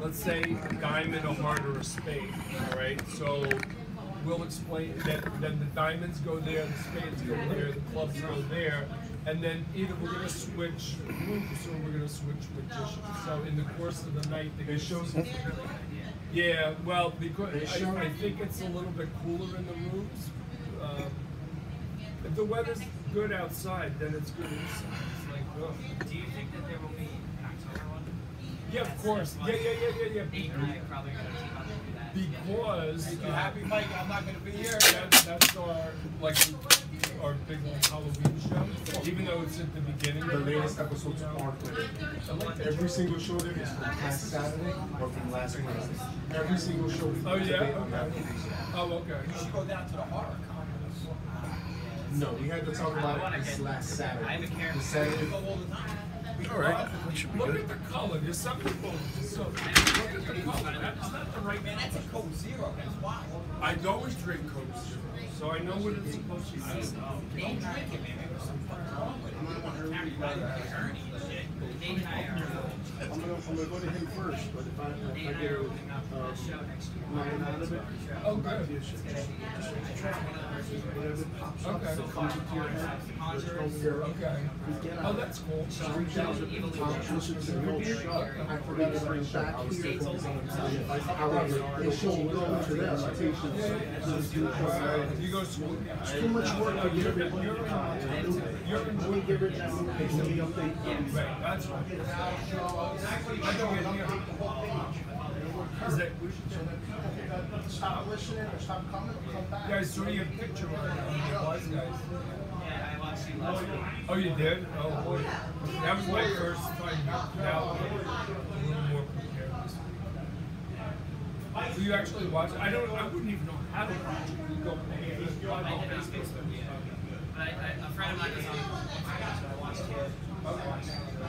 let's say, a diamond, a heart, or a spade, all right? So we'll explain that, then the diamonds go there, the spades go there, the clubs go there, and then either we're gonna switch groups or we're gonna switch magicians. So in the course of the night, they shows. Yeah, well, because I, I think it's a little bit cooler in the rooms. Um, if the weather's good outside, then it's good inside. It's like, ugh. Do you think that there will be an October one? Yeah, of course. Yeah, yeah, yeah, yeah, Nate and I are probably gonna team up and do that. Because You uh, happy, Mike? I'm not gonna be here. that, that's our like our big like Halloween show. Even though it's at the beginning. The latest episodes are there. Every single show there is from last Saturday or from last Wednesday. Every single show. is Oh yeah. today or Okay. Oh okay. You should go down to the horror con. No, we had to talk about it this last Saturday. I have a character. The Saturday. We go all the time. We All go Look at the color. There's some people. So look at the color. That's not the right Man, that's a code zero. That's why. I always drink Coke Zero, so I know what it's supposed to be. Don't drink it, man. There's something wrong with it. I don't want to hurt you. Ernie and shit. Nate and I are, I'm gonna, I'm gonna go uh, to him first, but if I, Nate if I and I get are a, opening up a um, show next year. nine out of it, Oh good. Whatever pops up, Okay. that comes into your head, just Conjurers. don't care. Okay. Oh, that's cool. Reach out to the top, listen to the old show. I forgot to bring back here. However, the show will go into that rotation. You go to school. It's too much work to give it. You're in, you're in, When we give it that, we update. right, that's right. I don't get here. Is that, Stop listening or stop coming or come back. guys, saw your picture on the Buzz guys. Yeah, I watched you last week. Oh, you did? Oh, boy. That was my first time now. A little more prepared this week. So you actually watch it? I don't, I wouldn't even know how to watch it. You go, hey, I did on Facebook, yeah. But I, I, a friend of mine was on, so I watched it. I watched, I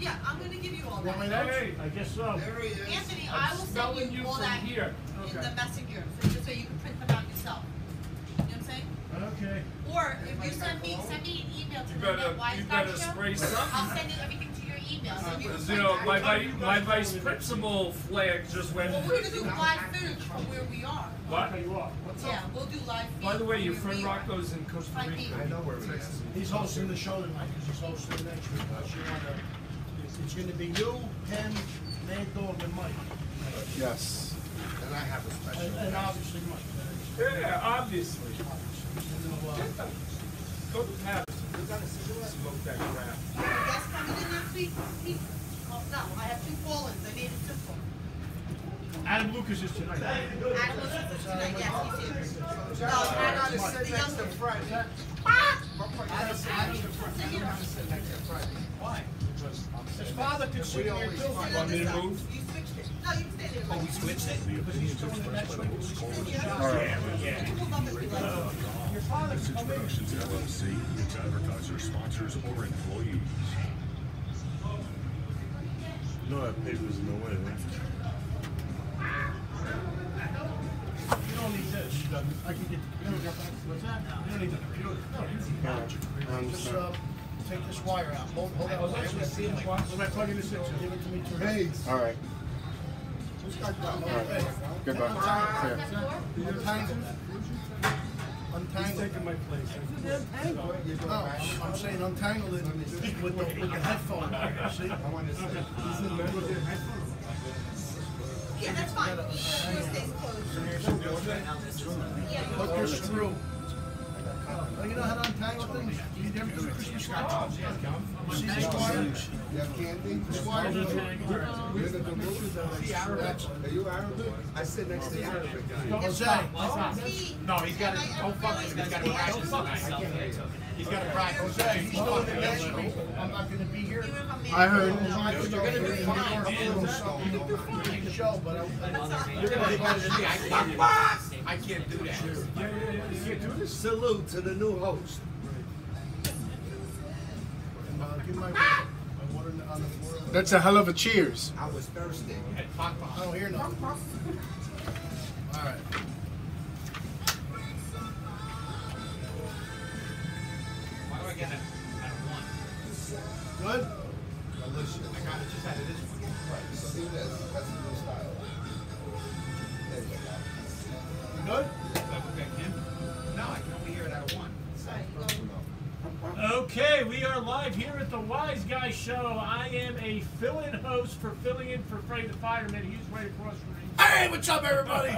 Yeah, I'm gonna give you all Want my that. notes? Hey, I guess so. he is. Anthony, I'm I will send you you all from that in here. Okay. the messenger, so just so you can print them out yourself. You know what I'm saying? Okay. Or if you send me, send me an email to You the better- Net Wise you Guy better Show. spray something. I'll send you everything to your email, so you can print you know, that. my vice, my vice principal flag just went. Well, we're gonna do live footage from where we are. What? Cut you off. What's Yeah, we'll do live feed. By the way, your from friend where we are. Rocco's in Costa Rica. I know where he is. He's hosting the show tonight, he's hosting next week, unless you wanna, it's, it's gonna be you, him, Mad Dog, and Mike. Yes. And I have a special. And, and obviously Mike. Yeah, obviously. And, uh, Get them. Go to Patterson. We gotta smoke that crap. Guests coming in next week? Oh, no, I have two call-ins, I made it simple. Adam Lucas is tonight. Adam was with us tonight, yes, he's here. No, Adam, the younger. Fred. Ah! Why? His father could sit here too. Want me to move? You. No, you can stay there. Oh, we switched it? Because he's doing the next one. All right. Your father could come in. their sponsors, or employees. No, that paper's in the way, man. You don't need this. I can get, you don't got that, what's that? You don't need the computer. No, you need the I Just, understand. uh, take this wire out. Hold, hold that wire. What am I plugging this into? Give it to me to. Hey, All right. Hey, Goodbye. Untangle. Yeah. Untangle. Untangle. Taking my place. No, oh, I'm, I'm saying untangle it with the, with the headphone. See? Yeah, that's fine. We'll stay closed. Hook your screw. You know how to untangle things? You Christmas cards. You see this wire? You have candy? You're the? That's- Are you Arabic? I sit next to the Arabic guy. Jose. No, he's got to, don't fuck with him, he's got to practice tonight. He's got to practice. Jose, he's talking to. I'm not gonna be here. I heard. You're gonna be fine. You can show, but I. You're be better than me. I can't, do that. Can't do. Salute to the new host. Give my, That's a hell of a cheers. I was thirsty. I don't hear nothing. All right. Why do I get it out of one? Good? Delicious. I got it just out of this one. Right, so do this. Okay, we are live here at the Wise Guy Show. I am a fill-in host for filling in for Freddie the Fireman. He's right across from me. Hey, what's up, everybody?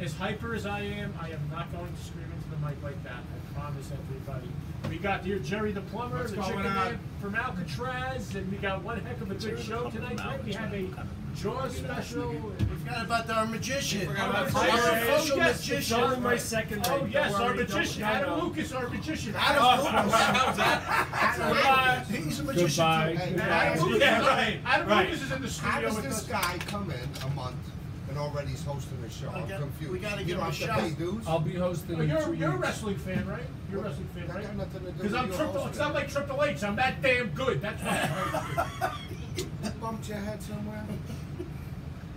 As hyper as I am, I am not going to scream into the mic like that. I promise everybody. We got here Jerry the Plumber, What's the Chicken? Man from Alcatraz, and we got one heck of a good show tonight. Tonight We have a Jaws special. We Forgot about our magician. Forgot about Our Jason. official oh, yes, magician. it's my second Oh night. yes, Don't our worry, don't- magician, Adam no. Lucas, our magician. Adam oh, Goodbye. He's a magician Goodbye. Goodbye. Adam Lucas, Yeah, right, Adam right. Lucas is in the How does this guy come in a month and already he's hosting a show? I'm We confused. we gotta You give don't him a have to shot. pay dues? I'll be hosting in you're, you're a weeks. wrestling fan, right? You're a wrestling fan, That right? got nothing to do Because I'm your triple. hosting. Because I'm like Triple H. I'm that damn good. That's why. You bumped your head somewhere?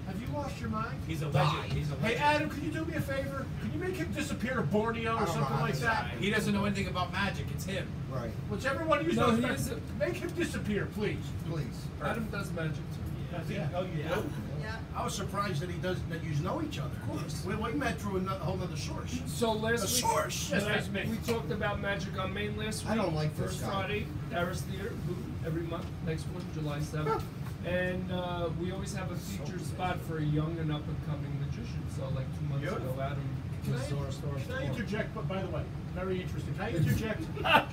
Have you lost your mind? He's a legend. He's a Hey legend. Adam, can you do me a favor? Can you make him disappear to Borneo I or don't know something how like to- that? He doesn't know anything about magic. It's him. Right, Whichever one of you No, knows he best. is Make him disappear, please. please. Adam does magic too. Does he? Oh, you Yeah. do? Yeah. I was surprised that he doesn't, that you know each other. Of course. We, we met through a whole other source. So last A week, source. Yes, last- that's me. we talked about Magic on Main last week. I don't like this First guy. Friday, Harris Theater, every month, next one, July seventh. And uh, we always have a featured spot for a young and up and coming magician. So like two months ago, Adam Can was I, our star can I performer. interject? But by the way, very interesting. Can I interject?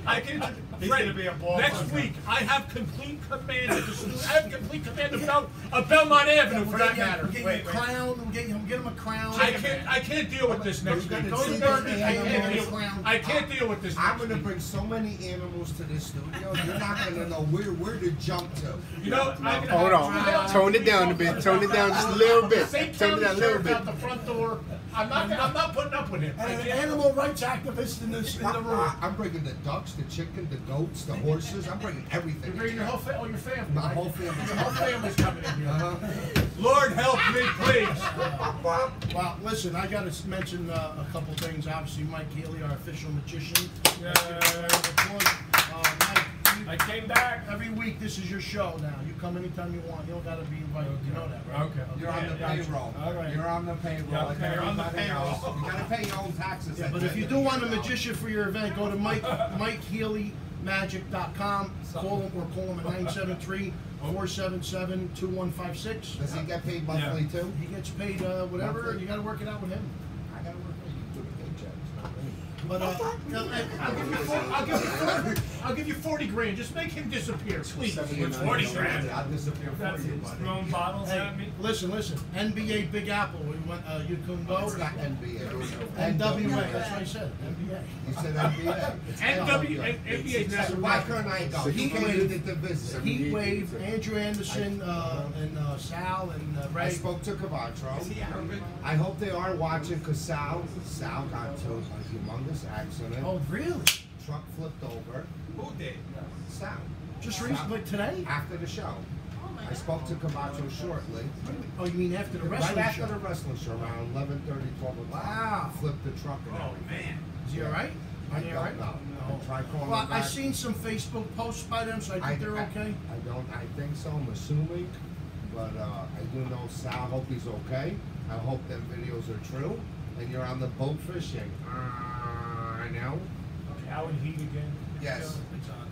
I can interject. He's Fred, gonna be a ball Next buster. week, I have complete command of the stu- I have complete command of, Bel- of Belmont Avenue, for that matter. Get, Wait, get wait. a crown. We'll get, him, get him a crown. I can't. I can't deal with this next week. Go to I Burger can't King. deal. I can't deal with this. I'm gonna bring so many animals to this studio, you're not gonna know where, where to jump to. You know, I'm Hold on. Tone it down a bit. Tone it down just a little bit. Tone it down a little Sheriff bit. out the front door. I'm not. I'm not putting up with him. And an animal rights activist in, this, in the room. I'm bringing the ducks, the chicken, the goats, the horses, I'm bringing everything. You're bringing your whole, fa- oh, your family. My right? whole family. Your whole family's coming in here. Uh-huh. Lord help me, please. Well, listen, I got to mention uh, a couple things. Obviously, Mike Healy, our official magician. Yeah. Mike, I came back. every week, this is your show now. You come anytime you want. You don't got to be invited. You know that, right? Okay. You're on the Yeah, payroll. All right. You're on the payroll. Yeah, like okay, on the payroll. else. You gotta pay your own taxes. Yeah, but if you do want a magician for your event, go to Mike MikeHealyMagic.com. Call him or call him at 973-477-2156. Does he get paid monthly too? He gets paid uh, whatever. Monthly? You got to work it out with him. I gotta work for you. Do the paychecks, not me. But uh, I'll give you four, I'll give you four, I'll give you forty grand. Just make him disappear, please. Forty grand. I'll disappear for you, buddy. Throwing bottles hey, at me. listen, listen. NBA Big Apple. We went. Uh, you couldn't go. It's not NBA. NWA. That's what I said. NBA. You said NBA. It's NW, NWA. NBA So why couldn't I go? He came to visit. Heat Wave, Andrew Anderson, uh, and uh, Sal, and uh, I spoke to Camacho. Is he Arabic? I hope they are watching because Sal, Sal got to a humongous accident. Oh, really? truck flipped over. Who did? Sal. Just Sal- recently, today? After the show. I spoke to Camacho shortly. Oh, you mean after the wrestling Right wrestling after show? the wrestling show, around 11, 12 o'clock. Wow. Flipped the truck and Oh, everything. man. Is he all right? I don't right? know. I tried calling Well, I back. seen some Facebook posts by them, so I think they're okay. I don't, I think so, I'm assuming, but, uh, I do know Sal, I hope he's okay. I hope them videos are true, and you're on the boat fishing. Uh, Know. Okay, Alan Heat again. Yes. It's on.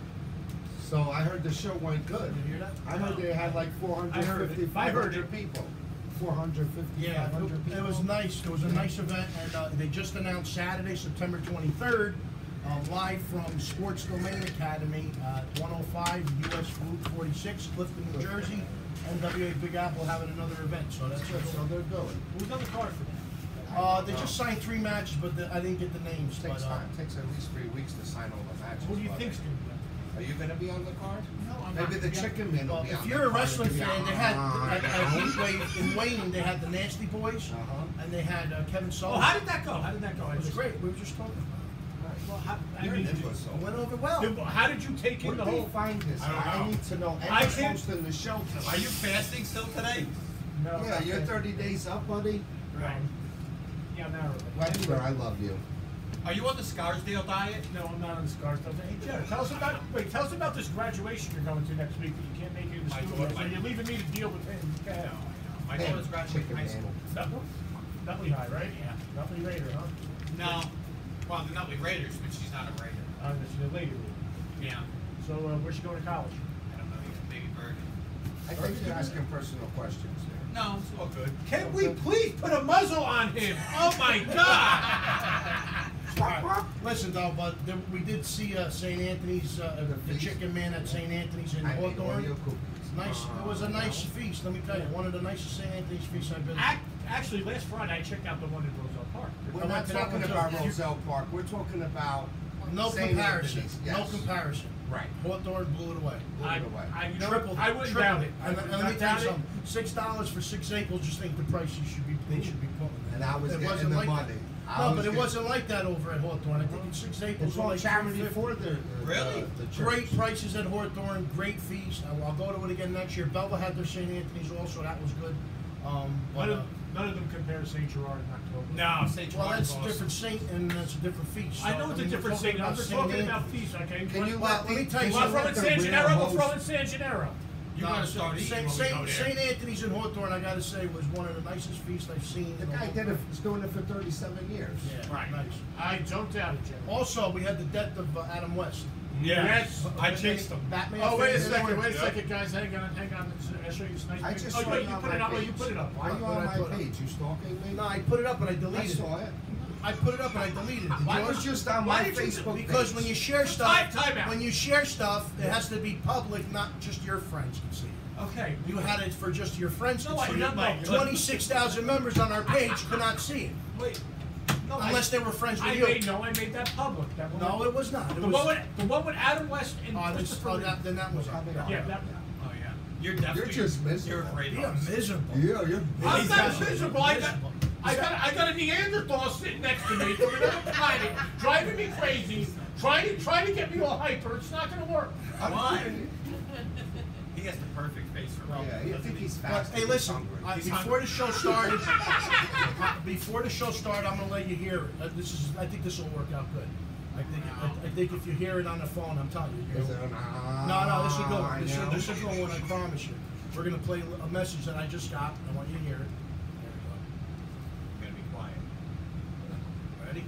So I heard the show went good. Did you hear that? I heard they had like four I heard hundred it. I heard hundred it. people. Four hundred fifty, Yeah, five hundred it, people. it was nice. It was a nice event, and uh, they just announced Saturday, September 23rd, uh, live from Sports Domain Academy, uh, 105 US Route 46, Clifton, New Jersey. NWA Big Apple having another event, so that's it. so they're going. Who's on the card for that? Uh, they just signed three matches, but the, I didn't get the names. Takes but, uh, time, takes at least three weeks to sign all the matches. Who do you but- think's gonna be? Are you gonna be on the card? No, I'm Maybe not. the chicken man will be if on you're the a wrestling It'll fan, they had on- at, at Heatwave in Wayne, they had the Nasty Boys, Uh-huh. and they had uh, Kevin Oh, Sullivan. how did that go? How did that go? It was great. We were just talking about Well, how, I mean, an did- imbecile. it. It went over well. did- how did you take in Where the whole? find this? I I need to know. And I I'm can't- hosting the show. Are you fasting still today? No, Yeah, you're thirty days up, buddy. Right. Yeah, I'm not. Webster, I love you. Are you on the Scarsdale diet? No, I'm not on the scars stuff. Hey, Jared, tell us about wait. Tell us about this graduation you're going to next week that you can't make it to the My studio. daughter- So you're leaving me to deal with him. No, I know. My Hey, daughter's graduating chicken high man. school. Nutley? Nutley High, right? Yeah. Nutley Raider, huh? No. Well, the Nutley Raiders, but she's not a Raider. Uh, she's a lady league. Yeah. So uh, where's she going to college? I don't know. Maybe Bergen. I think you're asking personal questions there. No, it's all good. Can we please put a muzzle on him? Oh my God! All right. Listen, though, but there, we did see uh, St. Anthony's, uh, the Chicken Man at St. Anthony's in Hawthorne. Oreo cookies. Nice. It was a nice feast. Let me tell you, one of the nicest St. Anthony's feasts I've been. to. Actually, last Friday I checked out the one in Roselle Park. We're I not went to that talking about You- Roselle Park, we're talking about. No St. comparison. Anthony's, No comparison. Right. Hawthorne blew it away. Blew I, it away. I, you know, Triple. I wouldn't doubt it. I And, would and not let me tell you something. Six dollars for six acres. Just think the price you should be. They should be putting. And I was it getting wasn't the like money. That. No, was but it wasn't like that over at Hawthorne. I think it's six acres. It's were all like charity for the. the- Really? The. Great prices at Hawthorne, great feast. I- I'll go to it again next year. Belva had their St. Anthony's also, that was good. Um, but, None uh, of, none of them compare St. Gerard and October. No, St. well, George that's a awesome. different saint and that's a different feast. I know it's a mean, we're different talking St. I'm just Saint talking about feast, okay? Can you Well, let let me the- tell you You want from let in the San Gennaro? We'll host- throw in San Gennaro. You No, gotta Saint- start eating Saint, when we Saint, go there. Saint Anthony's in Hawthorne, I gotta say, was one of the nicest feasts I've seen. The in a guy long did it, time. he's doing it for thirty-seven years. Yeah, Right. nice. I don't doubt it, Also, we had the death of uh, Adam West. Yes. I chased him. Batman. Oh, wait a second, wait a second, guys, hang on, hang on, I'll show you this nice I just Oh, saw wait, you put it up, oh, you put it up. Why are you on my put page? You stalking me? No, I put it up and I deleted. I deleted saw it. it. I put it up and I deleted it. Why you? was just on my Facebook page? Because when you share stuff, Time- time when you share stuff, it has to be public, not just your friends can see it. Okay. You had it for just your friends No, to I see didn't, it. Mike. Twenty-six thousand members on our page could not see it, Wait. No, I- unless they were friends with I you. made, no, I made that public. That one. No, it was not. It The was. one with, the one with Adam West and Oh, this, oh, Christopher oh, that, then that was. How they are. Yeah, that, Oh, yeah. You're definitely. just You're miserable. You're of us. miserable. Yeah, you're. I'm not got- miserable. I got. I got, I got a Neanderthal sitting next to me from another planet, driving me crazy, trying to, trying to get me all hyper. It's not gonna work. Why? He has the perfect face for Yeah, it. I think he's fast. hey, listen, uh, before the show started, uh, before the show started, I'm gonna let you hear it. Uh, this is, I think this will work out good. I think, I, I think if you hear it on the phone, I'm telling you. Is you'll- it an ah, No, no, this is good. I This is, know. this is good one, I promise you. We're gonna play a message that I just got. I want you to hear it. There I'm gonna be quiet. Ready?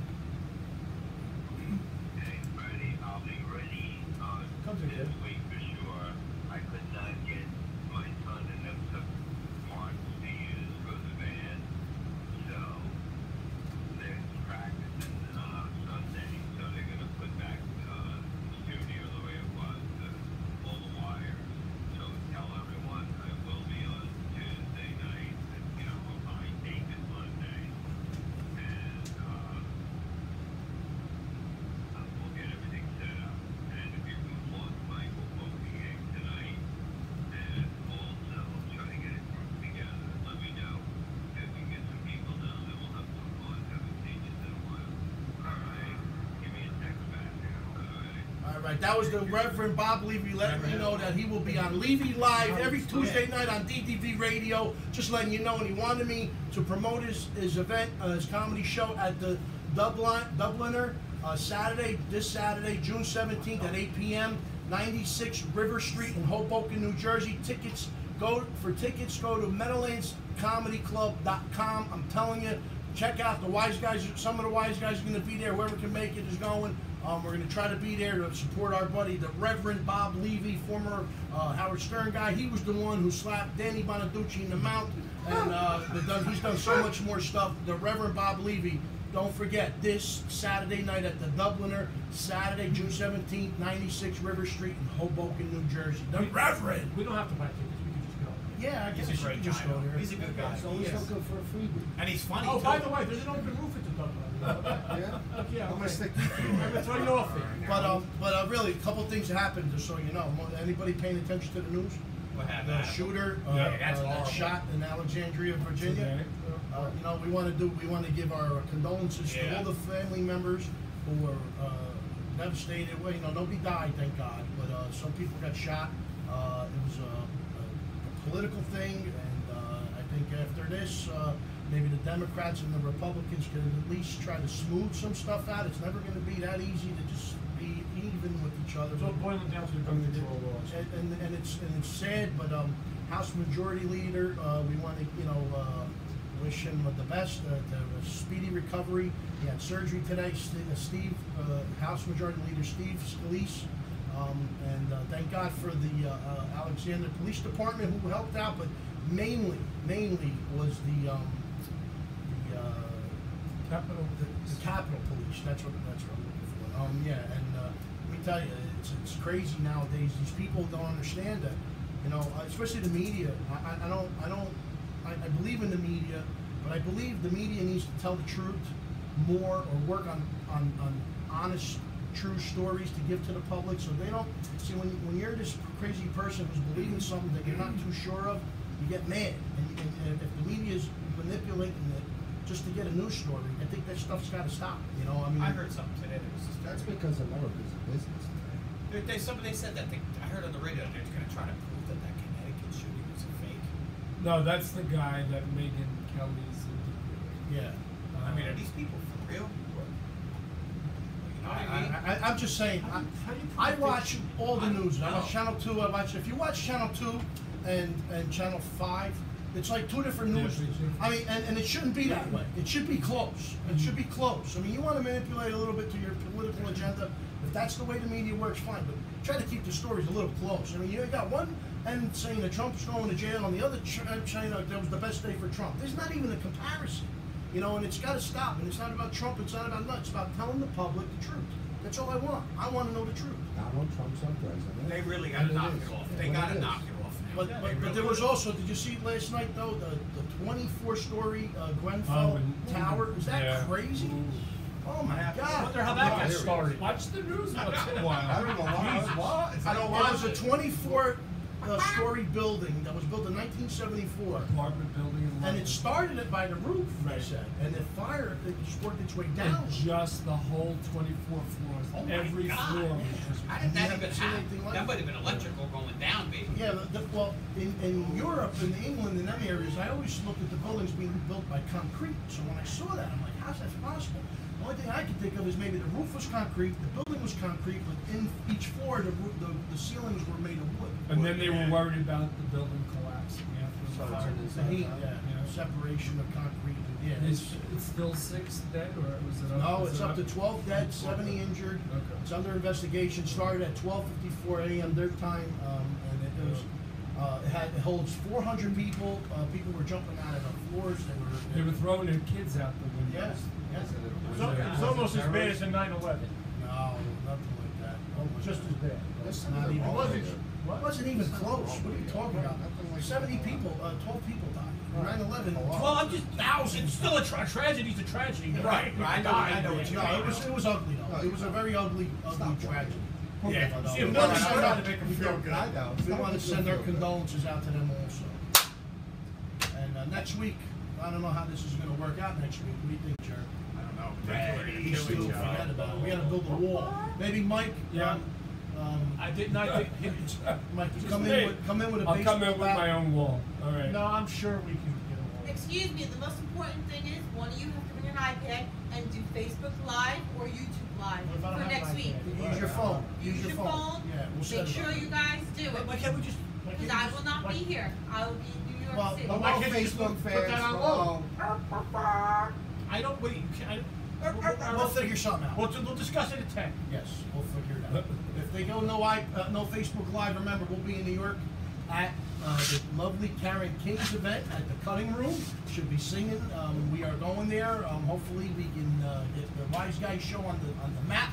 Okay, ready, I'll be ready, uh, Comes in this good. week for sure. I could not get my son enough of parts to use for the van, so they're practicing, uh, Sunday, so they're gonna put back, uh, the studio the way it was, uh, all the wires. So tell everyone I will be on Tuesday night, and, you know, I take it Monday, and, uh, uh, we'll get everything set up. And if you can plug Michael All right, that was the Reverend Bob Levy letting me know that he will be on Levy Live every Tuesday night on DDV Radio. Just letting you know, and he wanted me to promote his, his event, uh, his comedy show at the Dublin Dubliner uh, Saturday, this Saturday, June seventeenth at eight p.m. Ninety six River Street in Hoboken, New Jersey. Tickets go for tickets. Go to MeadowlandsComedyClub.com. I'm telling you, check out the wise guys. Some of the wise guys are going to be there. Whoever can make it is going. Um, we're going to try to be there to support our buddy, the Reverend Bob Levy, former uh, Howard Stern guy. He was the one who slapped Danny Bonaduce in the mouth, and uh, he's done so much more stuff. The Reverend Bob Levy. Don't forget this Saturday night at the Dubliner, Saturday, June seventeenth, ninety-six River Street in Hoboken, New Jersey. The Reverend. We don't have to buy tickets. We can just go. Yeah, I guess He's a you great just guy, go there. He's a good guy. It's always Yes. so good for a freebie. And he's funny Oh, too. by the way, there's an open roof at the Dublin. Yeah? Yeah. I'm gonna okay. stick I'm gonna throw you off it. But um, but uh, really, a couple things happened, just so you know. Anybody paying attention to the news? What happened? The shooter uh, Yeah, that's uh, that shot in Alexandria, Virginia. Uh, you know, we want to do. We want to give our condolences to all the family members who were uh, devastated. Well, you know, nobody died, thank God, but uh, some people got shot. Uh, it was political thing, and uh, I think after this, uh, maybe the Democrats and the Republicans can at least try to smooth some stuff out. It's never going to be that easy to just be even with each other. So boiling down to the gun control laws. And, and, and it's and it's sad, but um, House Majority Leader, uh, we want to you know uh, wish him the best, uh, the speedy recovery. He had surgery today. Steve, uh, Steve uh, House Majority Leader Steve Scalise, um, and uh, thank God for the uh, uh, Alexander Police Department who helped out, but mainly mainly was the um, the. Uh, Capital. the, the Capitol Police. That's what that's what I'm looking for. Um, yeah, and uh, let me tell you, it's it's crazy nowadays. These people don't understand that. You know, uh, especially the media. I, I, I don't I don't I, I believe in the media, but I believe the media needs to tell the truth more or work on on, on honest, true stories to give to the public, so they don't see when when you're this crazy person who's believing something that you're not too sure of, you get mad, and, and, and if the media is manipulating it just to get a news story, I think that stuff's got to stop. You know, I mean, I heard something today that was just. That's because America's a business. They, they, somebody said that. They, I heard on the radio they're going to try to prove that that Connecticut shooting was a fake. No, that's the guy that Megyn Kelly's interviewing. yeah. I mean, are these people for real? You know what I mean? I, I, I'm just saying. I, How do you I watch all the news. I watch. Channel Two. I watch. If you watch Channel Two and and Channel Five, it's like two different news. I mean, and, and it shouldn't be that way. It should be close. It should be close. I mean, you want to manipulate a little bit to your political agenda. If that's the way the media works, fine. But try to keep the stories a little close. I mean, you got one end saying that Trump's going to jail, and the other ch- end saying that was the best day for Trump. There's not even a comparison. You know, and it's got to stop. And it's not about Trump. It's not about nuts. It's about telling the public the truth. That's all I want. I want to know the truth. Donald Trump's our president. They really got And to knock is. it off. They got to knock it off now. But, They but, but there was also, did you see last night though, the, the twenty-four story uh, Grenfell and- Tower? Is that Yeah. crazy? Oh my I God. wonder how that got started. Watch the news once in a while. I don't know why. I don't, know it was a twenty-four uh, story building that was built in nineteen seventy-four. Apartment building in And it started it by the roof, they Right. said, and the fire, it just worked its way down. And just the whole twenty-four floors, Oh every God. floor was just. How did that You even haven't seen happen? anything like That it? might have been electrical going down, baby. Yeah, the, the, well, in, in Europe, in England, in them areas, I always looked at the buildings being built by concrete. So when I saw that, I'm like, how's that possible? The only thing I could think of is maybe the roof was concrete, the building was concrete, but in each floor, the, the, the ceilings were made of wood. And then they were worried about the building collapsing after the fire. The heat, yeah, separation of concrete, and, yeah. Is it's still six dead, or was it up? No, is it's it up to twelve dead, seventy injured. Okay. It's under investigation, started at twelve fifty-four AM their time, um, and it was, uh, it had, it holds four hundred people, uh, people were jumping out of the floors, they were. They were throwing their kids out the windows. Yes, yes. It's, al- it's almost as bad as a 9/11. No, nothing like that. Just as bad. It's not even. It wasn't- It wasn't even close. What are you talking about? Seventy people, uh, twelve people died. Nine eleven. Well, I'm just thousands. Still a tra- tragedy's a tragedy. Right, right. I know- I know what you No, it was, it was ugly though. It was a very ugly, ugly tragedy. Yeah. But, uh, See, we no, wanna it's not our- to make 'em we feel good. I know. We want to send our to feel good. condolences out to them also. And, uh, next week, I don't know how this is gonna work out next week. What do you think, Jared? I don't know. He's still forget about it. We gotta build a wall. Maybe Mike, Yeah. um, Um, I did not think. Mike, you come in with, come in with a I'll baseball come in with bat. my own wall. All right. No, I'm sure we can get along. Excuse me, the most important thing is, one of you have to bring an iPad and do Facebook Live or YouTube Live What if I don't for have an next week. iPad? Use your phone. Use your phone, Yeah, we'll make sure up. you guys do it, Why can't we just? because I will not why- be here, I will be in New Well, York City. but Hello, why can't you just Facebook put that on Hello. I don't wait. I, we'll, figure something out. We'll, we'll discuss it at ten. Yes, we'll figure it out. If they go no i, uh, no Facebook Live, remember, we'll be in New York at, uh, the lovely Karen King's event at the Cutting Room. Should be singing, um, we are going there, um, hopefully we can, uh, get the Wise Guys show on the, on the map.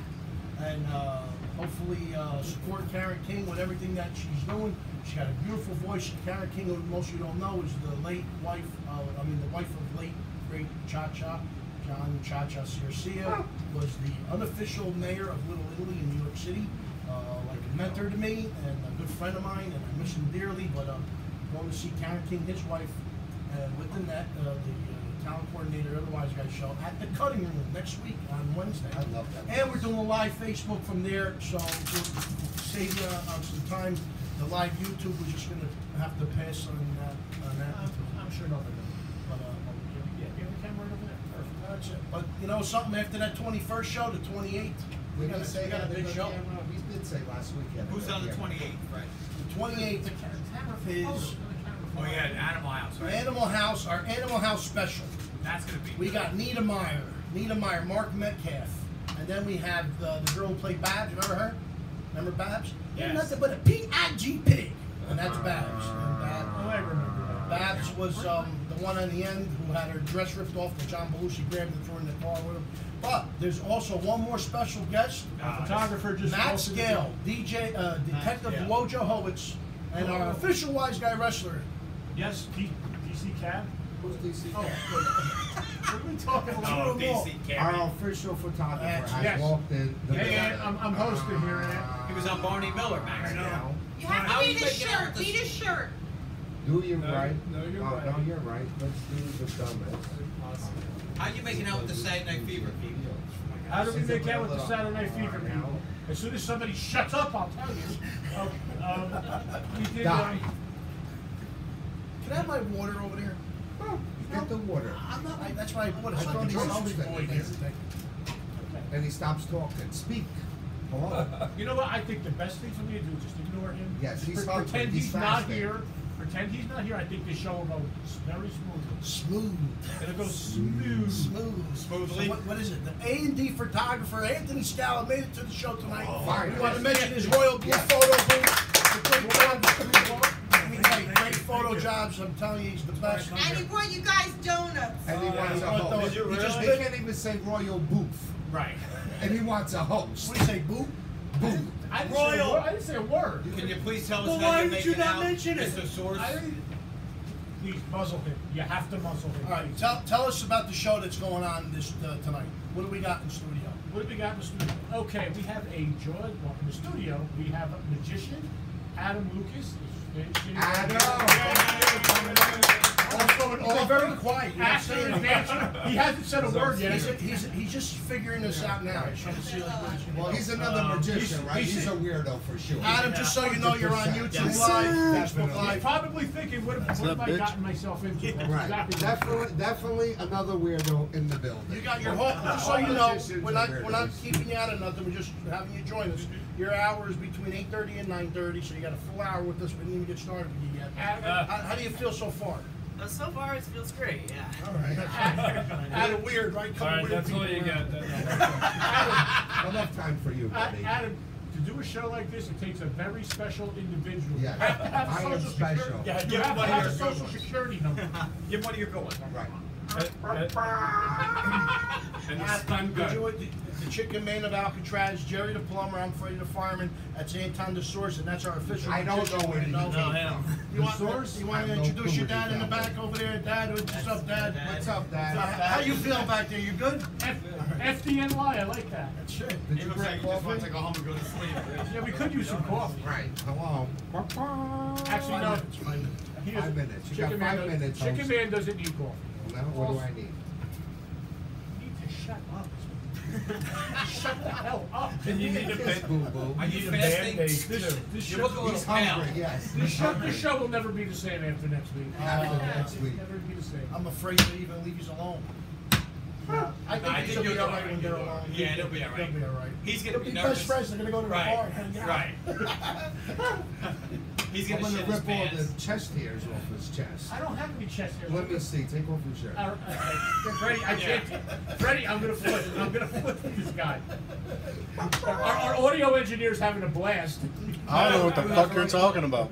And, uh, hopefully, uh, support Karen King with everything that she's doing. She's got a beautiful voice. Karen King, who most of you don't know, is the late wife, uh, I mean, the wife of late, great Cha-Cha. John Cha-Cha was the unofficial mayor of Little Italy in New York City, uh, like a mentor to me and a good friend of mine, and I miss him dearly. But um, going to see Karen King, his wife, uh, with the net, uh, the uh, talent coordinator, otherwise guys show at the Cutting Room next week on Wednesday. I love that. And we're doing a live Facebook from there, so we'll save you uh, some time. The live YouTube, we're just gonna have to pass on that. On that. I'm, I'm sure nobody knows. But, uh, Yeah, you have a camera right over there. Perfect. That's it. But you know something, after that twenty-first show, the twenty-eighth, we got, a- we got a big show. We did say last weekend. Who's on the twenty-eighth, right? The twenty-eighth is Oh, yeah, Animal House, right? Animal House, our Animal House special. That's gonna be. We good. got Neidermeyer, Nita Meyer, Mark Metcalf, and then we have uh, the girl who played Babs, remember her? Remember Babs? You're Yes. Nothing but a P-I-G pig, and that's Babs. And Babs- Oh, I remember that. Babs was um, the one on the end who had her dress ripped off that John Belushi grabbed and threw in the car with him. But there's also one more special guest, Our photographer just. Matt posted Scale, DJ, uh, Detective Scale. Wojciehowicz, and our official Wise Guy Wrestler. Yes, D- DC Cab. Who's DC? Oh, what are we talking Oh, about? DC Our official photographer Yes. has Yes. walked in. the Yeah, yeah. I'm, I'm hosting here. and He was on Barney Miller, Max. I know. You have to beat his shirt, Beat his shirt. Do you No, right? no, you're oh, right. No, you're right. Let's do the dumbest. How you making out with the Saturday Night Fever people? How do we make out with the little Saturday Fever people? now. As soon as somebody shuts up, I'll tell you. Um, um, we did, um, Can I have my water over there? Oh, get the water. I'm not, I, that's why I bought it. I so I thought he was here. And he stops talking. Speak. Hello. You know what? I think the best thing for me to do is just ignore him. Yes, he's Pre- hungry. Pretend He's he's not here. Pretend he's not here. I think the show will go very smoothly. Smooth. It'll go smooth. Smooth. Smoothly. So what, what is it? The A and D photographer Anthony Scala made it to the show tonight. Oh, fine. we want to mention his Royal Blue Yeah. photo booth. The great job. I great photo jobs. I'm telling you, he's the best. And he brought you guys donuts. And he wants a host. you He just really? can't even say royal booth. Right. And he wants a host. What do you say, boo? Booth. I didn't, say a Royal. word. I didn't say a word. Can you please tell us Well, why did you not out, mention it? Mr. Source? I Please muzzle him. You have to muzzle him. All right, tell, tell us about the show that's going on this uh, tonight. What do we got in studio? What do we got in the studio? Okay, we have a George. Well, in the studio, we have a magician, Adam Lucas. Also an He's been author, very quiet. You're not actor, saying and dancer. He hasn't said a word yet. He's, he's, he's just figuring this out now. He's trying to see like what he's gonna Well, he's another Um, magician, he's- right? he's- He's, a weirdo for sure. Adam, just so you know, you're on YouTube Yes, Live, sir. Facebook Definitely. He's Live. probably thinking, what, what have I gotten myself into? That's Right. exactly Definitely, definitely another weirdo in the building. You got your whole, just so you know, Magicians we're are not, we're not keeping you out of nothing, we're just having you join us. Your hour is between eight thirty and nine thirty, so you got a full hour with us, we didn't even get started with you yet. Adam, How, how do you feel so far? Uh, so far, it feels great. Yeah. All right. Kinda weird, right? All Couple right, weird that's all you around. got. That's Enough time for you, A- buddy. Adam, to do a show like this, it takes a very special individual. Yes. You have to have a I am special. security. Yeah, You give have to have a your social security number. Give one of your good ones. Right. And the Adam, stun did gun. you- the- The chicken man of Alcatraz, Jerry the plumber, I'm Freddie the fireman, that's Anton the source, and that's our official. I don't magician. know where he No. came him. from. You want, source? you want to have no introduce your dad in the found back over there? Dad, what's up, Dad? What's up, Dad? How you feel back there? You good? F- FDNY, I like that. That's it. Did you looks like drink he just wants coffee? to go home and go to sleep. Yeah, we could use some coffee. Right. Hello. Actually, no. It's fine. Five doesn't- minutes. You got five minutes, Chicken. Man doesn't need coffee. Now, what do I need? You need to shut up. Shut the hell up. And you need a bed, boo boo. Are you need a fasting? Band-Aid This, too. this You show, look a little pale. hungry, yes. This show, this show will never be the same after next week. After Uh, next week. Never be the same. I'm afraid to even leave you alone. Yeah, I think I they'll think be you'll all do right all when right. they're all alone. Yeah, they'll be all right. They'll be all right. He's gonna be be nervous. best friends. They're gonna go to the Right, bar and hang out. right. He's I'm gonna gonna rip all the chest hairs off his chest. I don't have any chest hairs. Let me see. Take off your shirt. Uh, uh, Freddie, I can't. Freddie, I'm gonna flip. I'm gonna flip this guy. Our, our audio engineer's having a blast. I don't know what the fuck you're talking about.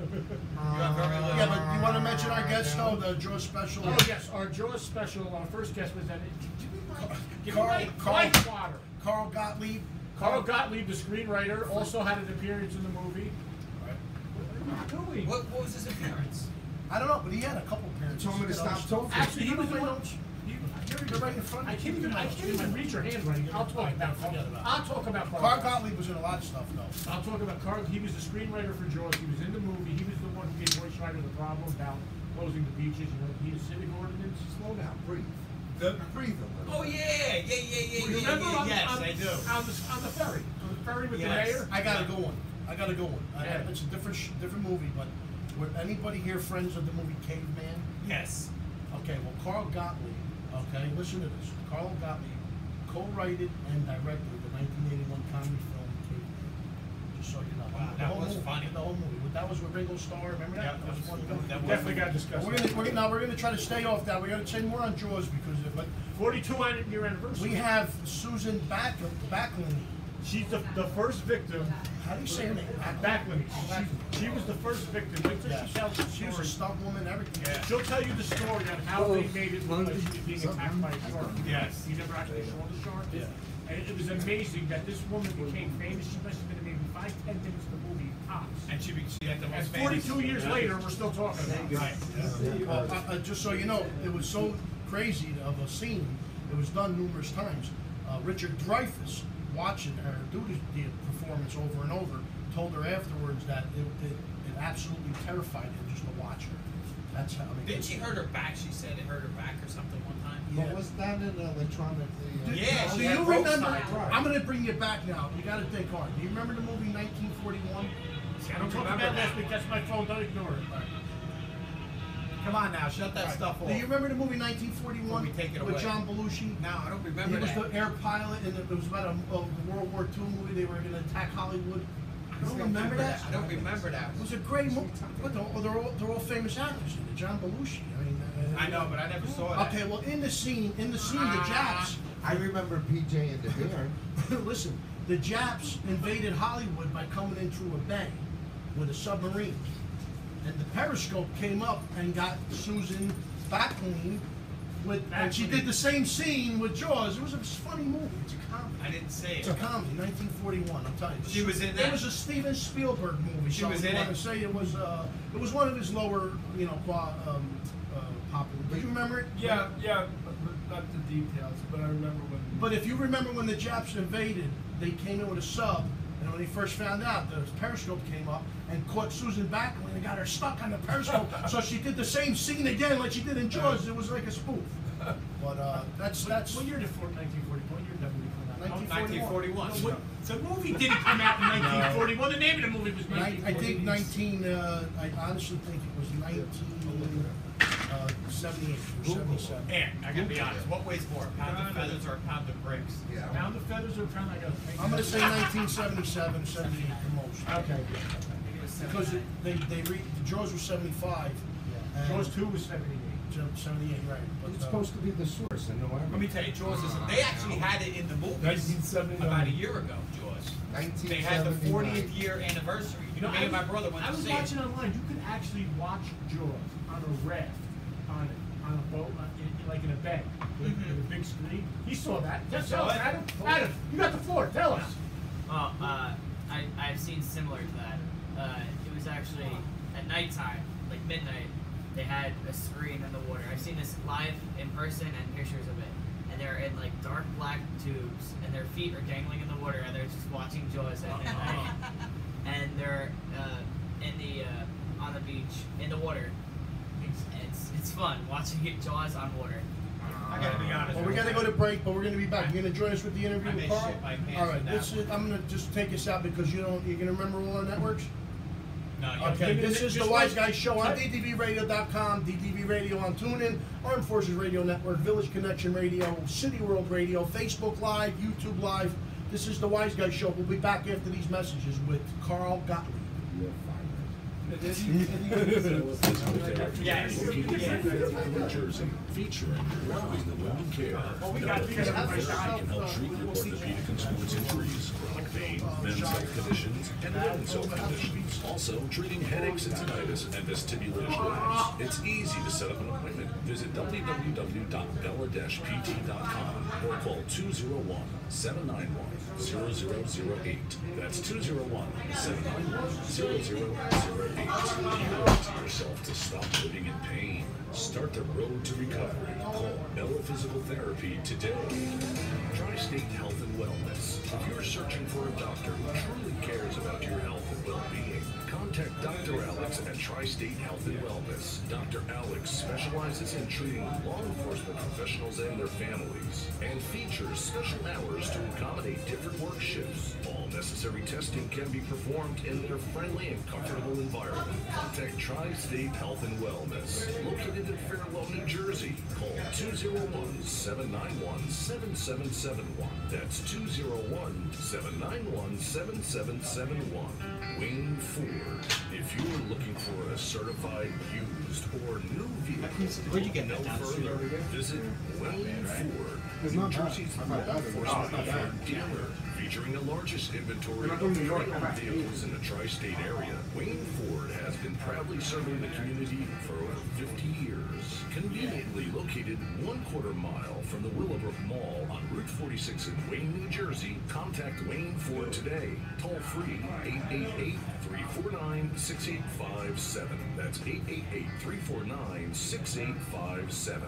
Yeah, but you want to mention our guest though, the Jaws Special. Oh yes, our Jaws special. Our first guest was that. Give me my, give me Carl- my Carl- water. Carl Gottlieb. Carl Gottlieb, the screenwriter, also had an appearance in the movie. What doing? What, what was his appearance? I don't know, but he had a couple You appearances. told me to You know, stop talking. Actually, he was the You one. don't- You're right in front of I can't even. I can't even read your handwriting. I'll talk about. Forget about it. I'll talk about Carl. Carl Gottlieb was in a lot of stuff though. I'll talk about Carl. He was the screenwriter for Jaws. He was in the movie. He was the one who gave Roy Scheider the problem about closing the beaches. You know, he had civic ordinance. Slow down. Breathe. Breathe a little. Oh yeah, yeah, yeah, yeah, yeah, yeah, Remember yeah. on, Yes, on, I do. on the on the ferry, on the ferry with Yes. the mayor. I got a good one. I got a good one. I- Yeah. It's a different, sh- different movie, but were anybody here friends of the movie Caveman? Yes. Okay, well, Carl Gottlieb, okay, listen to this. Carl Gottlieb co-wrote and directed the 1981 comedy film Caveman. Just so you know. Wow, The that whole was movie, funny. The whole movie. That was with Ringo Starr. Remember that? Yeah, that was that one. was- movie. that was- Definitely got discussed. We're gonna, we're gonna, now we're gonna try to stay off that. We're gonna say more on Jaws because, of, but 42 year anniversary. we have Susan Back Backlund. She's the, the first victim. How do you say her name? Backlund. She, she was the first victim. Wait till Yeah. she tells the She was a story. stunt woman, everything. Yeah. She'll tell you the story on how they made it look like she was being attacked by a shark. Yes. You never actually saw the shark? Yeah. And it was amazing that this woman became famous. She must have been in maybe five, ten minutes of the movie tops. And she, be- she had the And most famous. 42 years later, we're still talking about it. Right. Uh, uh, uh, just so you know, it was so crazy of a scene. It was done numerous times. Uh, Richard Dreyfuss, watching her do the, the performance over and over, told her afterwards that it, it, it absolutely terrified him just to watch her. That's how. I mean, Didn't she hurt her back? She said it hurt her back or something one time. Yeah. But was that an electronic? uh, Yeah, Do you remember? roadside. I'm going to bring you back now. You got to think hard. Do you remember the movie 1941? See, I don't talk about last week. That's my phone. Don't ignore it. Come on now, shut that stuff off. Do you remember the movie 1941 Let me take it with away. John Belushi? No, I don't remember He remember was that. the air pilot, and it was about a, a World War II movie. They were going to attack Hollywood. I don't remember that? I don't remember that. It was a great movie. But they're, all- they're all they're all famous actors in it. John Belushi. I mean. uh, I know, but I never saw that. Okay, well, in the scene, in the scene, the Japs. I remember BJ and the Bear. listen, the Japs invaded Hollywood by coming in through a bay with a submarine. And the periscope came up and got Susan Backlund with, and she did the same scene with Jaws. It was a funny movie. It's a comedy. I didn't say it. It's a comedy, 1941. I'm telling you. She was in that. It was a Steven Spielberg movie. She so was in you it? want to say it was, uh, it was one of his lower, you know, qua- um, uh, popular. Do you remember it? Yeah, yeah, but, but not the details, but I remember when. But if you remember when the Japs invaded, they came in with a sub, and when he first found out, the periscope came up and caught Susan Backlund and got her stuck on the periscope. so she did the same scene again like she did in Jaws. It was like a spoof. But uh, that's that's. What year did 1940? What year did that movie come out? 1941. 1941. No, what- The movie didn't come out in 1941. The name of the movie was Ni- I think 19. Uh, I honestly think it was 1978 or 77. And I gotta be honest, what weighs more, a pound of feathers or a pound of bricks? Yeah. Pound of feathers or pound? I gotta think. I'm gonna say 1977, 78 the most. Okay. Because it, they they re, the Jaws was 75. and- Jaws 2 was 78. 78, right. But, It's uh, supposed to be the source, and no Let me tell you, Jaws is, they actually had it in the movies 1979. about a year ago, Jaws. They had the fortieth year anniversary. You know, Me I and my was- brother went I to was see watching it. online. You could actually watch Jaws on a raft, on on a boat, on, in, like in a bay, with, Mhm. with a big screen. He saw that. Just saw tell us, it? Adam. Adam, you got the floor. Tell us. Well, uh, I, I've seen similar to that. Uh, it was actually at nighttime, like midnight, they had a screen in the water. I've seen this live in person and pictures of it. And they're in like dark black tubes, and their feet are dangling in the water, and they're just watching Jaws at midnight. and they're uh, in the uh, on the beach in the water. Fun watching it Jaws on water. I gotta be honest. Well, we with gotta go to break, but we're gonna be back. You're gonna join us with the interview I with Carl? shit my pants All right, this is, I'm gonna just take us out because you don't, you're gonna remember all our networks? No, you Okay, this the- is the Wise Guys Show on DDVRadio.com, DDV Radio on TuneIn, Armed Forces Radio Network, Village Connection Radio, City World Radio, Facebook Live, YouTube Live. This is the Wise Guys Show. We'll be back after these messages with Carl Gottlieb. Yes. New Jersey, featuring Growing the Women Care. Got. can help treat orthopedic and sports injuries, chronic pain, men's health conditions, and women's health conditions. Also, treating headaches and tinnitus and vestibular issues. It's easy to set up an appointment. Visit www.bella-pt.com or call 201-791-0008. That's 201-791-0008. You owe it to yourself to stop living in pain. Start the road to recovery. Call Bella Physical Therapy today. Tri-State Health and Wellness. If you're searching for a doctor who truly cares about your health and well-being, contact Dr. Alex at Tri-State Health and Wellness. Dr. Alex specializes in treating law enforcement professionals and their families and features special hours to accommodate different work shifts. All necessary testing can be performed in their friendly and comfortable environment. Contact Tri-State Health and Wellness, located in Fairlawn, New Jersey. Call 201-791-7771. That's 201-791-7771. Wayne Ford. If you're looking for a certified used or new vehicle, Where'd you get no that down the street further. over there? Visit Wayne Ford. It's New not bad. Jersey's I've law enforcement It's not. Ford dealer, featuring the largest inventory of New York, pre-owned vehicles in the tri-state area. Wayne Ford has been proudly serving the community for over 50 years. Conveniently located one quarter mile from the Willowbrook Mall on Route 46 in Wayne, New Jersey, contact Wayne Ford today. Toll free 888-349-6857. That's 888-349-6857.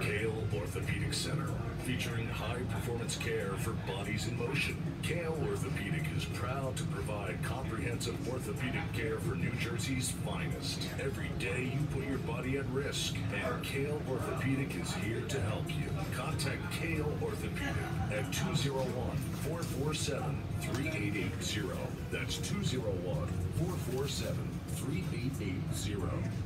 Kayal Orthopedic Center, featuring high performance care for bodies in motion. Kayal Orthopedic is proud to provide comprehensive orthopedic care for New Jersey's finest. Every day you put your body at risk, and Kayal Orthopedic is here to help you. Contact Kayal Orthopedic at 201 447 3880. That's 201 447 3880.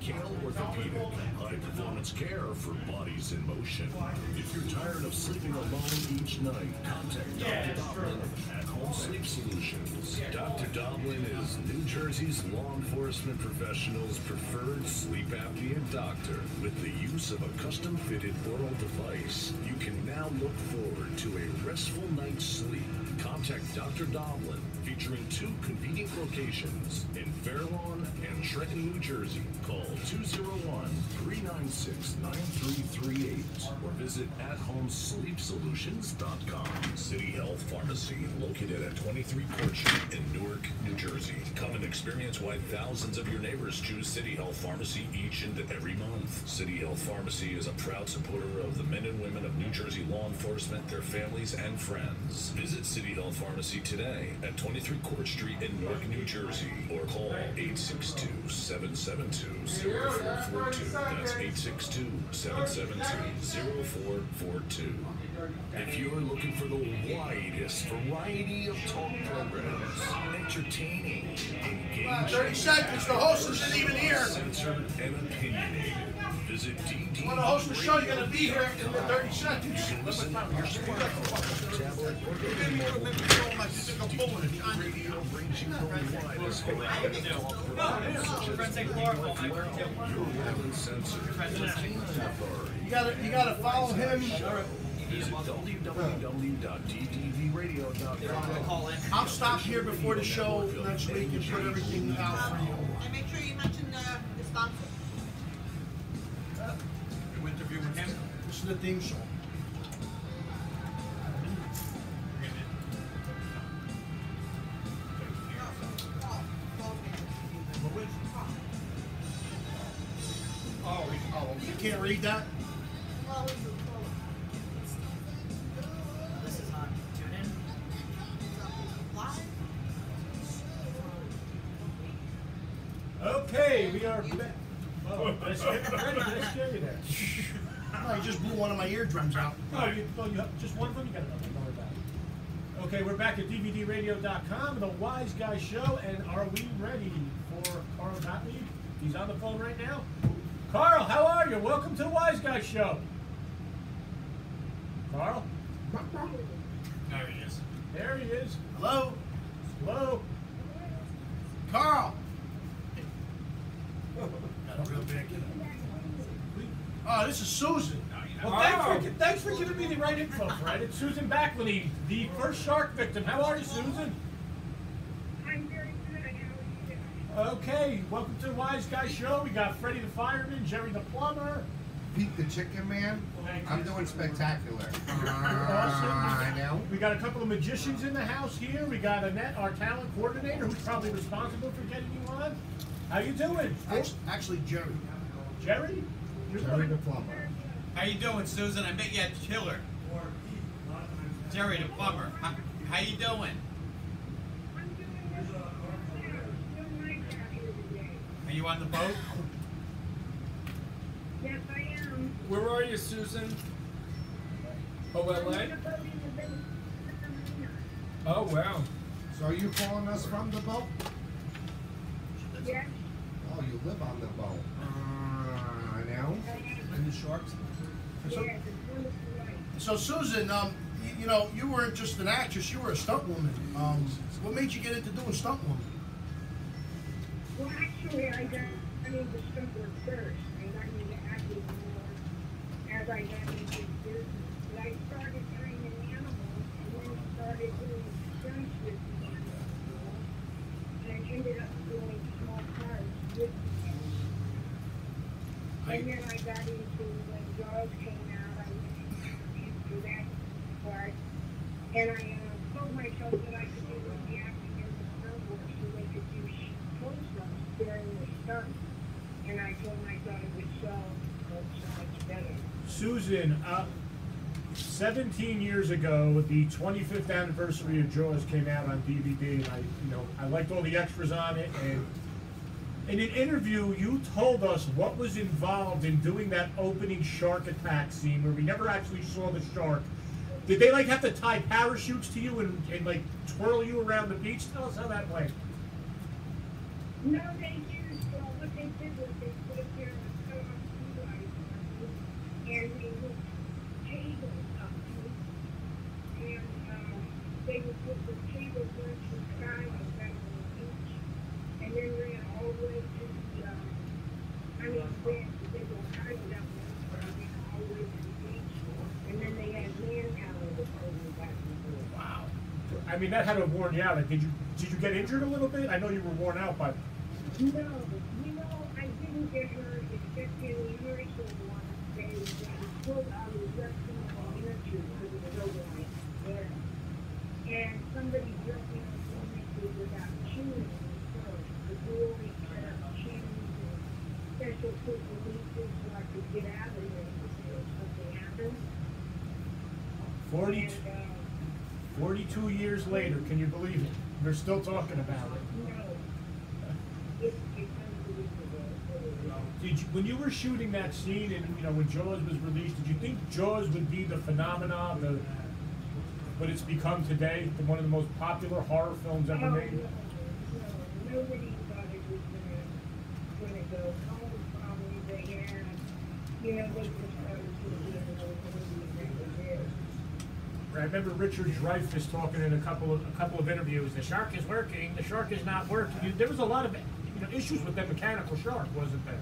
Kayal Orthopedic, high performance care for bodies in motion. If you're tired of sleeping alone each night, contact Dr. Doblin at Home Sleep Solutions. Dr. Doblin is New Jersey's law enforcement professional's preferred sleep apnea doctor. With the use of a custom fitted oral device, you can now look forward to a restful night's sleep. Contact Dr. Doblin, featuring two convenient locations in Fairlawn and Trenton, New Jersey. Call 201-396-9338 or visit athomesleepsolutions.com. City Health Pharmacy, located at 23 Court Street in Newark, New Jersey. Come and experience why thousands of your neighbors choose City Health Pharmacy each and every month. City Health Pharmacy is a proud supporter of the men and women of New Jersey law enforcement, their families, and friends. Visit City Health Pharmacy today at 23 Court Street in Newark, New Jersey, or call 862-772-0442. That's 862-772-0442. If you're looking for the widest variety of talk programs, entertaining, engaging, 30 seconds, the host isn't even here. censored and opinionated. When the host of the show, you're gonna be here in the 30 You seconds. can listen on your smartphone, tablet, or mobile device. Radio brings you the widest variety of talk programs such as Friends take Your chlorophyll, Life I work Well, too. Your Will Uncensored, Teen Authority. You gotta, you gotta follow him. Visit www.ddvradio.com. I'll stop here before the show next week and put everything out for you. And make sure you mention the, the sponsor. You interview with him? This is the theme song. Oh, Oh, you can't read that? This is on TuneIn. Okay, we are back. Oh, let's get, let's get you there. No, you just blew one of my eardrums out. Oh, you, well, you have just one of them. You got another. Don't worry. Okay, we're back at DVDRadio.com, the Wise Guy Show, and are we ready for Carl Gottlieb? He's on the phone right now. Carl, how are you? Welcome to the Wise Guy Show. Carl, There he is. there he is. Hello? Hello. Carl? Got a real big. Oh, this is Susan. Well, thanks for, oh. thanks for giving me the right info, Fred. It's Susan Backlinie, the first shark victim. How are you, Susan? I'm very good. How are you? Okay, welcome to the Wise Guy Show. We got Freddie the fireman, Jerry the plumber. Pete the Chicken Man. I'm doing spectacular. Awesome. I know. We got a couple of magicians in the house here. We got Annette, our talent coordinator, who's probably responsible for getting you on. How you doing? Act- Actually, Jerry. Jerry? You're Jerry good. the plumber. How you doing, Susan? I bet you had chiller. Jerry the plumber. How, how you doing? I'm doing this. uh, Still nice out here today. Are you on the boat? Yes, I am. Where are you, Susan? Oh, I'm LA? gonna go in the bed. Oh, wow. So are you calling us from the boat? Yes, Oh, you live on the boat. I know. And the sharks? So, yes, it's wonderful life. so Susan, um, you, you know, you weren't just an actress, you were a stunt woman. Um, what made you get into doing stunt woman? Well, actually, I got, I mean, the stuff was first, and I mean, acting as I got business. But I started training animals, and then started doing stunts with the animals, and I ended up doing small parts with the. And then I got into, when Jaws came out, I went into that part, and I uh, told myself that I could do the acting in the snowboard so they could do sh- close-ups during the stunt. And I told myself it would sell so much better. Uh, 17 years ago, the 25th anniversary of Jaws came out on DVD, and I, you know, I liked all the extras on it. And in an interview, you told us what was involved in doing that opening shark attack scene where we never actually saw the shark. Did they like have to tie parachutes to you and, and like twirl you around the beach? Tell us how that went. No, they used, uh, what they did was they put their lights and they hooked tables up to it. And, um, they would put the table against the sky like that on the beach. And then ran all the way to the, um, I mean, ran, they were tied it up once, but I ran all the way to the beach. And then they had manpower to hold me back and forth. Wow. I mean, that had to have worn you out. Did you did you get injured a little bit? I know you were worn out, but No, you know, I didn't get hurt except in the rehearsal one day that I pulled out a wrestling miniature because it was so like there. And somebody jerked me on the miniature without chewing first. The boy had shoes and special foot releases so I could get out of there if something happened. 40, And, 42 years later, can you believe it? We're still talking about it. Did you, when you were shooting that scene and you know when Jaws was released, did you think Jaws would be the phenomenon, the what it's become today, the, one of the most popular horror films ever made? no, no, nobody was know, they just thought it was gonna be another movie that was there. I remember Richard Dreyfuss talking in a couple of a couple of interviews. The shark is working. The shark is not working. You, there was a lot of you know, issues with that mechanical shark, wasn't there?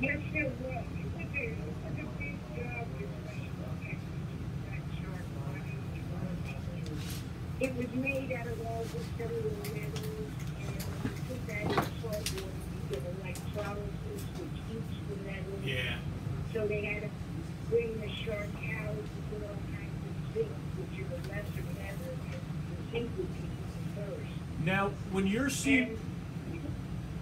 Yes, there was, it was a, it was big job with special effects to that shark body. It was made out of all the cellular metals, and when you put that in salt water, you get electrolysis, which eats the metal. Yeah. So they had to bring the shark out to put all kinds of zinc, which are the lesser metal, and the zinc would be the first. Now, when your scene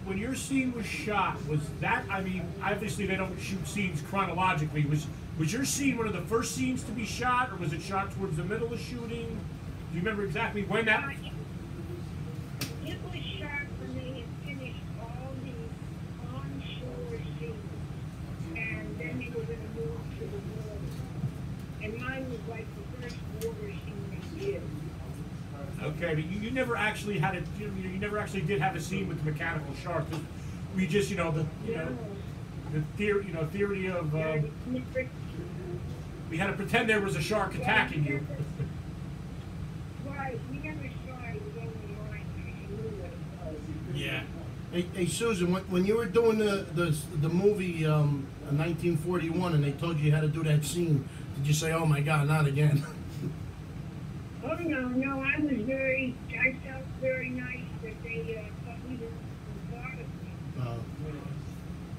when your scene was shot, was that? I mean, obviously they don't shoot scenes chronologically. Was was your scene one of the first scenes to be shot, or was it shot towards the middle of shooting? Do you remember exactly when that? Uh, It was shot when they had finished all the onshore scenes, and then they okay, but you, you never actually had a, you, know, you never actually did have a scene with the mechanical shark. Just- We just, you know, the, you know, the theory, you know, theory of, um, we had to pretend there was a shark attacking you. Right, we never saw it, it was only line, I knew what it was. Yeah. Hey, hey Susan, when, when you were doing the, the, the movie, um, nineteen forty-one, and they told you how to do that scene, did you say, oh my God, not again? Oh, no, no, I was very, I felt very nice that they, uh, thought we were part of it. Uh,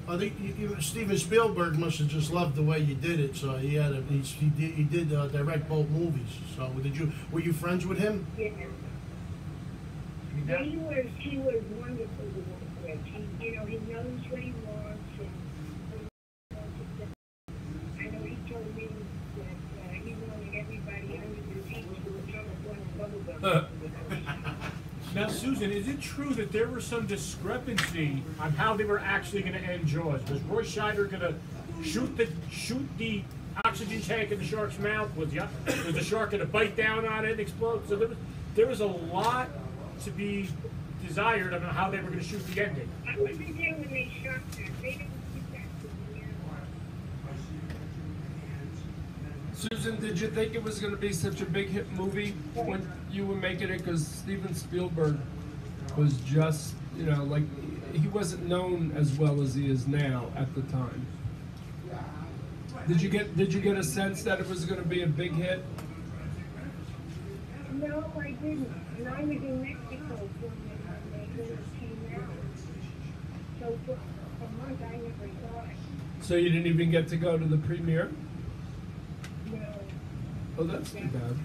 I think you, you, Steven Spielberg must have just loved the way you did it, so he had a, he's, he did, he did, uh, direct both movies, so did you, were you friends with him? Yeah. Yeah, he was, he was wonderful to work with. He, you know, he knows what he wants and I know he told me that, uh, he wanted everybody under the seat to come up one bubble gum. Now, Susan, is it true that there was some discrepancy on how they were actually going to end Jaws? Was Roy Scheider going to shoot the shoot the oxygen tank in the shark's mouth? Was the, was the shark going to bite down on it and explode? So there was there was a lot to be desired on how they were going to shoot the ending. I wasn't there when they shot that. They didn't get that to the end. Susan, did you think it was going to be such a big hit movie when you were making it? Because Steven Spielberg was just, you know, like he wasn't known as well as he is now at the time. Did you get Did you get a sense that it was going to be a big hit? No, I didn't. And I was in Mexico when they, came out. So for a month, I never saw it. So you didn't even get to go to the premiere? No. Oh, that's too bad.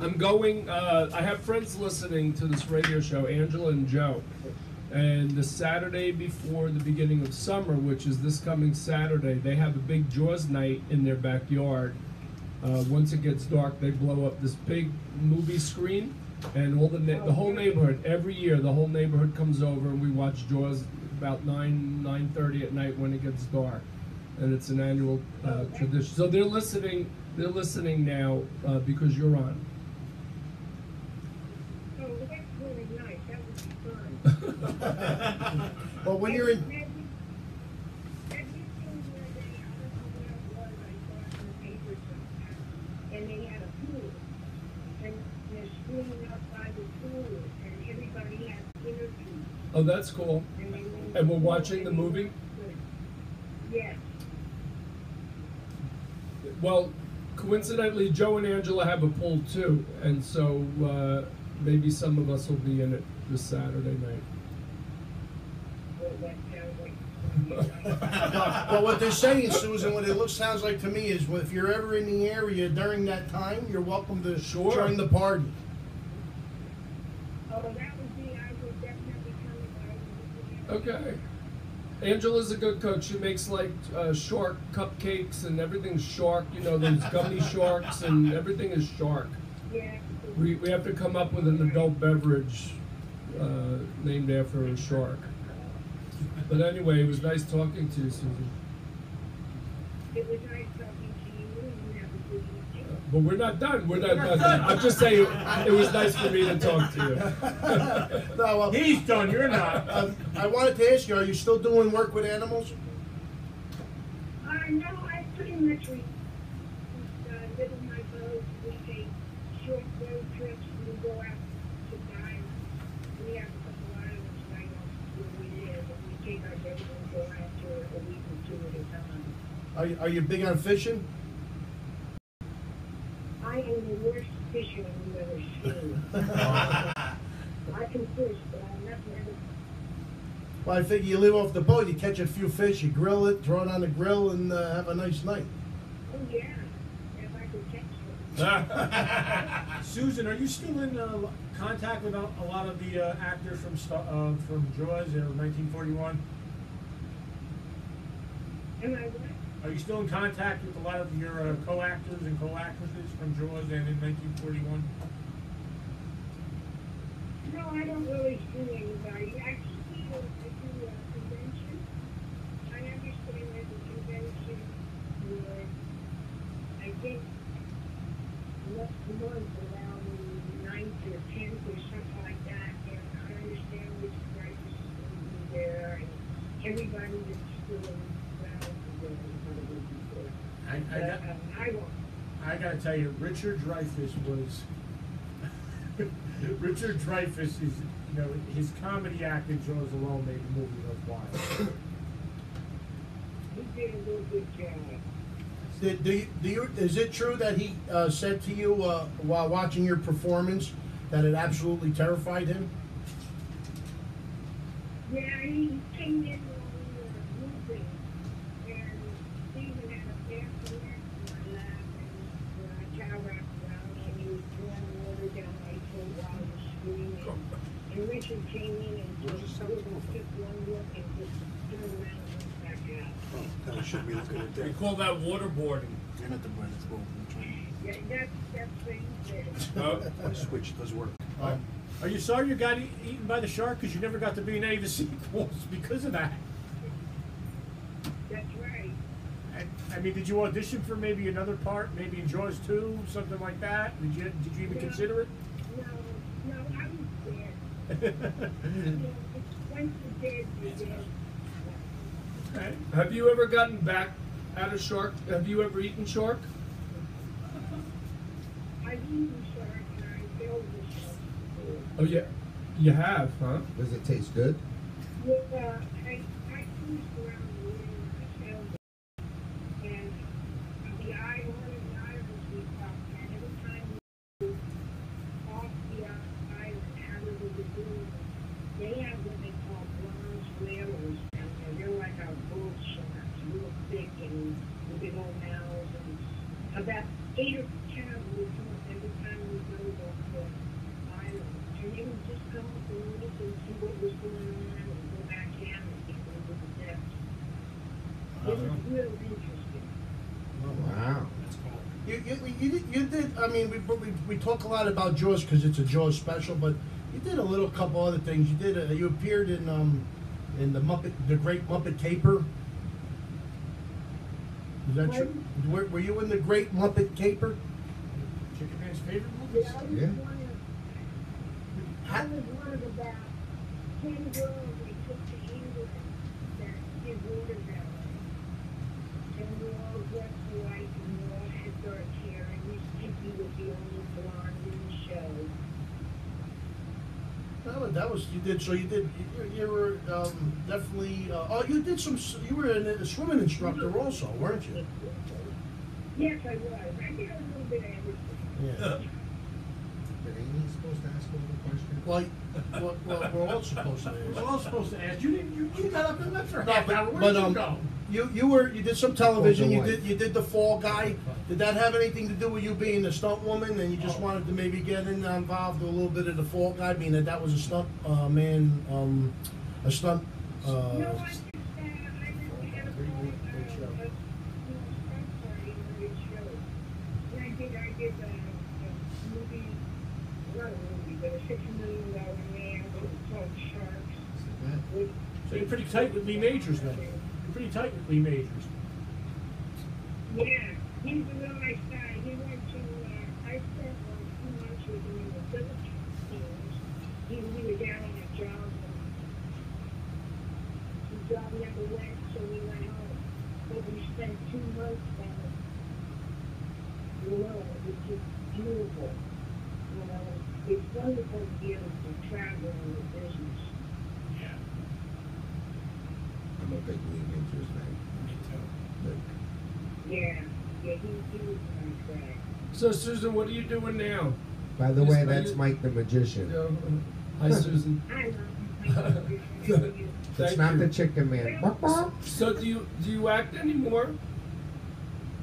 I'm going. Uh, I have friends listening to this radio show, Angela and Joe. And the Saturday before the beginning of summer, which is this coming Saturday, they have a big Jaws night in their backyard. Uh, once it gets dark, they blow up this big movie screen, and all the the whole neighborhood every year the whole neighborhood comes over and we watch Jaws about nine nine thirty at night when it gets dark, and it's an annual uh, tradition. So they're listening. They're listening now uh, because you're on. And everybody has interviews, Oh, that's cool. and And we're watching the movie? Yes. Well, coincidentally, Joe and Angela have a pool too, and so uh, maybe some of us will be in it this Saturday night. Well, that sounds like. well, what they're saying, Susan, what it looks, sounds like to me is, if you're ever in the area during that time, you're welcome to Sure. join the party. Oh, that would be, I would definitely come if I was. Okay. Angela's a good cook. She makes like uh, shark cupcakes and everything's shark. You know, those gummy sharks and everything is shark. Yeah. We, we have to come up with an adult beverage uh, named after a shark. But anyway, it was nice talking to you, Susan. It was nice talking to you, and you have a good evening. But we're not done. We're not done. I'm just saying it was nice for me to talk to you. No, well, He's done. You're not. um, I wanted to ask you, are you still doing work with animals? Uh, no, I pretty much we, uh, live in my boat, we take short road trips, we go out to dive. We have a couple islands right off where we live, and we take our boat and go out for a week or two at a time. Are, you- are you big on fishing? I am the worst fisher you've ever seen. I can fish, but I'm not never, Well, I figure you live off the boat, you catch a few fish, you grill it, throw it on the grill, and uh, have a nice night. oh yeah, if I could catch one. Susan, are you still in uh, contact with a, a lot of the uh, actors from Sta- uh, from Jaws in 1941? Am I what? Are you still in contact with a lot of your uh, co-actors and co-actresses from Jaws and in 1941? No, I don't really see anybody. Actually, uh, I do a convention. I understand there's a convention where I think next month around the ninth tenth or something like that, and I understand which price is there, and everybody that's still around is gonna be there. I, I got, I gotta tell you, Richard Dreyfuss was. Richard Dreyfuss is, you know, his comedy act in Jaws alone made the movie worthwhile. He did a real good job. Did, do you, do you, is it true that he, uh, said to you, uh, while watching your performance, that it absolutely terrified him? Yeah, he came in while we were moving, and Steven had a bassinet in my lap, and uh, towel wrapped around me, and he was pouring water down my throat while I was screaming. And Richard came in and just took took one look and just turned around and went back out. Oh, that should be looking at We that. call that waterboarding. You're not the brand that's going Yeah, that's, that's what he said. Uh, The switch does work. Um, Are you sorry you got e- eaten by the shark? Cause you never got to be in any of the sequels because of that. That's right. And, I mean, did you audition for maybe another part, maybe in Jaws two, something like that? Did you, did you even consider it? No, no, I was dead. You know, it's- Once you're dead, you're dead. Okay. Have you ever gotten back at a shark? Have you ever eaten shark? I've eaten shark and I killed the shark. Oh yeah, you have, huh? Does it taste good? Yeah, I, I cruised around the world and I sailed it. And the island, one of the islands we stopped at, every time we moved off the island, out of the lagoon, they have what they call bronze whalers down there. They're like our bull sharks, real thick and with big old mouths and about eight or ten of them would come up every time we go off the island. And they would just come up and look and see what was going on and go back in and get into the depths. It was real interesting. Wow. You, you, you did, you did, I mean, we, we, we talk a lot about Jaws because it's a Jaws special, but you did a little couple other things. You did, uh, you appeared in, um, in the Muppet, the Great Muppet Caper. Is that true? Were, were you in the Great Muppet Caper? Chicken Man's favorite Yeah, movies? I was Yeah. one of, I was one of about ten girls they took to England that did water ballet. And we all dressed alike and we all had dark hair and Miss Piggy was the only blonde in the show. That was, you did, so you did, you, you were, um, definitely, uh, oh, you did some, you were a, a swimming instructor also, weren't you? Yes, I was. I did a little bit of everything. Yeah. But ain't he supposed to ask all the questions? Well, well, well, we're all supposed to. We're all supposed to ask. You didn't, you, you got up and left for No, half but- hour. Where but, did you um, go? You, you were, you did some television, you did, you did the Fall Guy. Did that have anything to do with you being a stunt woman and you just wanted to maybe get in, uh, involved with a little bit of the Fall Guy, being that that was a stunt, uh, man, um, a stunt, uh, No, I just, uh, I just had a call, uh, a, you know, stunt party on this show. And I did, I did a, a movie, not a movie, but a six million dollar man called Sharks. with- So you're pretty tight with Lee Majors then. You're pretty tight with Lee Majors. Yeah, he's a real nice guy. He went to, uh, I spent like two months with him in the Philippines. He, we were down on a job. and The job never went, so we went home. But we spent two months down below, which is beautiful. You know, it's wonderful to be able to travel in the business. Yeah. I'm a big Lee Majors fan. But Yeah, yeah, he, he was a nice guy. So Susan, what are you doing now? By the Yes, way, that's you- Mike the Magician. Hi, Susan. I love him. Good. It's not you. the chicken man. Bop, bop. So do you do you act anymore?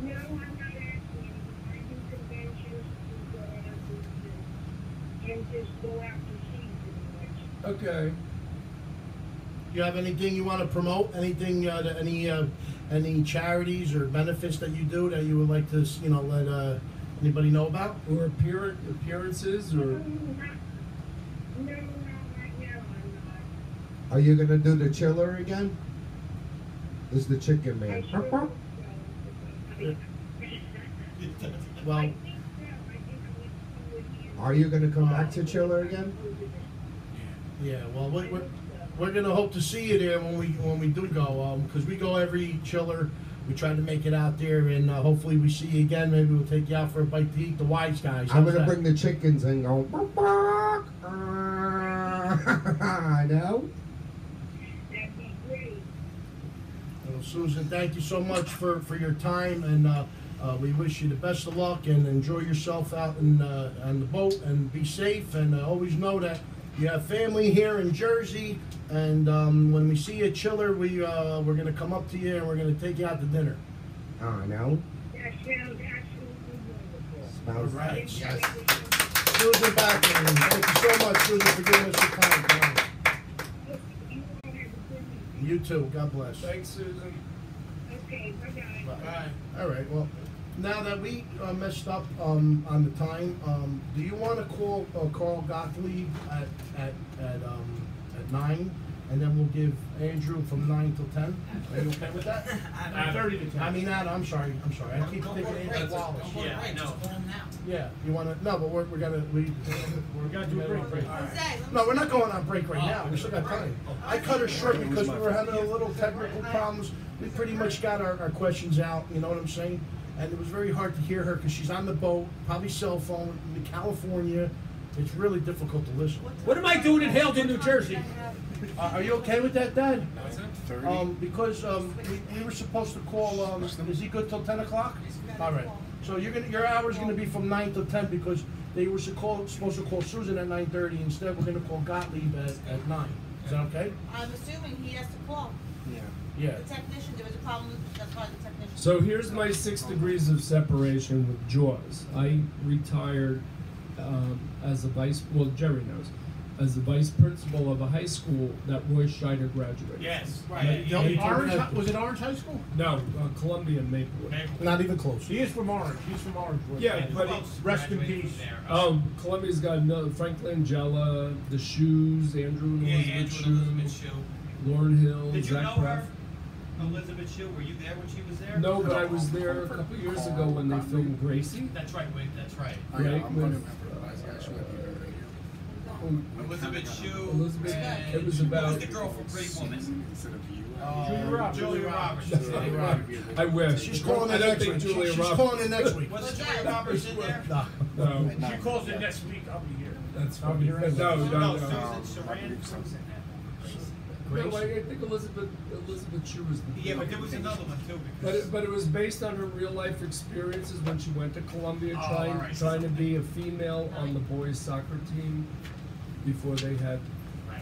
No, I'm not acting. I do conventions, do dances, and, and just go out to sea pretty much. Okay. you have anything you wanna promote? Anything, uh, that- any, uh, any charities or benefits that you do that you would like to, you know, let, uh, anybody know about? Or appear appearances No, or not, no, no, right now I'm Are you gonna do the chiller again? Is the chicken man? sure Bop, hope bop. so. I mean, Well, I think so. I think I went to with you. Are you gonna come back to Chiller again? Yeah, well, we're, we're, we're gonna hope to see you there when we, when we do go, um, cause we go every chiller. We try to make it out there and, uh, hopefully we see you again. Maybe we'll take you out for a bite to eat, the wise guys. I'm gonna that? bring the chickens and go. "Bark, bark." I know. That'd be great. Well, Susan, thank you so much for, for your time, and uh, uh, we wish you the best of luck and enjoy yourself out in, uh, on the boat and be safe. And uh, always know that you have family here in Jersey, and um, when we see you at Chiller, we uh, we're gonna come up to you and we're gonna take you out to dinner. I know. That sounds absolutely wonderful. Smells Right. Yes. you very much. Susan Backlinie, thank you so much, Susan, for giving us your time. tonight. You all have a good evening. You too. God bless. Thanks, Susan. Okay, bye-bye. Bye. All right, well, now that we uh, messed up um, on the time, um, do you want to call uh, Carl Gottlieb at, at, at, um, at nine? And then we'll give Andrew from nine till ten? Are you okay with that? Thirty to ten. I mean, Adam, I'm sorry, I'm sorry, I keep thinking go Andrew. Wallace. Don't go to Yeah, break. no. Just call him now. Yeah, you wanna, no, but we're, we're gonna, we, We're gonna do a break, break. no, we're not going on break right oh, now, we still got time. Oh. I cut her short because we were having a little technical problems. We pretty much got our, our questions out, you know what I'm saying? And it was very hard to hear her because she's on the boat, probably cell phone, in California. It's really difficult to listen. What am I doing in Haledon, New Jersey? Uh, are you okay with that, Dad? Um, because, um, we, we were supposed to call, um, is he good till ten o'clock? All right, so you're gonna, your hour's gonna be from nine to ten because they were su- call, supposed to call Susan at nine thirty, instead we're gonna call Gottlieb at, at nine. Is that okay? I'm assuming he has to call Yeah. Yeah. The technician, there was a problem with, that's why the technician. So here's my six degrees of separation with Jaws. I retired um, as a vice, well, Jerry knows, as the vice principal of a high school that Roy Scheider graduated. Yes, Yeah, right. yeah, Orange, yeah. Hi- was it Orange High School? No, uh, Columbia Maplewood. Not even close. He is from Orange, he's from Orange. Yeah, but he- Rest in peace. from? Um, Columbia's got another Frank Langella, the Shues, Andrew and Yeah, Elizabeth Andrew Shue, and Elizabeth Shue. Lauryn Hill, Did you know Braff. her? Elizabeth Shue, were you there when she was there? No, but I was there a couple years ago when they filmed Gracie. That's right, wait, that's right. Right, with, Elizabeth Shue. Elizabeth- and- it was Who about- was the girl from Great Woman? Uh, Julia Roberts. Julia Roberts. Julia Roberts. I wish. She's calling I in next week. She- Julia She's Roberts- calling in next week. Was Julia Roberts in there? No. No, She calls in next week, I'll be here. that's I'll be No, here. no, no. Susan Saran. Susan. No, I I think Elizabeth, Elizabeth Shue was the. Yeah, but there was another one too, But it, but it was based on her real life experiences when she went to Columbia, Oh, trying alright. trying to be a female on the boys soccer team before they had. Right.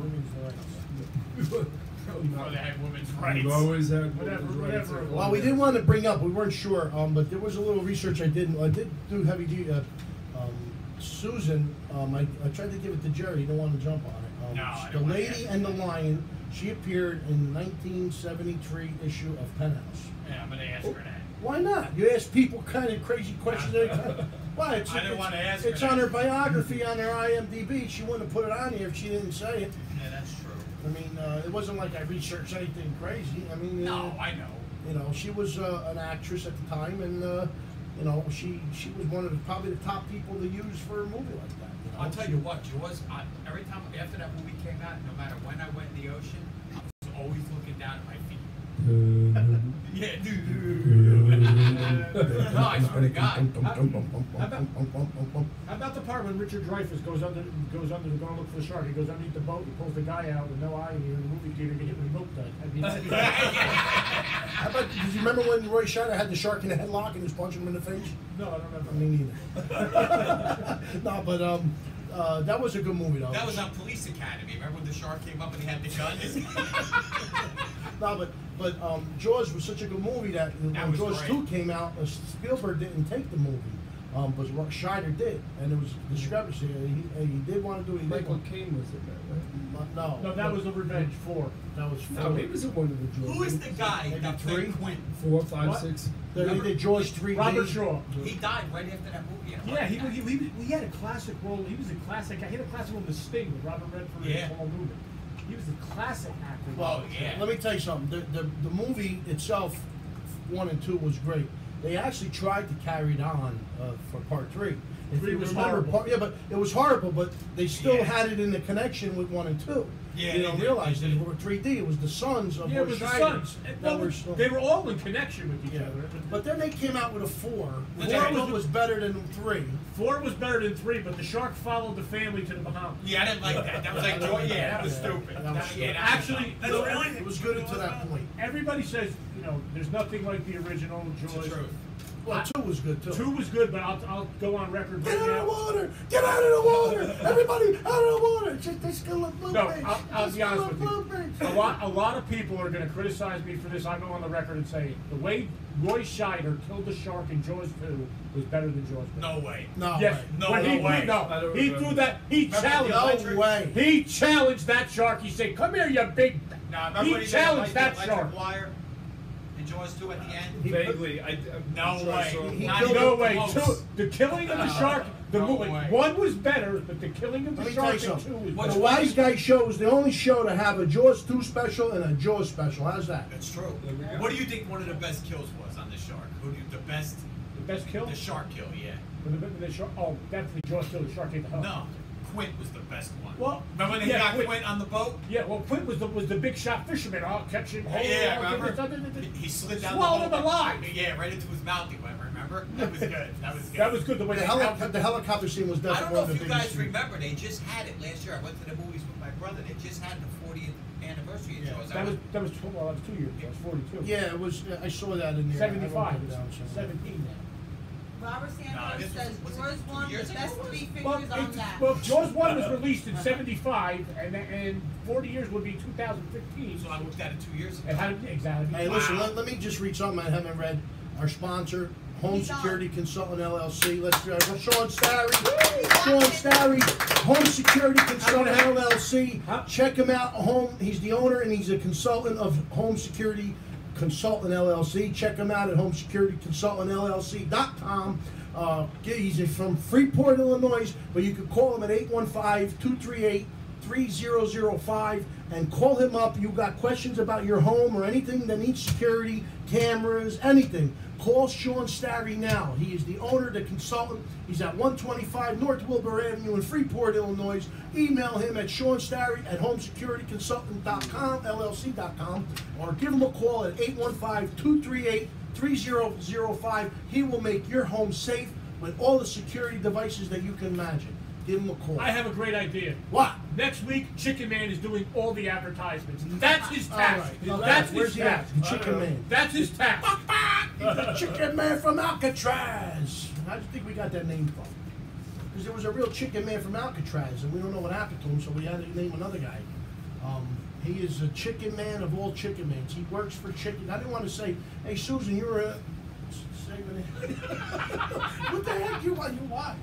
Women's rights. Before they had women's We've always had Whatever- women's rights. whatever it Well, we didn't want to bring up, we weren't sure, um, but there was a little research I did, I did do heavy duty, uh, um, Susan, um, I, I tried to give it to Jerry, he didn't want to jump on it. Um, No, I The don't wanna Lady ask. and the Lion, she appeared in nineteen seventy-three issue of Penthouse. Yeah, I'm gonna ask her that. Why not? You ask people kind of crazy questions every time. Why? It's, I didn't it's- wanna ask It's that. on her biography on her IMDb. She wouldn't have put it on here if she didn't say it. Yeah, that's true. I mean, uh, it wasn't like I researched anything crazy. I mean, uh, No, I know. you know, she was uh, an actress at the time, and uh, you know, she she was one of the, probably the top people to use for a movie like that. You know? I'll tell you what, Jaws, I, every time, after that movie came out, no matter when I went in the ocean, I was always looking down at my. Yeah, dude. No, I swear to God. How about the part when Richard Dreyfuss goes under, goes under to go and look for the shark? He goes underneath the boat, he pulls the guy out with no eye, and you're in the movie theater, get hit with a milk dud. I mean, that'd How about? Did you remember when Roy Scheider had the shark in the headlock and he was punching him in the face? No, I don't remember. Me neither. no, but um, uh, that was a good movie though. That was on Police Academy. Remember when the shark came up and he had the gun? No, but but um, Jaws was such a good movie that when That was Jaws great. two came out, uh, Spielberg didn't take the movie, um, but Ro- Scheider did, and it was discrepancy. He, he did want to do it. Michael Caine was in that, right? No, No, that was the Revenge Four. that was four. No, he was in one of the Jaws. Who is the guy Maybe that three? played Quentin? Four, five, What? six. They he did Jaws three. Robert Shaw. He died right after that movie. had Yeah, he, he, he, he had a classic role. He was a classic. He had a classic role in The Sting with Robert Redford Yeah. and Paul Newman. He was a classic actor. Well, yeah. Let me tell you something. The, the the movie itself, one and two, was great. They actually tried to carry it on uh, for part three, if Three you was remember, horrible. part- yeah, but it was horrible, but they still Yeah. had it in the connection with one and two. Yeah, You they don't did, realize they that it were three D, it was the sons of Yeah, it was the Scheider Sons. that Well, were still- they were all in connection with each Yeah, other. but then they came out with a four. But Four was, was better than three. Four was better than three, but the Shark followed the family to the Bahamas. Yeah, I didn't like that. That was like, oh, yeah, that was stupid. That was stupid. yeah, Actually. That's no, really. It was good until that point. Everybody says, you know, there's nothing like the original It's Jaws. the truth. Well, two was good too. Two was good, but I'll, I'll go on record Get right out of the water! Get out of the water! Everybody out of the water! Just, this still look blue No, fish. I'll, I'll be honest with look you. A lot, a lot of people are going to criticize me for this. I go on the record and say the way Roy Scheider killed the shark in Jaws 2 was better than Jaws 1. No way. No Yes, way. No when he, way. No, he threw that. He Remember the challenged. electric- No way. He challenged that shark. He said, "Come here, you big." Nah, remember he when he challenged that shark. wire in Jaws 2 at the end? He- Vaguely, I. I'm No sure I way. saw He one. killed No him way. close. Two, the killing of the shark. The No movie. way. One was better, but the killing of the Let me shark tell you in two was something. Which better. The Wise Guy Show is the only show to have a Jaws 2 special and a Jaws special. How's that? That's true. There we go. What do you think one of the best kills was on the shark? Who do you, the best, The best kill. the shark kill, yeah. For the, the shark. Oh, definitely Jaws killed the shark ate the hell. No, Quint was the best one. Well, remember when they yeah, got Quint- Quint on the boat? Yeah, well, Quint was the was the big shot fisherman. I'll catch him. hold yeah, him, remember? give da- da- da- He- He slid down Swallowed the him boat. alive. Yeah, right into his mouth he went, remember? That was good. That was good. That was good. The way The, heli- the helicopter scene was done. I don't know one if you guys scenes. remember, they just had it last year. I went to the movies with my brother. They just had the 40th anniversary of Yeah, Jaws. I That was went- that was tw- well, that was two years ago. It was forty-two. Yeah, it was. I saw that in there. I Seventy-five. it down somewhere. Seventeen now. Robert Nah, Sanders this says was it Jaws one, the best was it? Well, figures on that. well, Jaws one was uh-huh. released in '75, and and 40 years would be 2015. So I looked at it two years ago. It had exactly. Hey, listen, Wow. let, let me just read something I haven't read. Our sponsor, Home He's on. Security Consultant LLC. Let's go. Sean Starry. Sean Starry, Home Security Consultant LLC. Check him out. Home. He's the owner and he's a consultant of Home Security Consultant LLC. Check him out at HomeSecurityConsultantLLC.com. Uh, he's from Freeport, Illinois, but you can call him at 815-238-3005 and call him up. You got questions about your home or anything that needs security, cameras, anything. Call Sean Starry now. He is the owner, the consultant. He's at 125 North Wilbur Avenue in Freeport, Illinois. Email him at Sean Starry at homesecurityconsultant.com, LLC.com, or give him a call at 815-238-3005. He will make your home safe with all the security devices that you can imagine. Give him a call. I have a great idea. What? Next week, Chicken Man is doing all the advertisements. That's his task. right. That's where's his task. The Chicken Man. That's his task. the Chicken Man from Alcatraz. How do you think we got that name from? Because there was a real Chicken Man from Alcatraz, and we don't know what happened to him, so we had to name another guy. Um, he is a Chicken Man of all Chicken Mans. He works for Chicken. I didn't want to say, "Hey, Susan, you're a." Say my name. what the heck? You want? You why?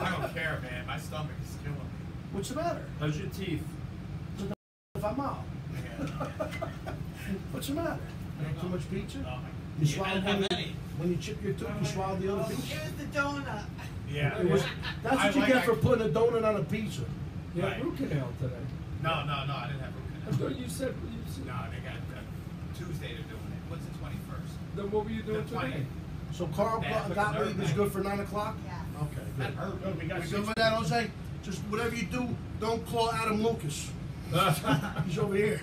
I don't care, man. My stomach is killing me. What's the matter? How's your teeth? If I'm out. What's the matter? You have too much pizza? Oh, my- You Yeah, I swallow didn't one have any. when you chip your tooth, you swallow the other piece. Here's the donut. Yeah. It was, that's I what you like- get for putting a donut on a pizza. You had Right. root canal today. No, no, no. I didn't have root I canal. thought you said, you said. No, they got uh, Tuesday they're doing it. What's the twenty first? Then what were you doing The 20th. today? So Carl Yeah, Go- but Gottlieb is good for nine o'clock? Yeah. Okay, good. hurt. Good, we got We six- good with that, Jose? Just whatever you do, don't call Adam Lucas. He's over here.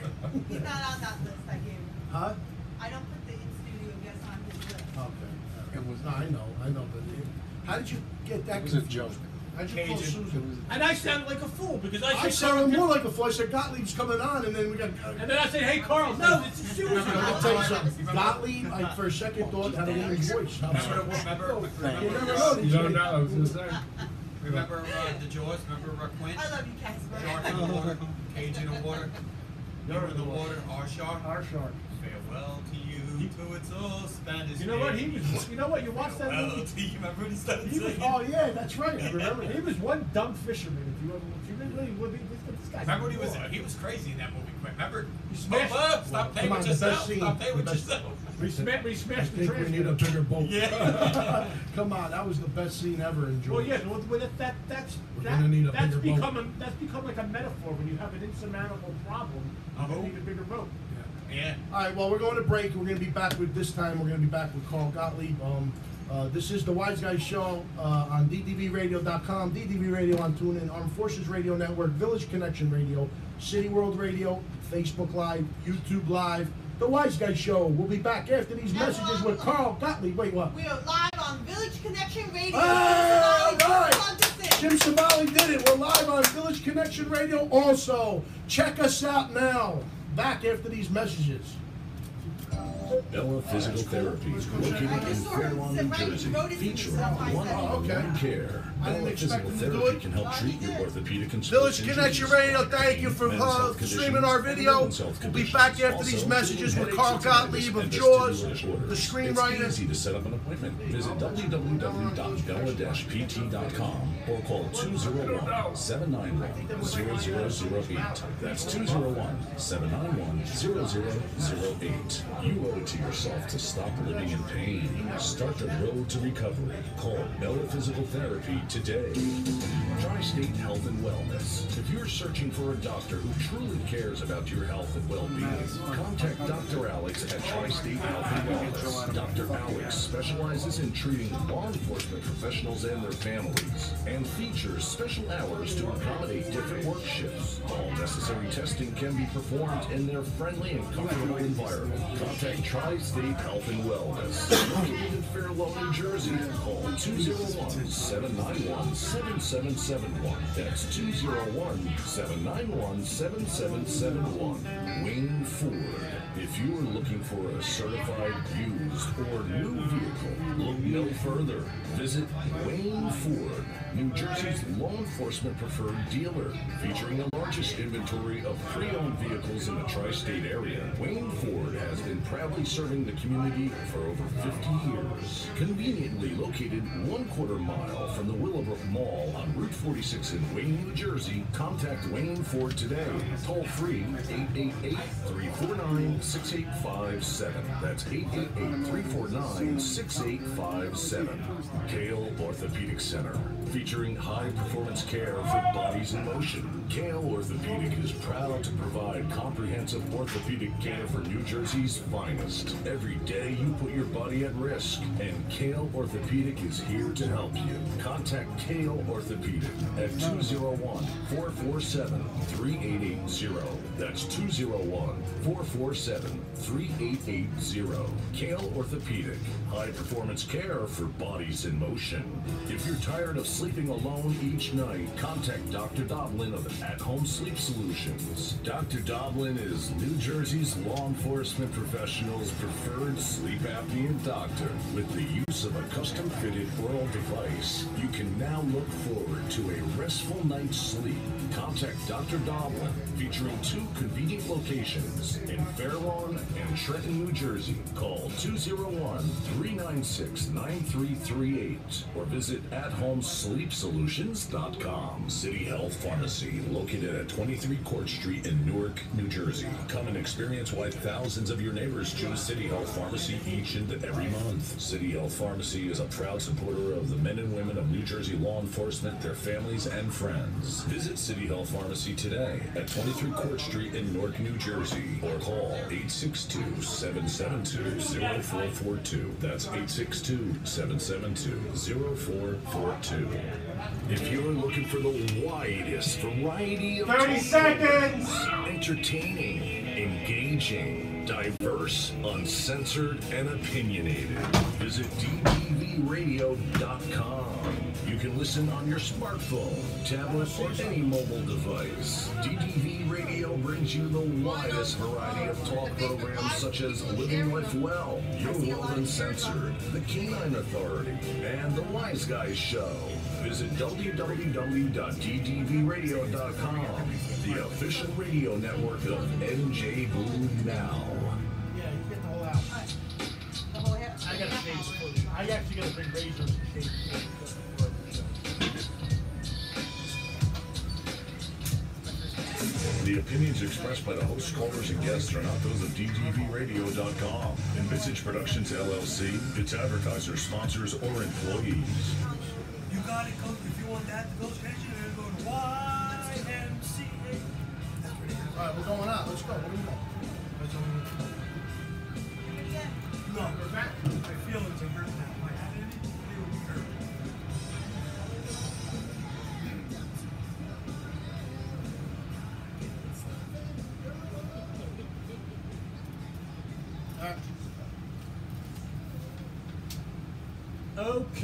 He's not on that list I gave him. Huh? I don't put the in-studio guests on his list. Okay. It was, no, I know, I know, but it- how did you get that It was a confused? joke. How'd you call Cajun. Susan? And I sounded like a fool because I I sounded more like a fool. I said Gottlieb's coming on, and then we got. And then I said, "Hey, Carl, no, this is Susan." I'm gonna tell you something. Gottlieb, I for a second thought had a woman's voice. I'm Remember, sorry. remember, You never know uh, You don't know, I was gonna say. remember uh, the Jaws? Remember uh, Quint? I love you, Casper. Shark in the water, cage in the water. You're in the water, our shark. Our shark. Farewell to you, to its all Spanish. You know what? He was. You know what? You watched that movie. Remember when he started He was, oh yeah, that's right. I remember. He was one dumb fisherman. If you ever, if you really would be, this, this guy's. Remember when he was he was crazy in that movie. Remember? He smashed- Stop, stop playing with on, yourself. scene, Stop playing with yourself. We smashed. We I smashed the think we need a bigger boat. Yeah. Come on, that was the best scene ever in Jaws. Well, yeah, well, well, that, that, that's We're that, need a that's bigger boat. become a, that's become like a metaphor when you have an insurmountable problem. Uh-huh. You need a bigger boat. Yeah. All right, well, we're going to break. We're going to be back with this time. We're going to be back with Carl Gottlieb. Um, Uh, this is the Wise Guys Show uh, on DDVRadio.com, DDV Radio on TuneIn, Armed Forces Radio Network, Village Connection Radio, City World Radio, Facebook Live, YouTube Live. The Wise Guys Show. We'll be back after these messages with Carl Gottlieb. Wait, what? We are live on Village Connection Radio. All Jim right. Savali, just plug us in. Jim Savali did it. We're live on Village Connection Radio. Also, check us out now. Back after these messages. Bella Physical Therapy, located in Fairlawn, New Jersey, featuring oh, one-on-one care. Bella Physical Therapy can help treat your orthopedic Village Connection Radio, thank you for uh, streaming our video. We'll be back after these messages with Carl Gottlieb of Jaws, the It's screenwriter. easy to set up an appointment. Visit www.bella-pt.com or call 201-791-0008. That's 201-791-0008. You owe it to yourself to stop living in pain. Start the road to recovery. Call Bella Physical Therapy today. Tri-State Health and Wellness. If you're searching for a doctor who truly cares about your health and well-being, contact Dr. Alex at Tri-State Health and Wellness. Dr. Alex specializes in treating law enforcement professionals and their families and features special hours to accommodate different work shifts. All necessary testing can be performed in their friendly and comfortable environment. Contact Tri-State Health and Wellness. Located in Fair Lawn, New Jersey. Call 201-791-7771. That's 201-791-7771. Wayne Ford. If you are looking for a certified used or new vehicle, look no further. Visit Wayne Ford, New Jersey's law enforcement preferred dealer, featuring the largest inventory of pre-owned vehicles in the tri-state area. Wayne Ford has been proudly serving the community for over 50 years. Conveniently located one quarter mile from the Willowbrook Mall on Route 46 in Wayne, New Jersey, contact Wayne Ford today. Toll free 888-349-6857. That's 888-349-6857. Kale Orthopedic Center, featuring high performance care for bodies in motion. Kale Orthopedic is proud to provide comprehensive orthopedic care for New Jersey's finest. Every day you put your body at risk, and Kale Orthopedic is here to help you. Contact Kale Orthopedic at 201 447 3880. That's 201 447 3880. Kale Orthopedic, high performance care for bodies in motion. If you're tired of sleeping alone each night, contact Dr. Doblin of At Home Sleep Solutions. Dr. Doblin is New Jersey's law enforcement professional's preferred sleep apnea doctor. With the use of a custom fitted oral device, you can now look forward to a restful night's sleep. Contact Dr. Doblin, featuring two convenient locations in Fairlawn and Trenton, New Jersey. Call 201 396 9338 or visit athomesleepsolutions.com. City Health Pharmacy, located at 23 Court Street in Newark, New Jersey. Come and experience why thousands of your neighbors choose City Health Pharmacy each and every month. City Health Pharmacy is a proud supporter of the men and women of New Jersey law enforcement, their families, and friends. Visit City Health Pharmacy today at 23 Court Street in Newark, New Jersey, or call 862-772-0442. That's 862-772-0442. If you're looking for the widest variety of 30 seconds! entertaining, engaging, diverse, uncensored, and opinionated, visit ddvradio.com. You can listen on your smartphone, tablet, or any mobile device. DDV Radio brings you the widest variety of talk programs such as Living Life Well, Your World Uncensored, The Canine Authority, and The Wise Guys Show. Visit www.ddvradio.com, the official radio network of NJ Blue Now. Yeah, you get the whole house. The whole hair. I gotta shave this for. I actually gotta bring razors and shave this for you. The opinions expressed by the hosts, callers, and guests are not those of DTVRadio.com, Envisage Productions LLC, its advertisers, sponsors, or employees. Got it, coach. If you want that to go attention, then go to YMCA. All right, we're going out. Let's go.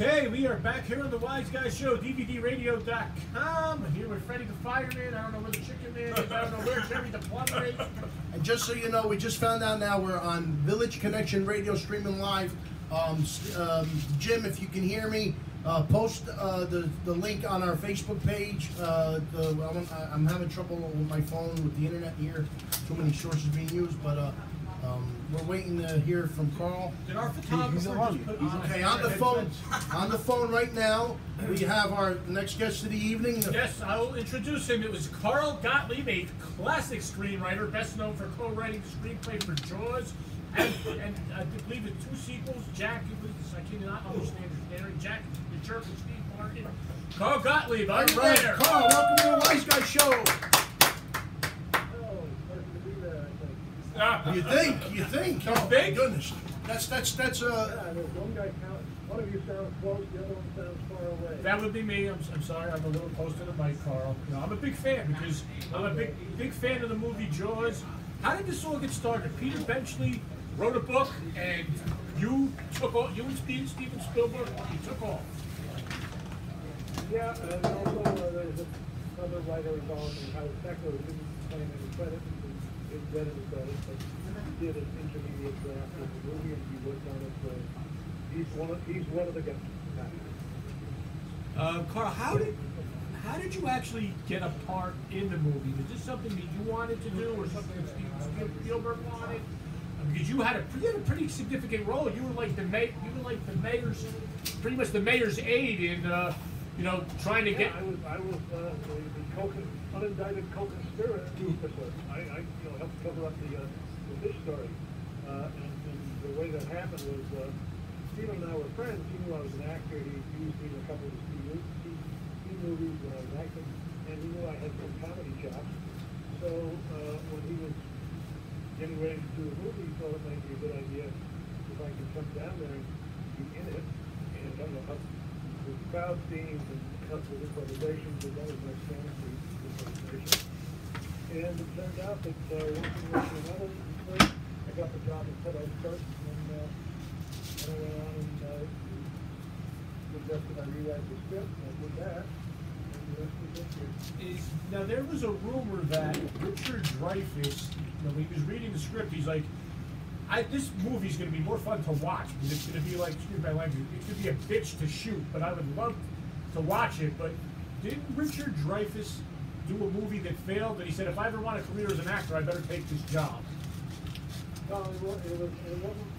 Okay, we are back here on the Wise Guys Show, DVDRadio.com. Here with Freddie the Fireman. I don't know where the Chicken Man is. I don't know where Jerry the Plumber is. And just so you know, we just found out now we're on Village Connection Radio streaming live. Um, um, Jim, if you can hear me, uh, post uh, the, the link on our Facebook page. Uh, the, I'm, I'm having trouble with my phone with the internet here. Too many sources being used, but uh, um, we're waiting to hear from Carl. Did our photographer just put on Okay, on the phone, on the phone right now, we have our next guest of the evening. Yes, I will introduce him. It was Carl Gottlieb, a classic screenwriter, best known for co-writing the screenplay for Jaws, and, and I believe in two sequels. Jack, it was, I cannot understand his name. Jack, the Church with Steve Martin. Carl Gottlieb, you right, there? Carl, welcome to the Wise Guy Show. Ah. You think? You think? You oh, think? My goodness, that's that's that's uh. Yeah, there's one guy count, one of you sounds close, the other one sounds far away. That would be me. I'm, I'm sorry. I'm a little close to the mic, Carl. You know, I'm a big fan because I'm a big big fan of the movie Jaws. How did this all get started? Peter Benchley wrote a book, and you took off. You and Steven, Steven Spielberg, you took off. Yeah, and also uh, there's another writer involved in Howard Sackler who didn't claim any credit, he didn't get but he did an intermediate draft of the movie and he worked on it, so he's one of, he's one of the guys. Uh, Carl, how did how did you actually get a part in the movie? Was this something that you wanted to do, or something that Steven Spielberg wanted? Because you had a you had a pretty significant role. You were like the may you were like the mayor's pretty much the mayor's aide in uh, you know trying to get. I was, I was, uh, the, the co unindicted co-conspirator, because I, I, helped cover up the, uh, the fish story. Uh, and, and the way that happened was, uh, Steven and I were friends, he knew I was an actor, he used me in a couple of his TV, TV movies when I was acting, and he knew I had some comedy chops. So, uh, when he was getting ready to do a movie, he thought it might be a good idea if I could come down there and be in it, and, I don't know, help with crowd scenes and help with improvisations, and that was my improvisation. And it turned out that, uh, thing led another, first, I got the job at Ted Oak Church, and, uh, I went on and, uh, I rewrite the script, and I did that, was now there was a rumor that Richard Dreyfuss, when he was reading the script, he's like, I, this movie's gonna be more fun to watch because it's gonna be like, excuse my language, it's gonna be a bitch to shoot, but I would love to watch it. But didn't Richard Dreyfuss do a movie that failed? And he said, if I ever want a career as an actor, I better take this job. No, it was, it was, it wasn't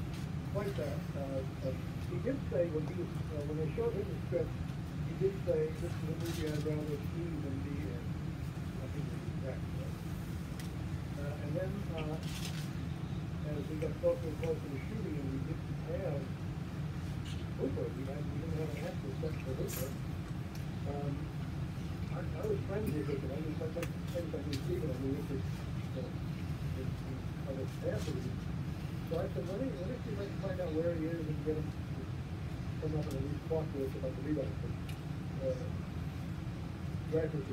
quite that. Uh, uh, he did say when he was, uh, when they showed him the script, he did say, this is a movie I'd rather see than be in. I think it was exact quote. Uh, and then, uh, as we got closer and closer to shooting and we didn't have Hooper, we had, we didn't have an actor except for Hooper. Um, So I said, let let me see if I can find out where he is and get him come up and talk to us about the rewrite. But, uh, Dreyfuss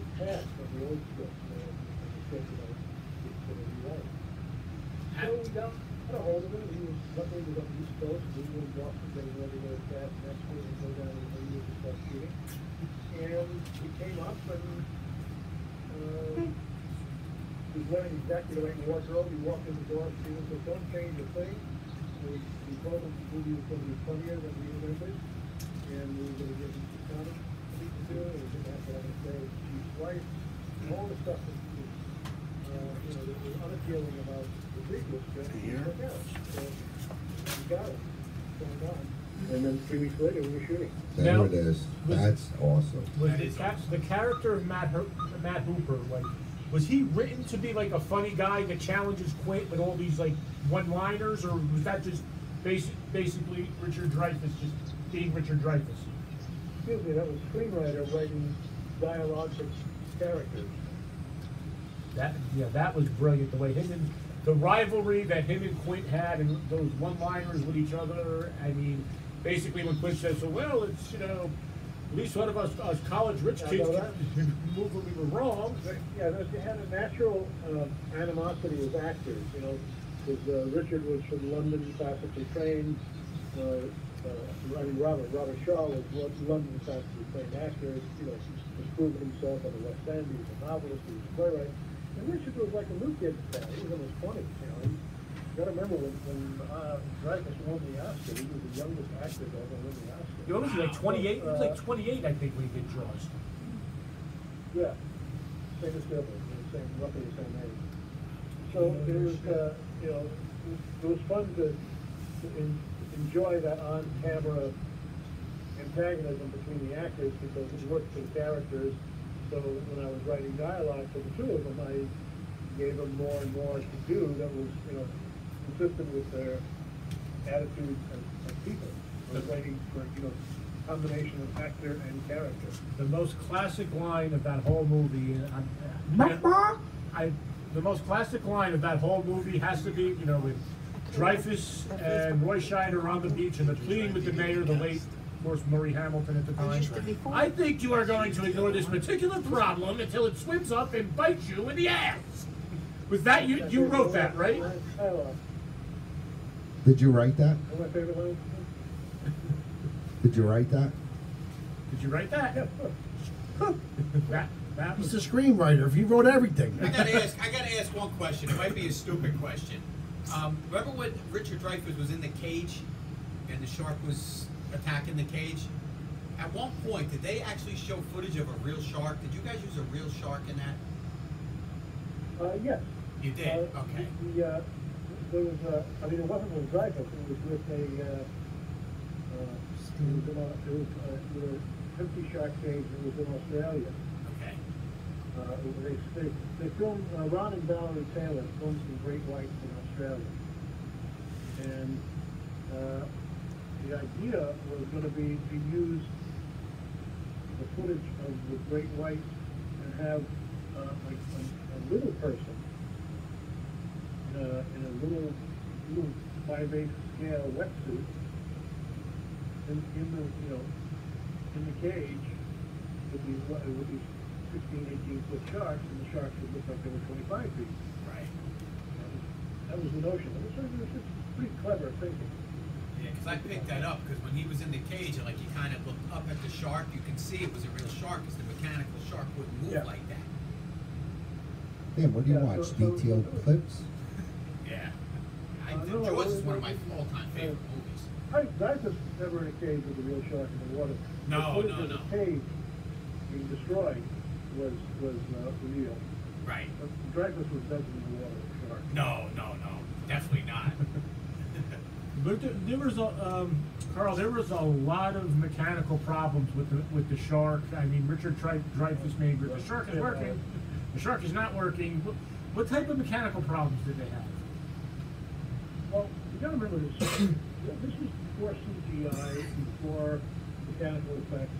on the old script, uh, and the that I was going to rewrite. We got, a hold of him, he was, luckily he was on the we were in Boston, ready to go to next week and go down to the New to start shooting. And he came up and, uh, he was wearing exactly the right wardrobe, he walked in the door, Steven said, don't change a thing. We, we told him the movie was gonna be funnier than we remembered, and we were gonna give him some comedy to do, and we didn't have to have him say Chief's wife, and all the stuff that, was, uh, you know, that was unappealing about the previous script. Here? So, we got it, going on. And then three weeks later, we were shooting. There it is. was- That's awesome. Was the, ca- the character of Matt Her- Matt Hooper like? Was he written to be like a funny guy that challenges Quint with all these like one-liners, or was that just basic, basically Richard Dreyfuss just being Richard Dreyfuss? Excuse me, that was screenwriter writing dialogue for characters. That yeah, that was brilliant. The way him and the rivalry that him and Quint had, and those one-liners with each other. I mean, basically when Quint says, "So well, it's you know." At least one of us, us college rich kids, can move when we were wrong. Yeah, they had a natural uh, animosity as actors, you know. was, uh, Richard was from London, classically trained, uh, uh, I mean, Robert, Robert Shaw was Lo- London, classically trained actor, you know, has proven himself on the West End, he was a novelist, he was a playwright. And Richard was like a new kid he was in his twenties, you know, he- gotta remember when, when, uh, Dreyfuss won the Oscar, he was the youngest actor to ever win the Oscar. He was like twenty-eight, he was like Uh, twenty-eight, I think, when he did Jaws. Yeah, same as the same, roughly the same age. So it was, uh, you know, it was fun to, to en- enjoy that on-camera antagonism between the actors because it worked for the characters. So when I was writing dialogue for the two of them, I gave them more and more to do that was, you know, consistent with their attitudes as, as people. I was writing for, you know, combination of actor and character. The most classic line of that whole movie, uh, I, I, the most classic line of that whole movie has to be, you know, with Dreyfuss and Roy Scheider on the beach and the pleading with the mayor, the late, of course, Murray Hamilton at the time. I think you are going to ignore this particular problem until it swims up and bites you in the ass. Was that you? You wrote that, right? Dialogue. Did you write that? One of my favorite lines. Did you write that? Did you write that? that, that He's was. a screenwriter, if he wrote everything. I gotta ask. I gotta ask one question. It might be a stupid question. Um, remember when Richard Dreyfuss was in the cage, and the shark was attacking the cage? At one point, did they actually show footage of a real shark? Did you guys use a real shark in that? Uh, yes. You did. Uh, okay. The, uh, there was, uh, I mean, it wasn't with Dreyfuss, it was with a, uh, uh, it was in a, it was, uh, with an empty shark cage, it was in Australia. Okay. Uh, they, they, they filmed, uh, Ron and Valerie Taylor filmed some great whites in Australia. And, uh, the idea was gonna be to use the footage of the great whites and have, uh, like, a, a little person in a, in a little, little five-eighths scale wetsuit in, in the, you know, in the cage with these, wa- with these 16, 18 foot sharks, and the sharks would look like they were twenty-five feet. Right. That was, that was the notion. It was, sort it was just pretty clever thinking. Yeah, because I picked that up because when he was in the cage and like he kind of looked up at the shark, you can see it was a real shark because the mechanical shark wouldn't move Yeah. like that. Dan, what do you Yeah, watch? so- so- Detailed clips? Yeah. I, the no, Jaws it- is one of my all-time favorite movies. I, Dreyfuss never in a cage with a real shark in the water. No, the no, no. The cage being destroyed was, was, uh, real. Right. But Dreyfuss was never in the water with shark. No, no, no, definitely not. But there, there was a, um, Carl, there was a lot of mechanical problems with the, with the shark. I mean, Richard Tri- Dreyfuss made, the shark is working, the shark is not working. What, what type of mechanical problems did they have? Well, you gotta remember this, this was before CGI, before mechanical effects.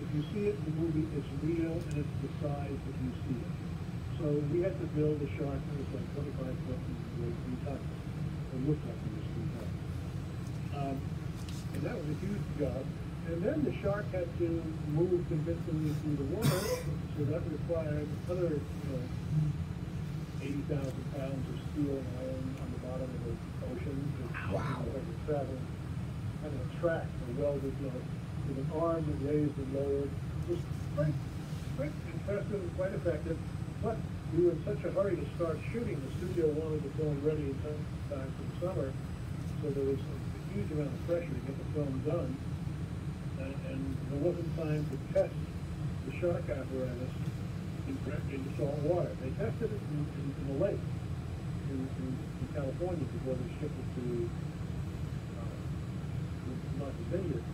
If you see it in the movie, it's real and it's the size that you see it. So we had to build a shark that was like twenty-five foot and three tons. It looked like it was three tons. Um, and that was a huge job. And then the shark had to move convincingly through the water, so that required other, you know, eighty thousand pounds of steel and iron on the bottom of the ocean. Wow. to travel, kind of a track, or welded, you know, with an arm that raised and lowered. It was quite, quite impressive and quite effective, but we were in such a hurry to start shooting, the studio wanted the film ready in time for the summer, so there was a huge amount of pressure to get the film done. And, and there wasn't time to test the shark apparatus in, in salt water. They tested it in, in, in the lake in, in California before they shipped it to, uh, Vineyard.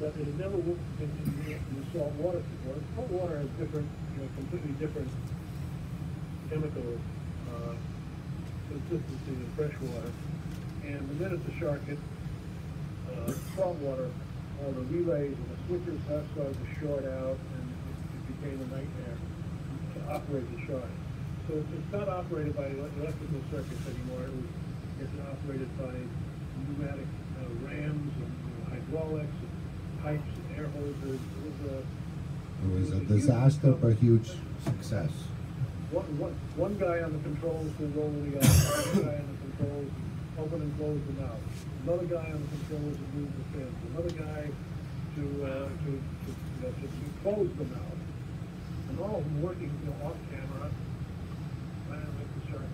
But it never worked in, in, in salt water before. Salt water has different, you know, completely different chemical, uh, consistency than fresh water. And the minute the shark hit, uh, salt water, all the relays and the switches have started to short out and it, it became a nightmare to operate the shark. So it's, it's not operated by electrical circuits anymore. It was, it's operated by pneumatic uh, rams and hydraulics and pipes and air hoses. It was a, It was a disaster, but huge success. one, one, one guy on the controls will roll the eye, one guy on the controls open and close the mouth, another guy on the controls will move the fins, another guy to, uh, to, to, you know, to close the mouth. And all of them working, you know, off camera, trying to make the shark.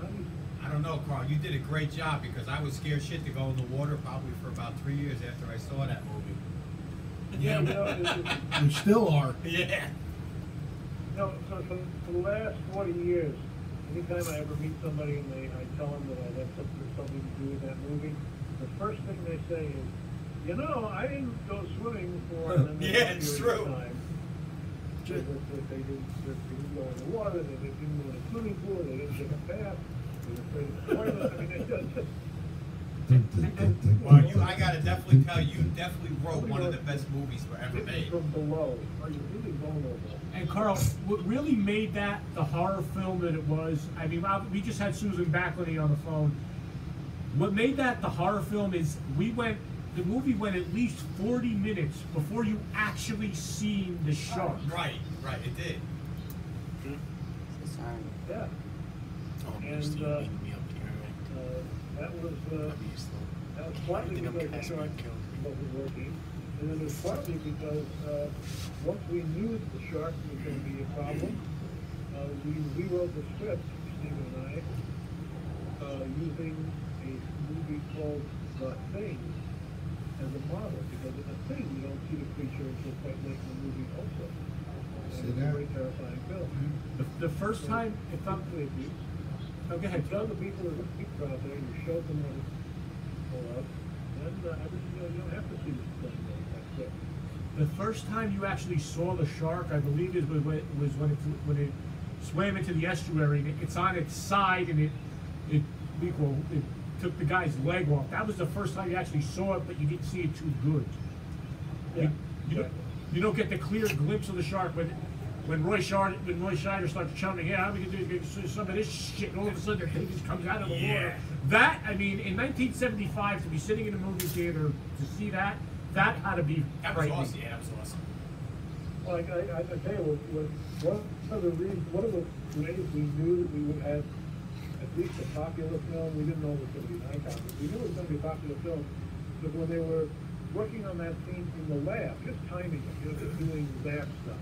How do you, I don't know, Carl, you did a great job because I was scared shit to go in the water probably for about three years after I saw that movie. Yeah, you know, it's- it's- We still are. Yeah. No, so for, for the last forty years, anytime I ever meet somebody and they, I tell them that I had something, something to do with that movie, the first thing they say is, you know, I didn't go swimming for. and Yeah, it's you at the true. time That, that, that they didn't, they didn't go in the water, that they didn't go in the swimming pool, they didn't take a bath, they were afraid of the toilet, I mean, it just, Well, you, I gotta definitely tell you, you definitely wrote one of the best movies were ever made. from below, are you really vulnerable? And Carl, what really made that the horror film that it was, I mean, we just had Susan Backlinie on the phone. What made that the horror film is we went, the movie went at least 40 minutes before you actually seen the shark. Right, right, it did. Hmm. Yeah. And, uh, uh, that was, uh, that was partly because the shark wasn't working, and then it was partly because, uh, once we knew that the shark was gonna be a problem, uh, we rewrote the script, Steven and I, uh, using a movie called The Thing as a model, because in The Thing, you don't see the creature until quite late in the movie also. And See it's a that? very terrifying film. The, the first time, if I'm, With you. go ahead. You tell the people that are out there, you show them what it's all up, then, uh, everything, you know, you don't have to see this thing that. The first time you actually saw the shark, I believe, is when, was when it, when it swam into the estuary. And it's on its side, and it, it, equal, it took the guy's leg off. That was the first time you actually saw it, but you didn't see it too good. Yeah, You, you, don't, you don't get the clear glimpse of the shark when, when Roy Scheider, when Roy Scheider starts chumming, yeah, I'm gonna do some of this shit, and all of a sudden the thing just comes out of the Yeah. water. That, I mean, in 1975, to be sitting in a movie theater to see that, that had to be That was frightening. awesome, yeah, that was awesome. Well, Like, I, I, I tell you, what, what, one of the reasons, one of the ways we knew that we would have at least a popular film, we didn't know it was gonna be an icon, but we knew it was gonna be a popular film, because when they were working on that scene in the lab, just timing it, you know, just doing lab stuff.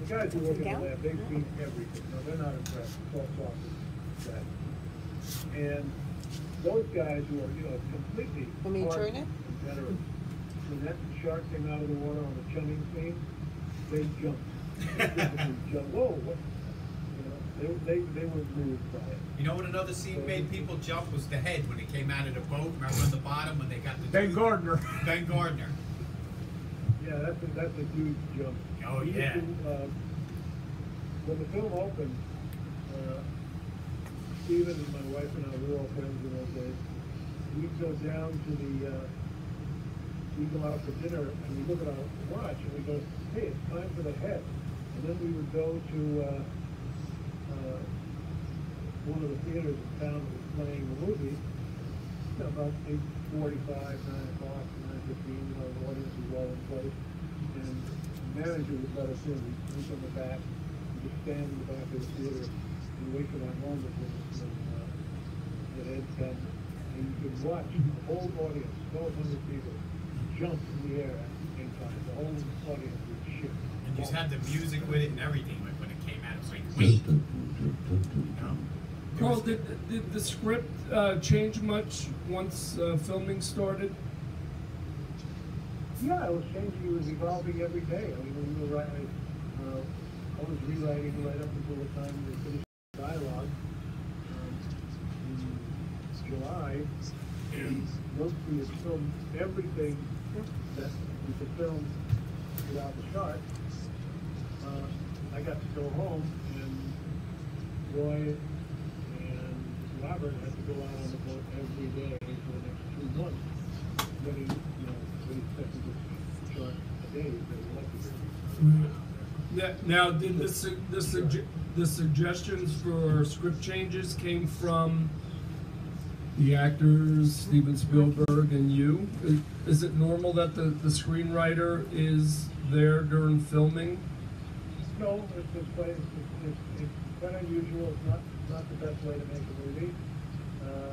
The guys who work in the lab, they've seen everything, no, they're not impressed, it's all talk is that. And those guys who are, you know, completely. Want me to hard turn it? veterans, when that shark came out of the water on the chumming scene, they jumped. They jumped. Whoa, what? You know, they, they, they were moved by it. You know what another scene made people jump was the head when it came out of the boat. Remember on the bottom when they got the Ben tooth? Gardner. Ben Gardner. Yeah, that's a, that's a huge jump. Oh, yeah. uh, When the film opened, uh, Steven and my wife and I, we were all friends in those days. We'd go down to the, uh, we'd go out for dinner and we look at our watch and we go, hey, it's time for the head. And then we would go to, uh, uh, one of the theaters in town that was playing the movie, about eight forty-five, nine o'clock, nine fifteen, you know, the audience was well in place. And manager would let us in, we'd sleep in the back, we'd stand in the back of the theater and wait for that moment when, when, uh, the head come. And you could watch the whole audience, twelve hundred people, jump in the air at the same time, the whole audience would shift. And you just had the music with it and everything like when it came out. It was like, wait. You know? Carl, did, did the script uh, change much once uh, filming started? Yeah, it was changing, it was evolving every day. I mean, we were writing, uh, I was rewriting right up until the time we finished the dialogue. Um, in July, and once we had filmed everything that we could film without the shark, uh, I got to go home and Roy and Robert had to go out on the boat every day for the next two months. Getting, you know, Now, did the, the, sugge- the suggestions for script changes came from the actors, Steven Spielberg and you? Is- it normal that the, the screenwriter is there during filming? No, it's, it's, quite- it's, it's, it's quite unusual, it's not, not the best way to make a movie. Uh,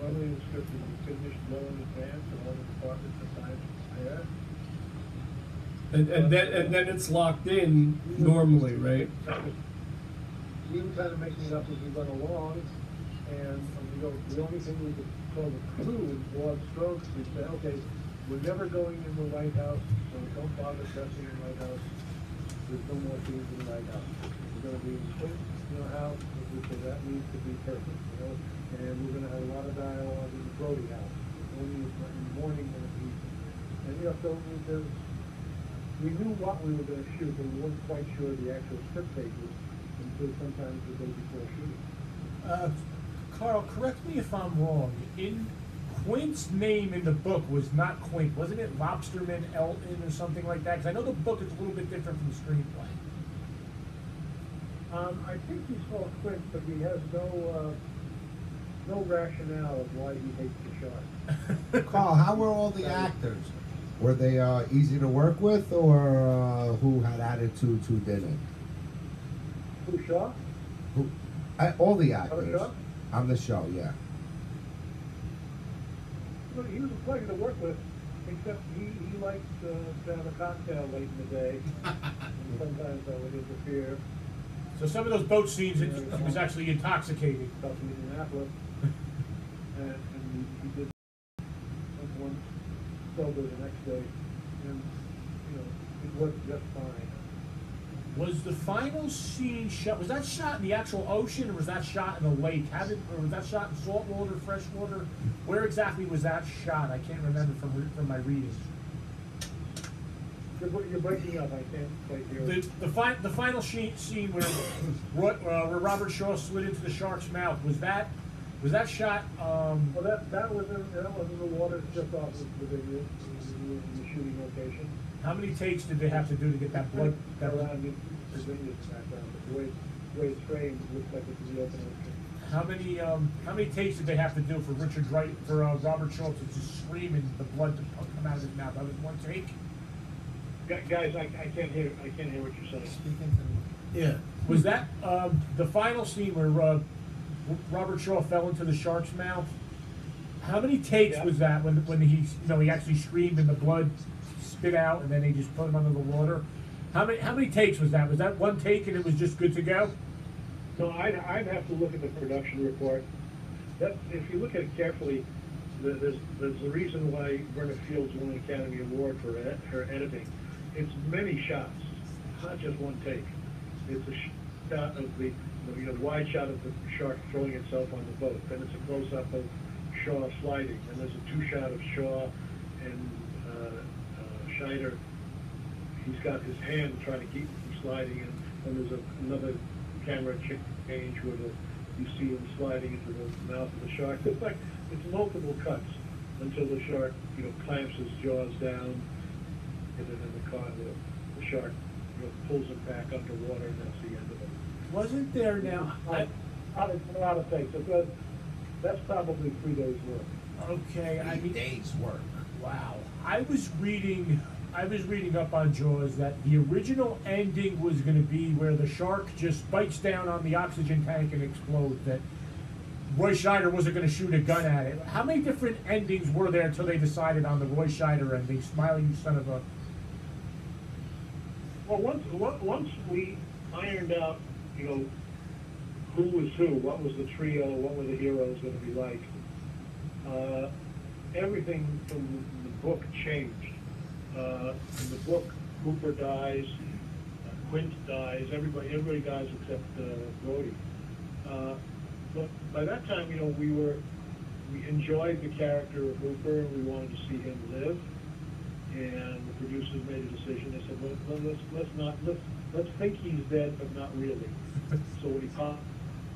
normally the script is finished well in advance, and all the departments are signed And, and then, and then it's locked in normally, right? We were kind of making it up as we went along, and, um, you know, the only thing we could call the clue in broad strokes, we said, okay, we're never going in the White House, so don't bother dressing in the White House. There's no more scenes in the White House. We're gonna be in the Clinton, you know, house, is, that needs to be perfect, you know, and we're gonna have a lot of dialogue in the Brody house, only in the morning and the evening. And, you know, so there's, we knew what we were gonna shoot, but we weren't quite sure the actual script pages until sometimes the day before shooting. Uh, Carl, correct me if I'm wrong. In Quint's name in the book was not Quint, wasn't it Lobsterman Elton or something like that? Because I know the book is a little bit different from the screenplay. Um, I think he's called Quint, but he has no, uh, no rationale of why he hates the shark. Carl, how were all the actors? Were they uh, easy to work with, or uh, who had attitudes, who didn't? Who, Shaw? Who, uh, all the On actors the show? on the show, yeah. Well, he was a pleasure to work with, except he, he liked uh, to have a cocktail late in the day. and sometimes that would interfere. So some of those boat scenes, it, he was actually intoxicated. Stuff in Indianapolis. and, and he, he did one sober the next day, and, you know, it worked just fine. Was the final scene shot? Was that shot in the actual ocean, or was that shot in the lake? How did, or was that shot in salt water, fresh water? Where exactly was that shot? I can't remember from from my readings. You're, you're breaking up, I can't quite hear. The the, fi- the final scene where uh, where Robert Shaw slid into the shark's mouth was that was that shot? Um, Well, that, that was in, that was in the water just off of the video, in the shooting location. how many takes did they have to do to get that blood? That Around the Virginia's background, but the way, the way it's framed, it looks like it's the open ocean. how many um, how many takes did they have to do for Richard Wright for uh, Robert Schultz to just scream and the blood to come out of his mouth? That was one take. Guys, I, I can't hear, I can't hear what you're saying. Speaking to me. Yeah. Was that um, the final scene where uh, Robert Shaw fell into the shark's mouth? How many takes Yeah. was that when when he you know he actually screamed and the blood spit out and then they just put him under the water? How many how many takes was that? Was that one take and it was just good to go? No, I'd, I'd have to look at the production report. That, if you look at it carefully, there's, there's a reason why Verna Fields won an Academy Award for ed- her editing. It's many shots, not just one take. It's a shot of the, you know, wide shot of the shark throwing itself on the boat. Then it's a close-up of Shaw sliding, and there's a two-shot of Shaw and uh, uh, Scheider he's got his hand trying to keep him from sliding, and, and there's a, another camera change where the, you see him sliding into the mouth of the shark. It's like it's multiple cuts until the shark, you know, clamps his jaws down, and then in the car, the, the shark, you know, pulls him back underwater, and that's the end of it. Wasn't there now? I, Out of, a lot of takes. So that, that's probably three days' work. okay, I mean, days work. Wow. I was reading I was reading up on Jaws that the original ending was going to be where the shark just bites down on the oxygen tank and explodes. That Roy Scheider wasn't going to shoot a gun at it. How many different endings were there until they decided on the Roy Scheider ending? Smiley, you son of a. Well, once on- once we ironed out, you know, who was who, what was the trio, what were the heroes going to be like, uh, everything from the book changed. Uh, in the book, Hooper dies, uh, Quint dies, everybody everybody dies except uh, Brody. Uh, but by that time, you know, we were we enjoyed the character of Hooper, and we wanted to see him live and the producers made a decision. They said, well, let's, let's not, let's, let's think he's dead, but not really. so when he popped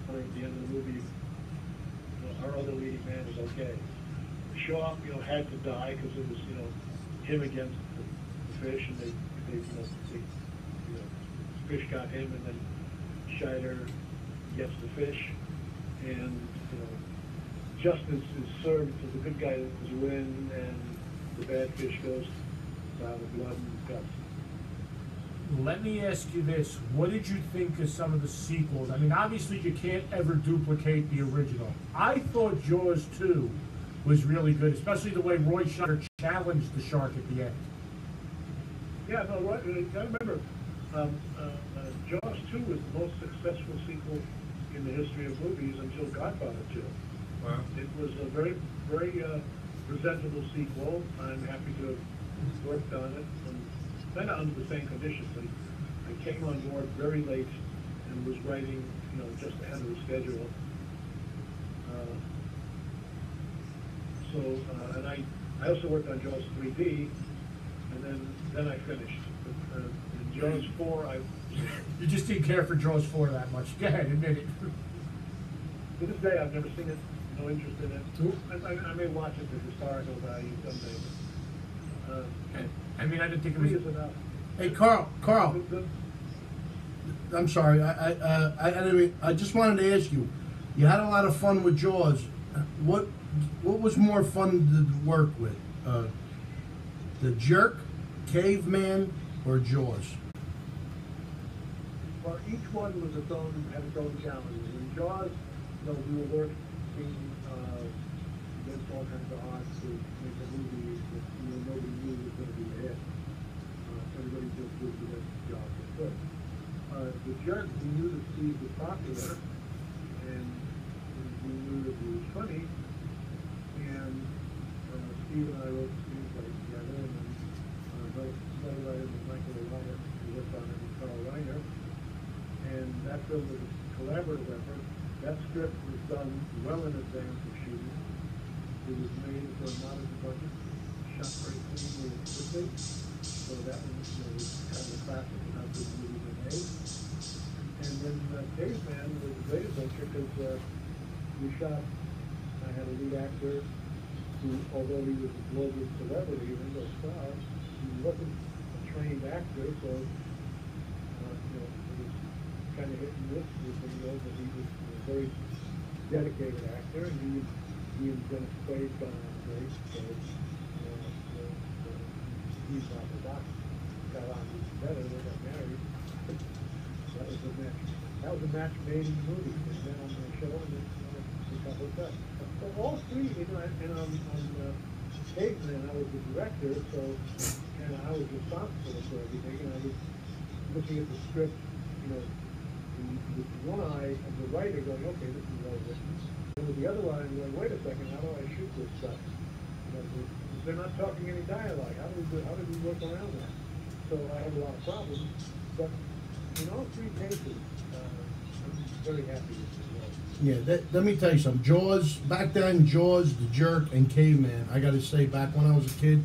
at the end of the movie, you know, our other leading man is okay. Shaw, you know, had to die because it was, you know, him against the, the fish, and they, they, you know, they, you know, fish got him, and then Scheider gets the fish, and you know, justice is served to the good guy who's win, and the bad fish goes down the blood and guts. Let me ask you this, what did you think of some of the sequels? I mean, obviously you can't ever duplicate the original. I thought Jaws two was really good, especially the way Roy Scheider challenged the shark at the end. Yeah, no, right, uh, I remember, um, uh, uh, Jaws two was the most successful sequel in the history of movies until Godfather two. Wow. It was a very, very, uh, presentable sequel, I'm happy to have worked on it, and kind of under the same conditions. I, I came on board very late and was writing, you know, just ahead of the schedule. Uh, So, uh, and I, I also worked on Jaws three D, and then, then I finished. But, uh, in Jaws four, I, You just didn't care for Jaws four that much. Go ahead, admit it. to this day, I've never seen it, no interest in it. I, I, I may watch it for historical value someday, I mean, I didn't think it was. Hey, Carl, Carl, I'm sorry, I, I, uh, I, I, didn't- I just wanted to ask you, you had a lot of fun with Jaws. What, what was more fun to work with? Uh, the Jerk, Caveman, or Jaws? Well, each one was its own, had its own challenges. In Jaws, you know, we were working, uh, against all kinds of odds to make a movie that, you know, nobody knew was gonna be a hit. Uh, everybody just did the best job they could. Uh, the jerk, we knew that Steve was popular, and we knew that he was funny, and, uh, Steve and I wrote the screenplay together, and then, uh, both and Michael Elias, who worked on it with Carl Reiner, and that film was a collaborative effort. That script was done well in advance of shooting. It was made for a modest budget, shot very cleanly and quickly. So that was, was And uh, Caveman was a great adventure because uh, we shot, I had a lead actor who, although he was a global celebrity, Ringo Starr, he wasn't a trained actor, so uh, you know, it was kind of hit and miss with him, you but he was a very dedicated actor, and he, he and Dennis Quaid got on great, so, uh, so, so he's not the doctor, got on better, they got married. That was a match, that was a match made in movie, and then on the show, and a couple of times. So all three, you know, and on, on, uh, Caveman, I was the director, so, and I was responsible for everything, and I was looking at the script, you know, with one eye of the writer going, okay, this is well written. And with the other eye going, wait a second, how do I shoot this stuff? You know, they- they're not talking any dialogue, how do we, how do we work around that? So I had a lot of problems, but in all three cases, uh, I'm very happy with the. Yeah, that, let me tell you something. Jaws, back then, Jaws, The Jerk, and Caveman, I gotta say, back when I was a kid,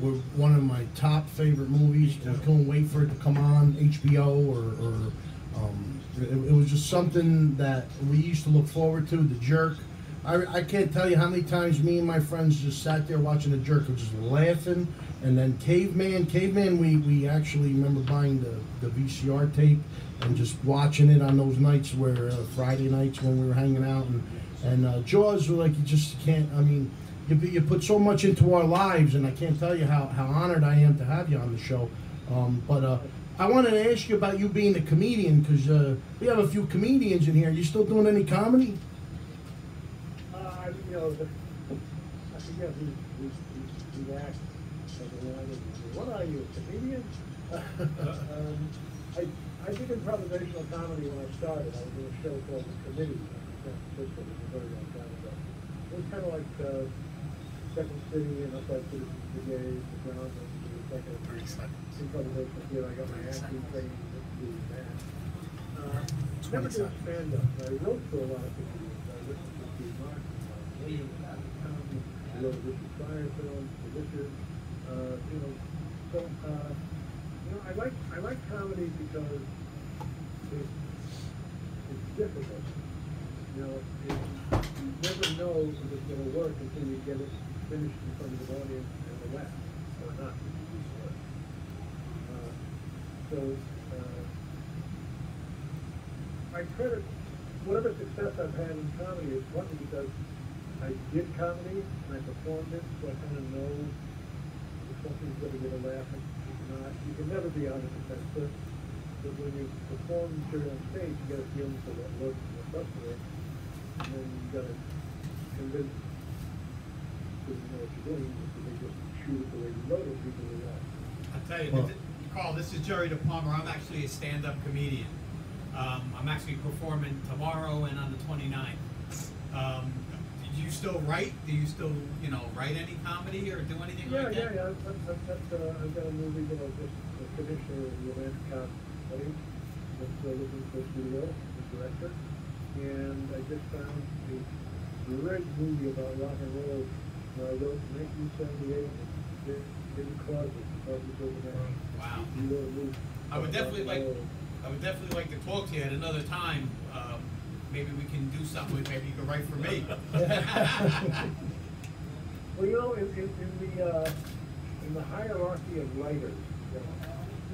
were one of my top favorite movies. I couldn't wait for it to come on HBO or, or um, it, it was just something that we used to look forward to. The Jerk. I, I can't tell you how many times me and my friends just sat there watching The Jerk and just laughing. And then Caveman, Caveman, we, we actually remember buying the, the VCR tape and just watching it on those nights where uh, Friday nights when we were hanging out and and uh, Jaws were like you just can't. I mean, you, you put so much into our lives, and I can't tell you how, how honored I am to have you on the show. Um, but uh, I wanted to ask you about you being a comedian because uh, we have a few comedians in here. Are You still doing any comedy? You know, the, I forget who, who, who, who asked, of, what are you, a comedian? Um, I, I did improvisational comedy when I started, I was in a show called The Committee. In San Francisco, it was a very long time ago. It was kinda like, uh, Second City and Upright Citizens Brigade, the ground, and it was like a improvisational theater, I got my acting training in doing that. Uh, never did stand-up, I wrote for a lot of comedians, I listened to Steve Martin, I wrote Richard Pryor films, for Richard, uh, you know, so, uh, you know, I like, I like comedy because it's, it's difficult. You know, you never know if it's gonna work until you get it finished in front of the audience and the laugh, or not. Uh, So, uh, I credit, whatever success I've had in comedy is partly because I did comedy and I performed it, so I kind of know if something's gonna get a laugh, and people not, you can never be a hundred percent certain. But when you perform material on stage, you get a feeling for what works and what doesn't work. And then you gotta convince people you know what you're doing, because they just shoot it the way you wrote it, people will laugh. I'll tell you, Well- th- Carl, this is Jerry the Plumber. I'm actually a stand-up comedian. Um, I'm actually performing tomorrow and on the 29th. Um, do you still write? Do you still, you know, write any comedy or do anything Yeah, like yeah, that? yeah, I've, I've, I've got, uh, I've got a movie that I just uh, finished, a romantic comedy, that's uh, looking for a studio, the director, and I just found a great movie about rock and roll, that I wrote in nineteen seventy-eight, David Crosby, Crosby's Open Air. Wow. He wrote a movie. I would definitely like. I would definitely like to talk to you at another time. Um, maybe we can do something with, maybe you can write for me. Well, you know, in, in, in the, uh, in the hierarchy of writers, you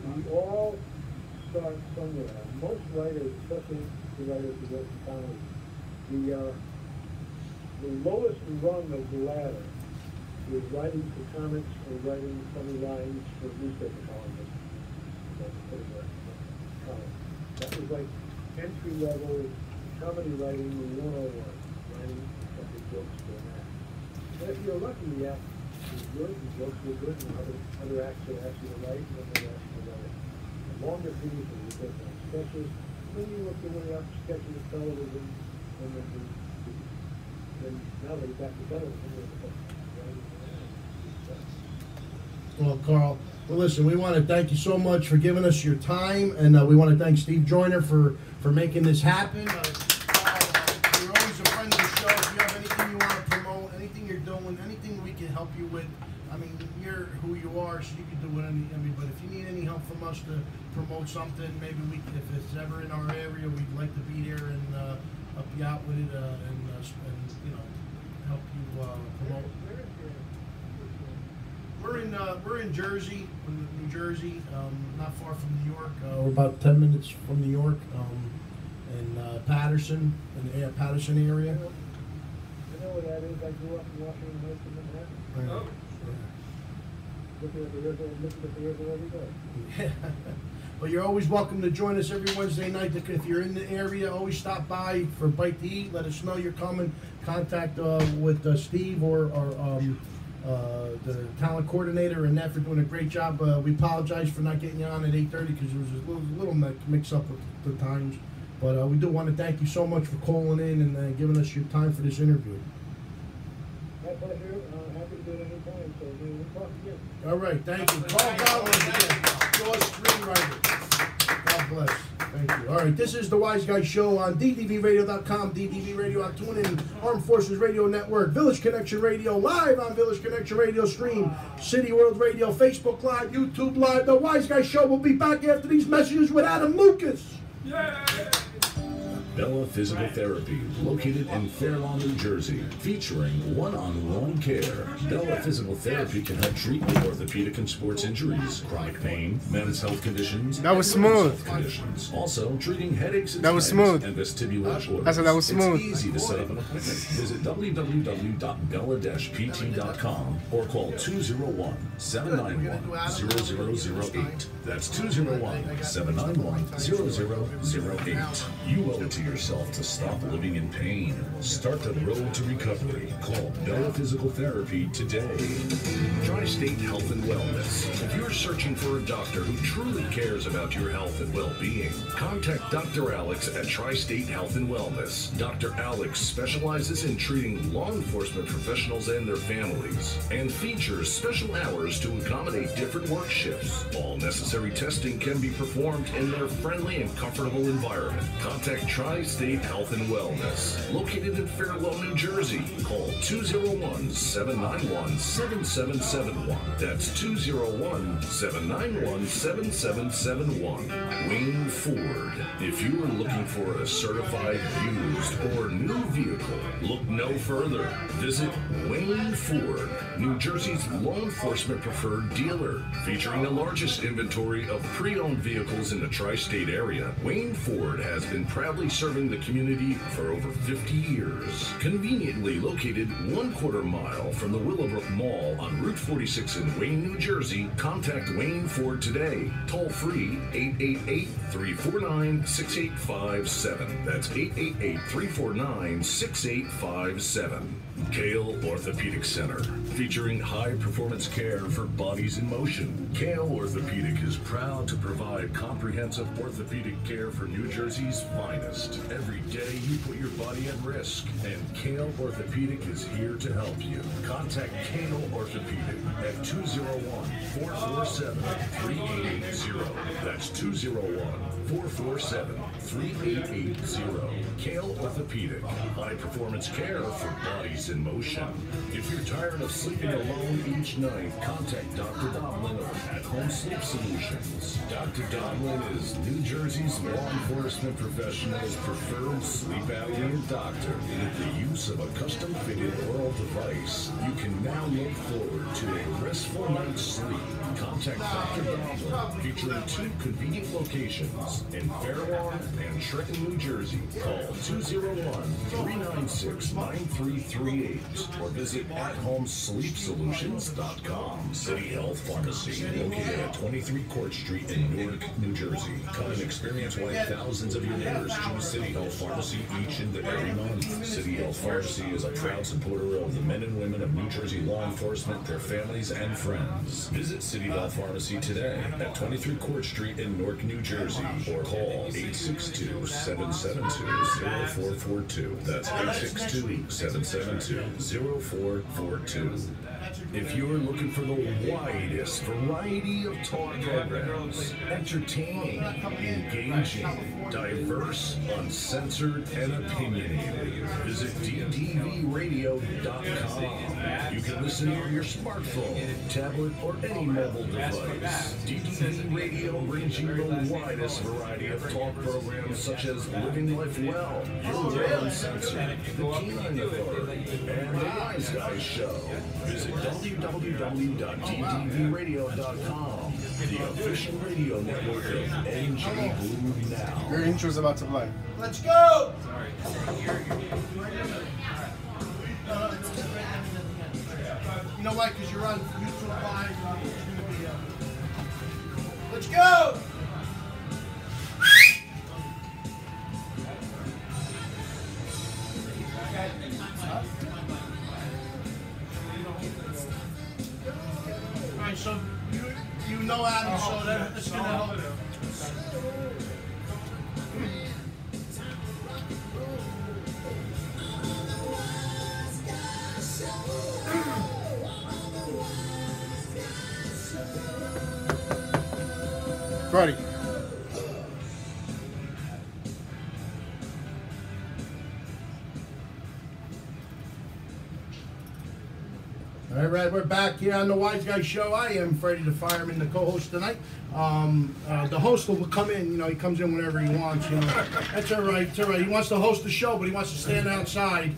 know, we all start somewhere. Most writers, especially the writers who wrote for comedy, the, uh, the lowest rung of the ladder is writing for comics or writing funny lines for newspaper columnists. That's pretty much comic. That was like entry level comedy writing one oh one, writing funny jokes for an act. But if you're lucky, the act is good, the jokes are good, and other, other acts will ask you to write, and then they ask you to write. The longer pieces, you get on sketches, then you look your way up sketches of television, and then then now that you're back to television. Well, Carl, well, listen, we want to thank you so much for giving us your time, and uh, we want to thank Steve Joyner for, for making this happen. Uh, Carl, uh, you're always a friend of the show. If you have anything you want to promote, anything you're doing, anything we can help you with, I mean, you're who you are, so you can do it. Any, I mean, but if you need any help from us to promote something, maybe we, if it's ever in our area, we'd like to be there and uh, help you out with it, uh, and, uh, and you know, help you uh, promote. We're in uh, we're in Jersey, New Jersey, um, not far from New York. Uh, we're about ten minutes from New York, um, in uh, Paterson, in the uh, Paterson area. I know what that is, I grew up in Washington Heights in But you're always welcome to join us every Wednesday night. If you're in the area, always stop by for a bite to eat. Let us know you're coming. Contact uh, with uh, Steve or, or um, uh, the talent coordinator and that for doing a great job. Uh, we apologize for not getting you on at 8:30 because there was a little, little mix up with the times. But uh, we do want to thank you so much for calling in and uh, giving us your time for this interview. Pleasure, uh, happy to do it anytime, so we will talk again. All right, thank you. Carl Garland again, your screenwriter. God bless. Thank you. All right, this is the Wise Guy Show on DDVRadio.com, DDV Radio on TuneIn, Armed Forces Radio Network, Village Connection Radio, live on Village Connection Radio Stream, City World Radio, Facebook Live, YouTube Live. The Wise Guy Show will be back after these messages with Adam Lucas. Bella Physical Therapy, located in Fair Lawn, New Jersey, featuring one-on-one care. Bella Physical Therapy can help treat orthopedic and sports injuries, chronic pain, men's health conditions, That was smooth. health conditions. Also, treating headaches and That was smooth. and vestibular disorders. I said that was smooth. It's easy to set up an appointment. Visit www.bella-pt.com or call 201-791-0008. That's 201-791-0008. You owe it to yourself to stop living in pain. Start the road to recovery. Call Bella Physical Therapy today. Tri-State Health and Wellness. If you're searching for a doctor who truly cares about your health and well-being, contact Dr. Alex at Tri-State Health and Wellness. Dr. Alex specializes in treating law enforcement professionals and their families and features special hours to accommodate different work shifts. All necessary testing can be performed in their friendly and comfortable environment. Contact Tri-State Health and Wellness, located in Fair Lawn, New Jersey. Call 201-791-7771. That's 201-791-7771. Wayne Ford. If you are looking for a certified used or new vehicle, look no further. Visit Wayne Ford, New Jersey's law enforcement preferred dealer, featuring the largest inventory of pre-owned vehicles in the tri-state area. Wayne Ford has been proudly certified serving the community for over 50 years. Conveniently located one quarter mile from the Willowbrook Mall on Route 46 in Wayne, New Jersey, contact Wayne Ford today. Toll free 888 349 6857. That's 888 349 6857. Kayal Orthopedic Center, featuring high performance care for bodies in motion. Kayal Orthopedic is proud to provide comprehensive orthopedic care for New Jersey's finest. Every day you put your body at risk, and Kayal Orthopedic is here to help you. Contact Kayal Orthopedic at 201 447 3880. That's 201 447 3880. Kayal Orthopedic, high performance care for bodies in motion. If you're tired of sleeping alone each night, contact Dr. Domlin At Home Sleep Solutions. Dr. Domlin is New Jersey's law enforcement professional's preferred sleep apnea doctor. With the use of a custom fitted oral device, you can now look forward to a restful night's sleep. Contact Dr. Domlin, featuring two convenient locations in Fair Lawn and Trenton, New Jersey. Call 201-396-9338 or visit athomesleepsolutions.com. City Health Pharmacy, located at 23 Court Street in Newark, New Jersey. Come and experience why thousands of your neighbors choose City Health Pharmacy each and every month. City Health Pharmacy is a proud supporter of the men and women of New Jersey law enforcement, their families, and friends. Visit City Health Pharmacy today at 23 Court Street in Newark, New Jersey, or call 862-772-0442. That's 862-772-0442. If you're looking for the widest variety of talk programs, entertaining, engaging, diverse, uncensored, and opinionated, visit ddvradio.com. You can listen on your smartphone, tablet, or any mobile device. DDV Radio brings you the widest variety of talk programs such as Living Life Well, Your Uncensored, The Keenan Authority, and The Wise Guys Show. Visit www.ddvradio.com, the official radio network of NJ Blue Now. Your intro's about to play. Let's go! Sorry. You know why? Because you're on YouTube Live. it's gonna be, Let's go! You know Adam, so that, that's gonna help. Ready. All right, we're back here on the Wise Guy Show. I am Freddie the Fireman, the co-host tonight. Um, uh, the host will come in. You know, he comes in whenever he wants. You know, that's all right. It's all right. He wants to host the show, but he wants to stand outside.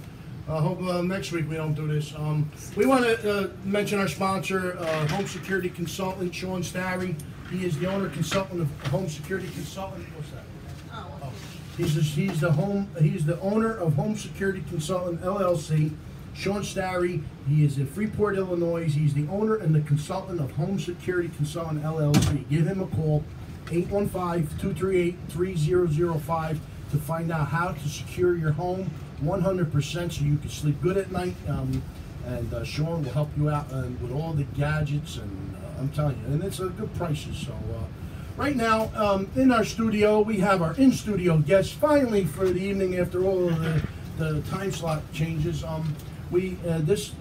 I hope uh, next week we don't do this. Um, we want to uh, mention our sponsor, uh, Home Security Consultant Sean Starry. He is the owner consultant of Home Security Consultant. What's that? Oh. He's the, he's the home he's the owner of Home Security Consultant LLC. Sean Starry. He is in Freeport, Illinois. He's the owner and the consultant of Home Security Consultant LLC. Give him a call, 815-238-3005 to find out how to secure your home 100% so you can sleep good at night. Um, and uh, Sean will help you out uh, with all the gadgets and uh, I'm telling you, and it's a good prices. So uh, right now um, in our studio we have our in-studio guest finally for the evening after all of the, the time slot changes. Um, we uh, this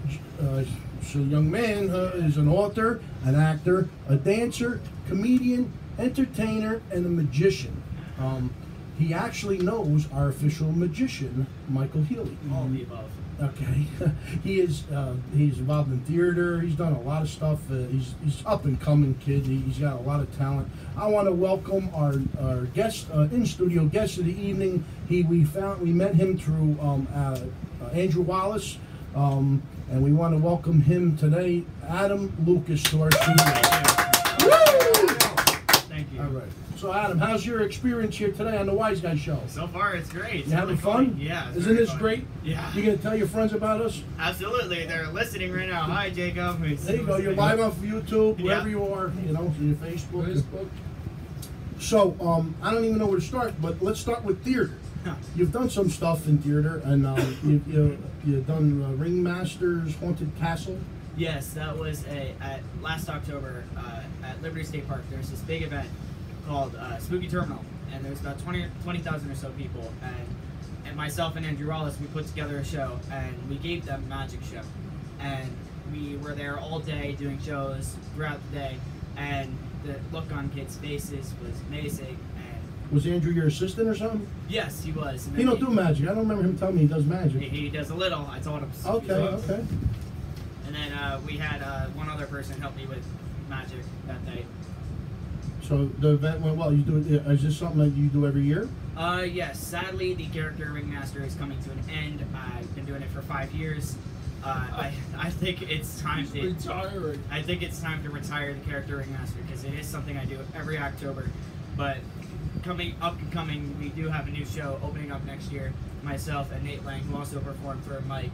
uh, so young man uh, is an author, an actor, a dancer, comedian, entertainer, and a magician. Um, he actually knows our official magician, Michael Healy. All of the above. Okay, he is. Uh, he's involved in theater. He's done a lot of stuff. Uh, he's he's up and coming kid. He, he's got a lot of talent. I want to welcome our our guest uh, in studio guest of the evening. He we found we met him through um, uh, uh, Andrew Wallace, um, and we want to welcome him today, Adam Lucas to our studio. Thank you. you. All right. So Adam, how's your experience here today on the Wise Guy Show? So far, it's great. It's You having really fun? Yeah. Isn't this fun. great? Yeah. You gonna tell your friends about us? Absolutely. They're listening right now. Hi, Jacob. who's There you go. You're live on YouTube, wherever Yeah. you are. You know, your Facebook. Facebook. So, um, I don't even know where to start, but let's start with theater. You've done some stuff in theater, and um, you, you, you've done uh, Ringmasters, Haunted Castle. Yes, that was a at last October uh, at Liberty State Park. There's this big event called uh, Spooky Terminal, and there's about 20 20,000 or so people. And and myself and Andrew Wallace, we put together a show, and we gave them magic show, and we were there all day doing shows throughout the day, and the look on kids' faces was amazing. And Was Andrew your assistant or something? yes, he was. He don't do magic. I don't remember him telling me he does magic. He, he does a little. I told him. Okay, okay. And then uh, we had uh, one other person help me with magic that night. So the event went well. You do it. Is this something that you do every year? Uh, yes. Sadly, the character Ringmaster is coming to an end. I've been doing it for five years. Uh, I, I think it's time to retiring. I think it's time to retire the character Ringmaster because it is something I do every October. But coming up and coming, we do have a new show opening up next year. Myself and Nate Lang, who also performed for Mike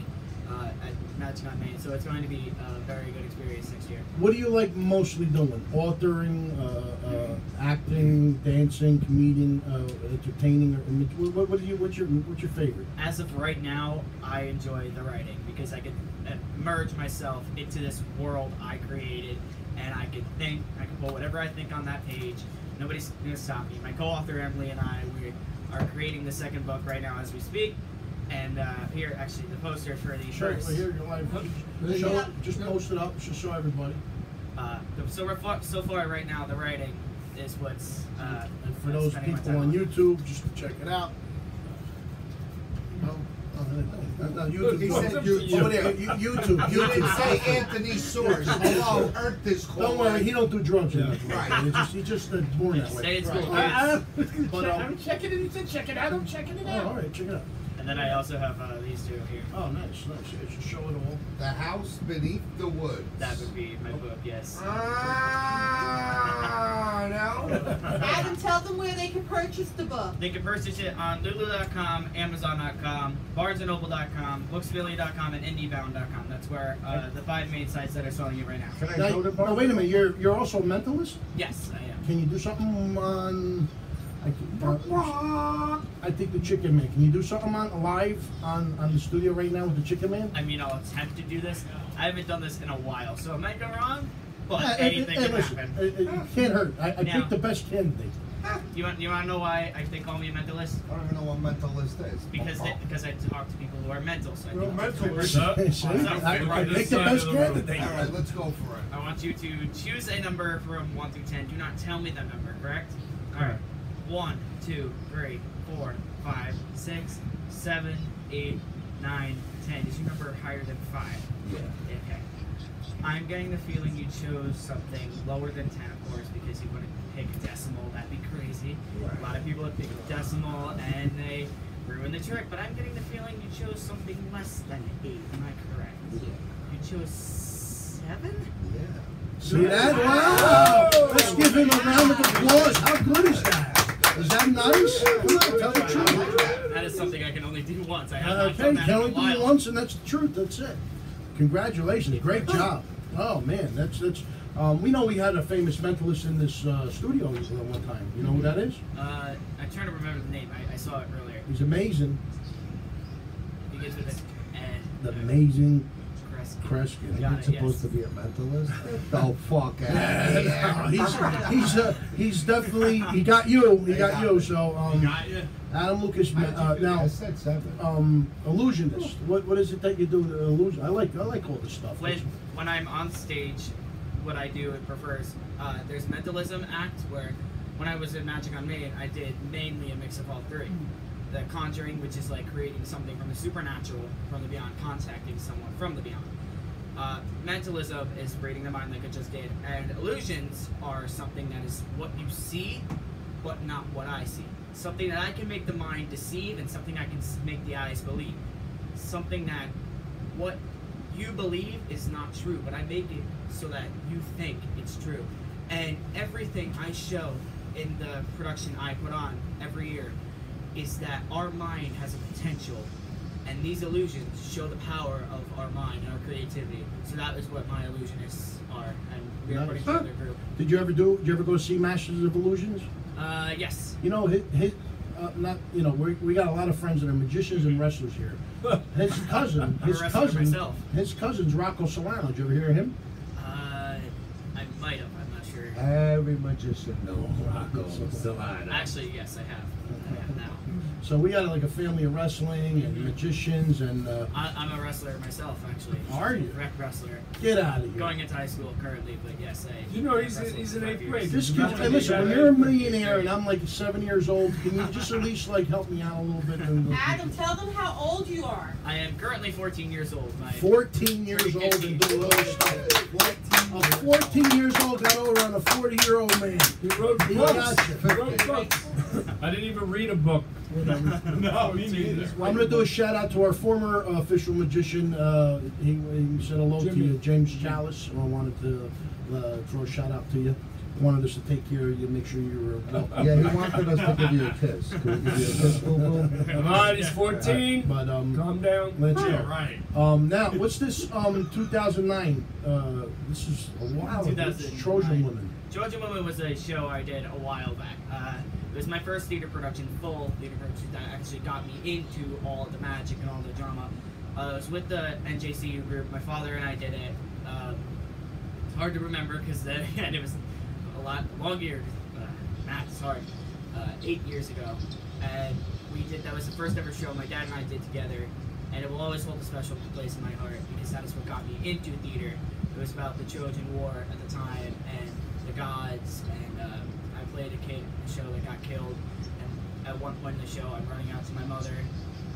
uh, at Magic on Main. So it's going to be a very good experience next year. What do you like mostly doing? Authoring, uh, uh, acting, dancing, comedian, uh, entertaining, or what, what, you? What's your What's your favorite? As of right now, I enjoy the writing because I can merge myself into this world I created, and I can think, I can put whatever I think on that page. Nobody's gonna stop me. My co-author Emily and I, we are creating the second book right now as we speak. And uh, here, actually, the poster for the Sure. first. Well, here you're live. There Show you it. Just post it up. Just show everybody. Uh, so, we're far, so far, right now, the writing is what's. Uh, And for those people time on YouTube, just check it out. Oh, YouTube. He said YouTube. Over there, you- YouTube. You didn't say Anthony's source. Hello, Earth is Don't worry, he don't do drugs. Yeah. Right. He just, he just uh, born that way. Stay in school, Right. I- I- kids. but, um, I'm checking it. He said check it out. I'm checking it oh, out. all right, check it out. And then I also have uh, these two here. Oh, nice, nice. Yeah, just show it all. The house beneath the woods. That would be my book, yes. Ah, no. Adam, tell them where they can purchase the book. They can purchase it on Lulu.com, Amazon.com, BarnesandNoble.com, Booksvillia.com, and IndieBound.com. That's where uh, the five main sites that are selling it right now. Can I go to No, wait a minute. You're you're also a mentalist. Yes, I am. Can you do something on? I, uh, I think the Chicken Man. Can you do something on live on on the studio right now with the Chicken Man? I mean, I'll attempt to do this. I haven't done this in a while, so it might go wrong, but Uh, anything uh, can listen, happen. It, it can't hurt. I, I Now- picked the best candidate. You want you want to know why I, they call me a mentalist? I don't even know what a mentalist is. Because they, because I talk to people who are mental. So I Well, think it's mental very- up. See? What's up? I, I Right picked the best of the road. candidate. All right, let's go for it. I want you to choose a number from 1 through 10. Do not tell me the number, correct? Alright. 1, 2, 3, 4, 5, 6, 7, 8, 9, 10. Is your number higher than 5? Yeah. Okay. I'm getting the feeling you chose something lower than 10, of course, because you wouldn't pick a decimal. That'd be crazy. Right. A lot of people have picked a decimal and they ruin the trick, but I'm getting the feeling you chose something less than 8. Am I correct? Yeah. You chose 7? Yeah. See that? Wow! Let's give him a round of applause. How good is that? Is that nice? Come on, tell the truth. That is something I can only do once. I have not Okay, done that can only do it once, and that's the truth. That's it. Congratulations, great job. Oh man, that's that's. Um, we know we had a famous mentalist in this uh, studio at one time. You know who that is? Uh, I'm trying to remember the name. I, I saw it earlier. He's amazing. Begins with an N. The amazing Kresge. Kreskin. Got He's it, supposed yes. to be a mentalist? oh fuck out of he's he's uh, he's definitely he got you. He got you. So um, Got ya? Adam Lucas. Uh, now I said seven. um, illusionist. What what is it that you do? with Illusion. I like I like all this stuff. When when I'm on stage, what I do it prefers. Uh, there's mentalism act where when I was in Magic on Main, I did mainly a mix of all three. The conjuring, which is like creating something from the supernatural, from the beyond, contacting someone from the beyond. Uh, mentalism is reading the mind like I just did, and illusions are something that is what you see, but not what I see. Something that I can make the mind deceive, and something I can make the eyes believe. Something that what you believe is not true, but I make it so that you think it's true. And everything I show in the production I put on every year is that our mind has a potential, and these illusions show the power of our mind and our creativity. So that is what my illusionists are, and we are putting Nice. together a group. Did you ever do? Did you ever go see Masters of Illusions? Uh, yes. You know, his, his uh, not you know, we we got a lot of friends that are magicians and wrestlers here. His cousin, his cousin, myself. his cousin's Rocco Solano. Did you ever hear of him? Uh, I might have. I'm not sure. Every magician knows Rocco Solano. Actually, yes, I have. I have now. So we got like a family of wrestling and magicians and uh, I, I'm a wrestler myself, actually. Are you? Rec wrestler. Get outta here. Going into high school currently, but yes, I. You know, he's wrestled in- he's in five eighth years. grade. this kid. Hey, listen, when you're a millionaire and I'm like seven years old, can you just at least like help me out a little bit? And, Adam, tell them how old you are. I am currently 14 years old. My 14 years old and doing other stuff. A 14 years old got over on a 40 year old man. He wrote books. He wrote books. I didn't even read a book. When I was No, me 14. neither. Well, I'm going to do a shout out to our former uh, official magician. Uh, he, he said hello to you, James Chalice. And I wanted to uh, throw a shout out to you. Wanted us to take care of you, make sure you were well. Yeah, he wanted us to give you a kiss. Can we give you a kiss, boo boo? Come on, he's 14. But um, Calm down. let's Yeah, hear. right. Um, now, what's this? Um, 2009. Uh, this is a while. ago. It's 2009. Trojan Women. Trojan Woman was a show I did a while back. Uh, it was my first theater production, full theater production that actually got me into all the magic and all the drama. Uh, it was with the NJCU group. My father and I did it. Um, it's hard to remember because and it was a lot long year. Uh, math hard. Uh, eight years ago, and we did. That was the first ever show my dad and I did together, and it will always hold a special place in my heart because that is what got me into theater. It was about the Trojan War at the time and the gods, and I played a kid in the show that got killed. And at one point in the show, I'm running out to my mother.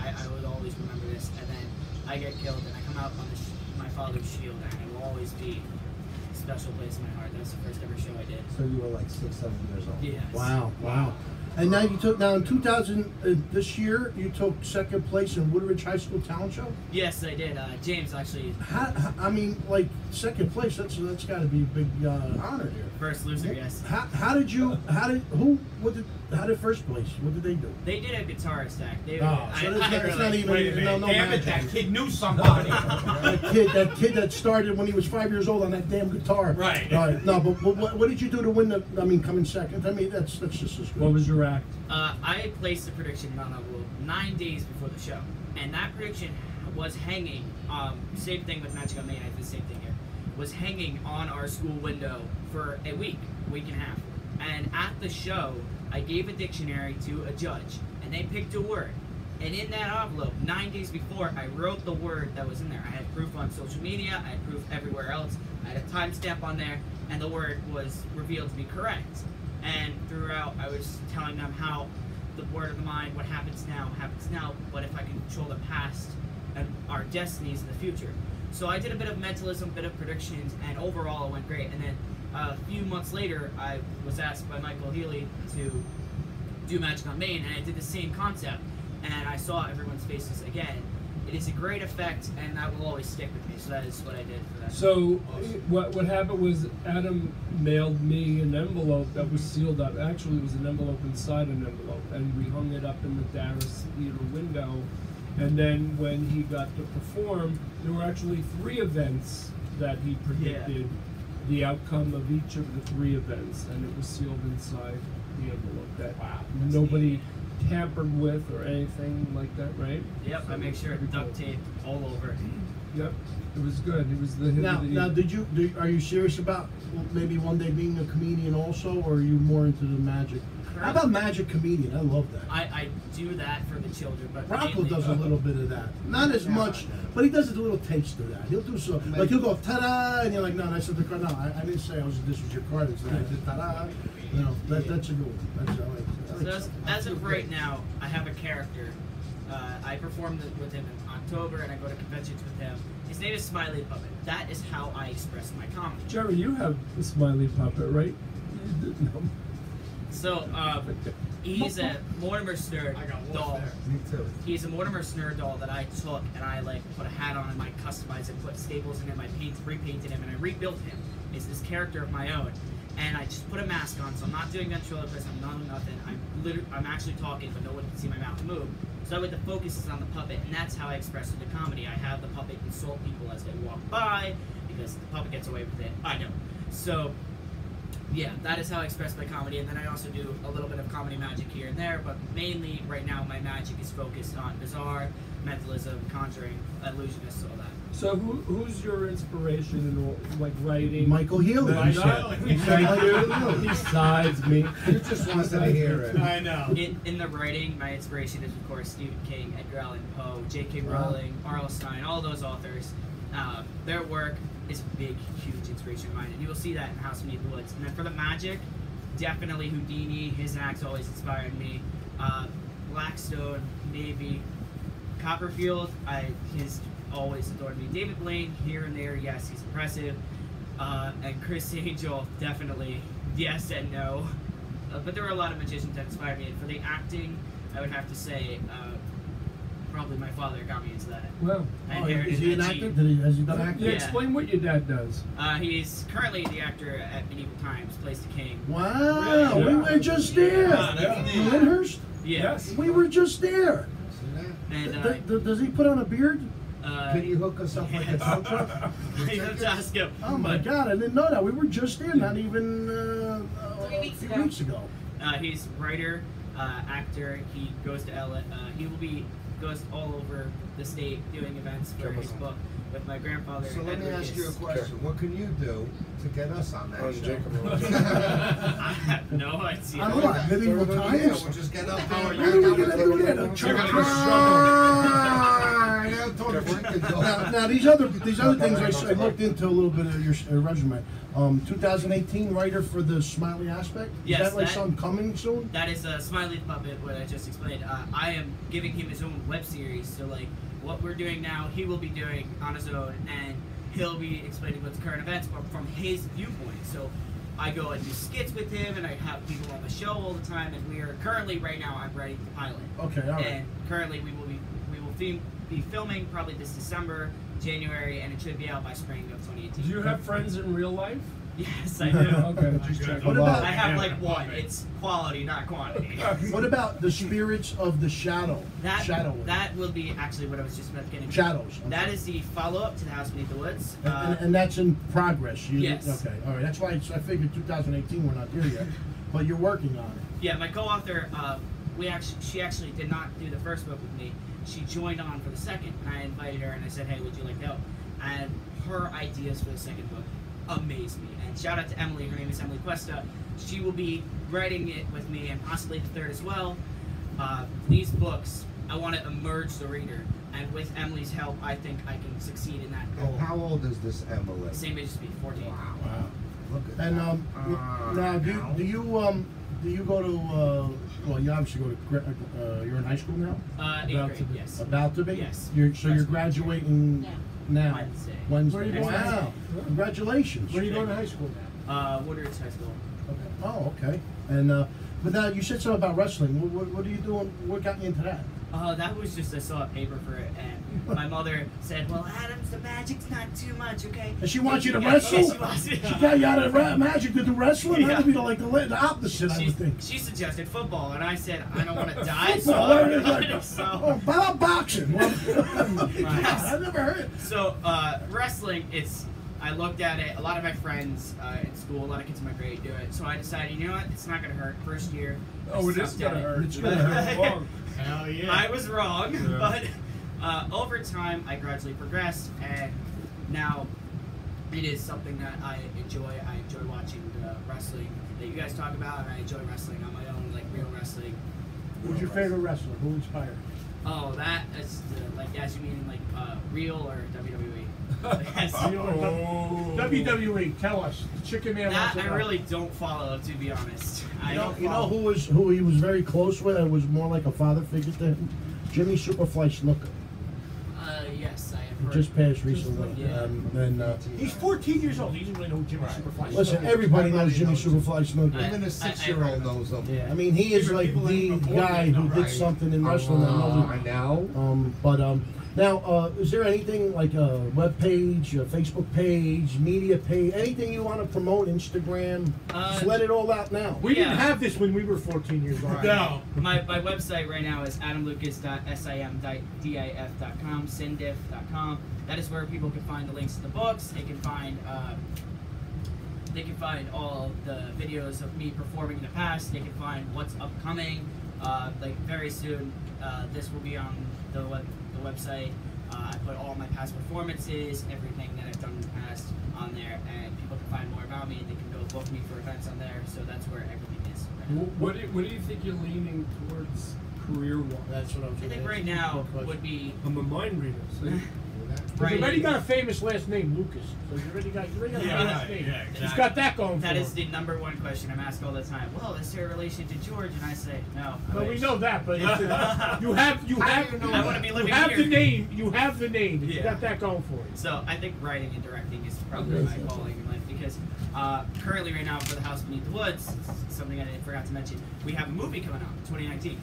I, I would always remember this, and then I get killed, and I come out on the sh- my father's shield, and it will always be a special place in my heart. That was the first ever show I did. So you were like six, seven years old. Yes. Wow, wow. And now you took now in 2000 uh, this year you took second place in Woodridge High School Talent Show. Yes, I did. Uh, James actually How, I mean, like second place. That's that's got to be a big uh, honor here. first loser. Yes. How, how did you? How did who? What did? How did first place? What did they do? They did a guitarist act. They, Oh, I, so it's I not, it's really- not even Wait a no minute. no Damn it, that kid knew somebody. that kid, that kid that started when he was five years old on that damn guitar. Right. All right. No, but, but what, what did you do to win the? I mean, come in second. I mean, that's that's just as good. What was your act? Uh, I placed the prediction on a rule nine days before the show, and that prediction was hanging. Um, same thing with Magic on Main. I did the same thing here. Was hanging on our school window for a week, week and a half. And at the show, I gave a dictionary to a judge, and they picked a word. And in that envelope, nine days before, I wrote the word that was in there. I had proof on social media. I had proof everywhere else. I had a timestamp on there, and the word was revealed to be correct. And throughout, I was telling them how the word of the mind, what happens now, happens now. But if I can control the past and our destinies in the future. So I did a bit of mentalism, a bit of predictions, and overall it went great. And then a few months later, I was asked by Michael Healy to do Magic on Main, and I did the same concept, and I saw everyone's faces again. It is a great effect, and that will always stick with me. So that is what I did for that. So what what happened was Adam mailed me an envelope that was sealed up. Actually, it was an envelope inside an envelope, and we hung it up in the Darress Theater window. And then when he got to perform, there were actually three events that he predicted the outcome of each of the three events, and it was sealed inside the envelope. That Wow, that's nobody tampered with or anything like that, right? Yep, I make sure it's duct tape all over. Yep, it was good. It was the hit Now, the now, did you? Do, are you serious about maybe one day being a comedian also, or are you more into the magic? How about magic comedian? I love that. I, I do that for the children, but Rocco does a little bit of that. Not as much, but he does a little taste of that. He'll do so. Like he'll go ta-da, and you're like, no, that's not the card. No, I, I didn't say I was. This was your card. It's that. I did ta-da. You know, that, that's a good one. That's I like. I like So as, as of right now, I have a character. Uh, I performed with him in October, and I go to conventions with him. His name is Smiley Puppet. That is how I express my comedy. Jerry, you have a smiley puppet, right? No. So um, he's a Mortimer Snerd doll. Me too. He's a Mortimer Snerd doll that I took and I like put a hat on him, I customized it, put staples in him, I paint, repainted him, and I rebuilt him. It's this character of my own. and I just put a mask on, so I'm not doing ventriloquist. I'm not nothing. I'm literally, I'm actually talking, but no one can see my mouth move. So that way the focus is on the puppet, and that's how I express it to comedy. I have the puppet insult people as they walk by because the puppet gets away with it. I know. So yeah, that is how I express my comedy, and then I also do a little bit of comedy magic here and there, but mainly right now my magic is focused on bizarre, mentalism, conjuring, illusionists, all that. So who, who's your inspiration in like writing? Michael Healy. I know. Michael He sides me. You just wanted to hear it. I know. In, in the writing, my inspiration is of course Stephen King, Edgar Allan Poe, J.K. Rowling, R.L. Stine, all those authors. Um, their work is big, huge inspiration of mine, and you will see that in House Beneath the Woods. And then for the magic, definitely Houdini. His acts always inspired me. Uh, Blackstone, Navy, Copperfield. I his always adored me. David Blaine here and there, yes, he's impressive. Uh, and Criss Angel, definitely yes and no. Uh, but there were a lot of magicians that inspired me. And for the acting, I would have to say uh, probably my father got me into that. Well, I Oh, inherited is he an actor? Did he, has he done acting? Yeah, explain what your dad does. Uh, he's currently the actor at Medieval Times, plays the king. Wow, we were just there. Ah, that's neat. Lyndhurst? Yes. We were just there. And uh, Th- th- does he put on a beard? uh, Can you hook us up like a tow truck? you have to ask him. Oh my But, God, I didn't know that. We were just there, not even uh, uh, Three weeks three ago. weeks ago. Uh, he's writer, uh, actor. He goes to LA. Uh, he will be goes all over the state doing events for his book with my grandfather. So let Ed me ask you a Lucas. question. What can you do to get us on that Oh, show? Jacob. I have no idea. I don't know. Medieval Yeah, times. we'll just get up How there. are What are we gonna do there? The You're church? Now talk to chicken dog. Now, these other these other things I looked into a little bit of your uh, resume. Um, 2018 writer for the Smiley Aspect. Is Yes, that like that- something coming soon? That is a Smiley puppet. What I just explained. Uh, I am giving him his own web series. So like what we're doing now, he will be doing on his own, and he'll be explaining what's current events, but from his viewpoint. So I go and do skits with him, and I have people on the show all the time. And we are currently right now. I'm writing the pilot. Okay, all right. And currently we will be we will film, be filming probably this December, January, and it should be out by spring of 2018. Do you have friends in real life? Yes, I do. Okay, just checking. What about- I have like one. It's quality, not quantity. What about the spirits of the shadow? That shadow. that will be actually what I was just about to get. Shadows, okay. That is the follow up to the House Beneath the Woods. and, Uh, and, and that's in progress. You, Yes. Okay. All right. That's why I, I figured 2018 we're not there yet, but you're working on it. yeah, my co-author, uh, we actually she actually did not do the first book with me. She joined on for the second, and I invited her and I said, "Hey, would you like to help?" And her ideas for the second book amazed me. And shout out to Emily. Her name is Emily Cuesta. She will be writing it with me, and possibly the third as well. Uh, these books, I want to immerse the reader, and with Emily's help, I think I can succeed in that goal. And how old is this Emily? Same age as me, 14. Wow. Look at And that. um, Ah, now do you, now. do you um do you go to uh well you obviously go to gra- uh, you're in high school now Uh, eighth About grade, to be. yes. about to be Yes. you're so you're Freshman. graduating now Wednesday. Wednesday Where are you going? wow congratulations Where are you going to high school now? Uh, Woodridge High School. okay. oh okay and uh but now you said something about wrestling what, what, what are you doing what got you into that Uh, that was just I saw a paper for it, and my mother said, "Well, Adams, the magic's not too much, okay?" and she wants you to Yeah, wrestle yeah, she wants she got you out of ra- magic to do wrestling that Yeah. would be like the, the opposite I She, would think she suggested football, and I said, "I don't want to die." so, Football, what is so, oh, about boxing well, God, I've never heard so uh, wrestling, it's. I looked at it. A lot of my friends uh, in school, a lot of kids in my grade do it. So I decided, you know what? It's not gonna hurt. First year. I Oh, it is gonna hurt. It's gonna hurt. Hell yeah. I was wrong, Yeah. but uh, over time I gradually progressed, and now it is something that I enjoy. I enjoy watching the wrestling that you guys talk about, and I enjoy wrestling on my own, like real wrestling. Who's your favorite wrestler? Who inspired? Oh, that is the, like as you mean like uh, real or WWE. Yes. WWE. Tell us. Chicken Man. that I really don't follow, to be honest. I You know, don't you know who was who he was very close with and was more like a father figure to him? Jimmy Superfly Snuka. Uh, yes, I have heard. just passed recently. Yeah. Um, and uh, He's 14 years old. He doesn't really know who Jimmy Superfly is. listen, everybody knows Jimmy Superfly Snuka. Even a six-year-old knows him. Yeah, I mean he is There like the guy who did right? something in wrestling that Uh, I nobody. know. Um, but um, Now, uh, is there anything like a web page, a Facebook page, media page, anything you want to promote? Instagram? Uh, Just let it all out now. We didn't have this when we were 14 years old. No. My, my website right now is adamlucas.sim.dif.com, sindif.com. That is where people can find the links to the books. They can find uh, they can find all the videos of me performing in the past. They can find what's upcoming. Uh, like very soon, uh, this will be on the web, the website. Uh, I put all my past performances, everything that I've done in the past on there, and people can find more about me. and They can go book me for events on there. So that's where everything is. right now. What do, what do you think you're leaning towards career-wise? That's what I was I think right now would be I'm a mind reader. See? He's already got a famous last name, Lucas. So he's already got, he's already got a famous right, name. yeah, He's exactly. got that going That for is him. the number one question I'm asked all the time. Well, is there a relation to George? And I say no. I Well, we know that, but it's, you have, you have, you know I wanna be living you have here. the name, you have the name. You Yeah. got that going for you. So I think writing and directing is probably my calling in life because uh, currently right now for the House Beneath the Woods, something I forgot to mention, we have a movie coming out, 2019.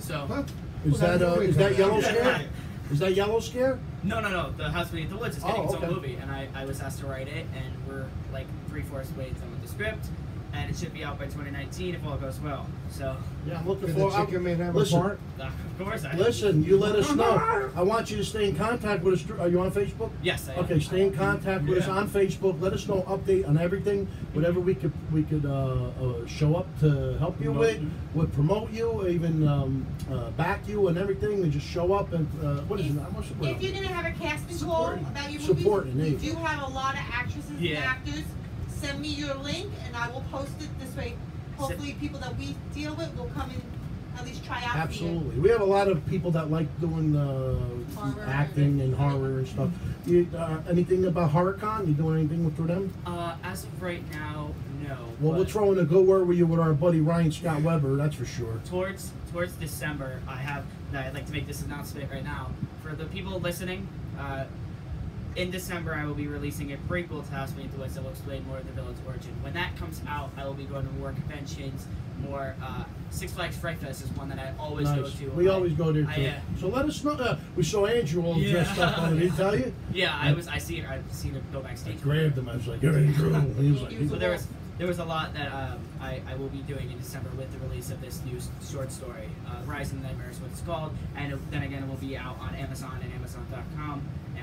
So Is that uh, is that Yellow Scare? Is that Yellow Scare? No, no, no. The House Beneath the Woods is getting Oh, its own movie, and I, I was asked to write it, and we're like three fourths way done with the script, and it should be out by 2019 if all goes well. So Yeah, I'm looking Can for. the chicken man have a listen, part? of course I. Listen, you let us know. I want you to stay in contact with us. Are you on Facebook? Yes, I am. Okay, stay in contact with us on Facebook. Let us know update on everything, whatever we could we could uh, uh, show up to help you Promote with, you. would promote you, even um, uh, back you and everything. And just show up and uh, what is it? What's the If you're gonna have a casting call about your movies, Supporting, there we you do have a lot of actresses and actors. Send me your link and I will post it this way. Hopefully, people that we deal with will come and at least try out. Absolutely. We have a lot of people that like doing uh, Horror. acting and horror and stuff. You, uh, anything about HorrorCon? You doing anything with them? Uh, as of right now, no. Well, we'll but throw in a good word with you with our buddy Ryan Scott Weber, that's for sure. towards towards December, I have. I'd like to make this announcement right now for the people listening. Uh, in December, I will be releasing a prequel to House Beneath the Woods that will explain more of the villain's origin. When that comes out, I will be going to more conventions, more. Uh, Six Flags Fright Fest is one that I always go to. We I- always go there I, too. uh, So let us know. Uh, we saw Andrew all Yeah. dressed up on it. Did he tell you? Yeah, I was. I see. I've seen it go backstage. Grabbed him. I was like, "You're Andrew." And he was like, So there was there was a lot that um, I, I will be doing in December with the release of this new short story, uh, Rise in the Nightmare is what it's called, and it- then again it will be out on Amazon and Amazon.com,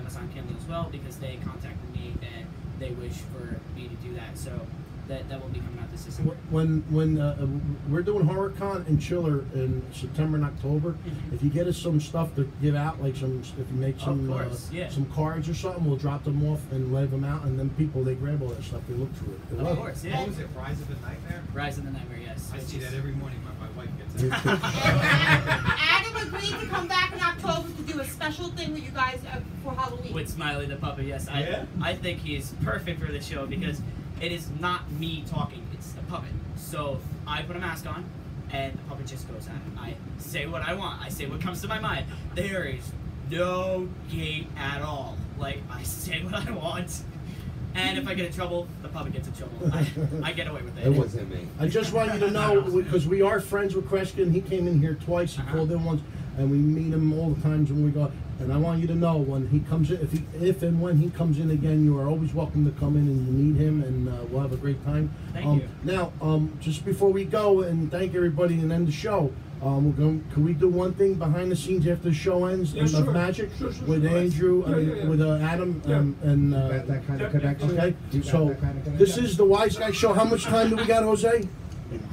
Amazon Kindle as well, because they contacted me and they wish for me to do that. So that that will be coming out this December. when when uh, uh, we're doing HorrorCon in Chiller in September and October, Mhm. if you get us some stuff to give out, like some, if you make Of some course, uh, yeah. some cards or something, we'll drop them off and leave them out, and then people they grab all that stuff, they look through it. They Of love it. course, yeah. What was it, Rise of the Nightmare? Rise in the Nightmare, yes. I which see is- that every morning when my wife gets up. Adam agreed to come back in October to do a special thing with you guys uh, for Halloween. with Smiley the puppet. Yes, I Yeah? I think he's perfect for the show because it is not me talking; it's the puppet. So I put a mask on, and the puppet just goes at it. I say what I want. I say what comes to my mind. There is no gate at all. Like I say what I want, and if I get in trouble, the puppet gets in trouble. I, I get away with it. It wasn't me. I just want you to know because we are friends with Kreskin. He came in here twice. He Uh-huh. called in once, and we meet him all the times when we go. And I want you to know when he comes in, if he, if and when he comes in again, you are always welcome to come in and you meet him, and uh, we'll have a great time. Thank um, you. Now, um, just before we go and thank everybody and end the show. Um, we're going. Can we do one thing behind the scenes after the show ends Yeah, of sure. magic Sure, sure, with sure. Andrew Yeah, and yeah, yeah. with uh, Adam Yeah. um, and uh, Got that kind of Yeah. connection? Okay, You got so that kind of this connection? is the Wise Guy Show. How much time do we got, Jose?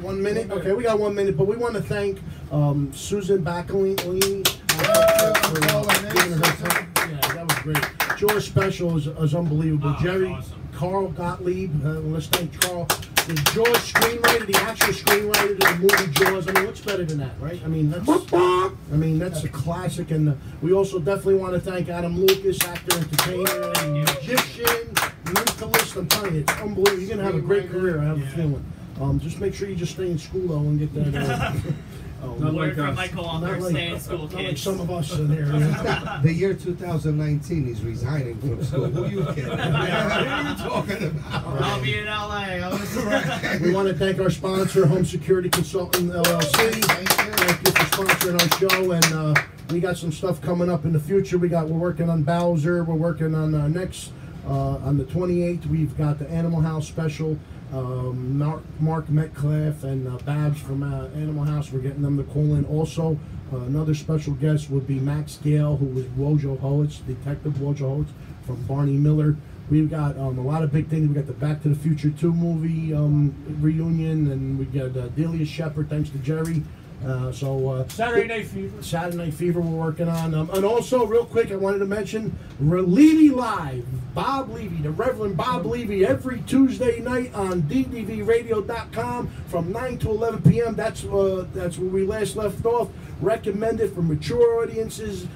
One minute? Okay, we got one minute, but we want to thank um, Susan Backlinie for giving her time. Yeah, that was great. Jaws Special is, is unbelievable. Oh, Jerry, awesome. Carl Gottlieb, uh, let's thank Carl. The Jaws screenwriter, the actual screenwriter of the movie Jaws. I mean, what's better than that, right? I mean, that's I mean that's a classic. And uh, we also definitely want to thank Adam Lucas, actor, entertainer, and magician, mentalist. I'm telling you, it's unbelievable. You're gonna have a great career. I have a feeling. Um, just make sure you just stay in school though and get that. Uh, Not Word like from us. my co-author, not like- stay in school, not like some of us in here. The year 2019, he's resigning from school. Who are you kidding? what are you talking about? I'll be in LA. We want to thank our sponsor, Home Security Consultant LLC. Thank you. Thank you for sponsoring our show, and uh, We got some stuff coming up in the future. We got we're working on Bowser. We're working on our next uh, on the 28th. We've got the Animal House special. Um, Mark, Mark Metcalf and uh, Babs from uh, Animal House. We're getting them to call in. Also, uh, another special guest would be Max Gail, who was Wojciehowicz, Detective Wojciehowicz from Barney Miller. We've got um, a lot of big things. We got the Back to the Future 2 movie um, reunion, and we got uh, Delia Shepard, thanks to Jerry. Uh, so uh, Saturday Night Fever. Saturday Night Fever we're working on. Um, and also, real quick, I wanted to mention Levy Live. Bob Levy, the Reverend Bob Levy, every Tuesday night on ddvradio.com from 9 to 11 p.m. That's uh, that's where we last left off. Recommended for mature audiences.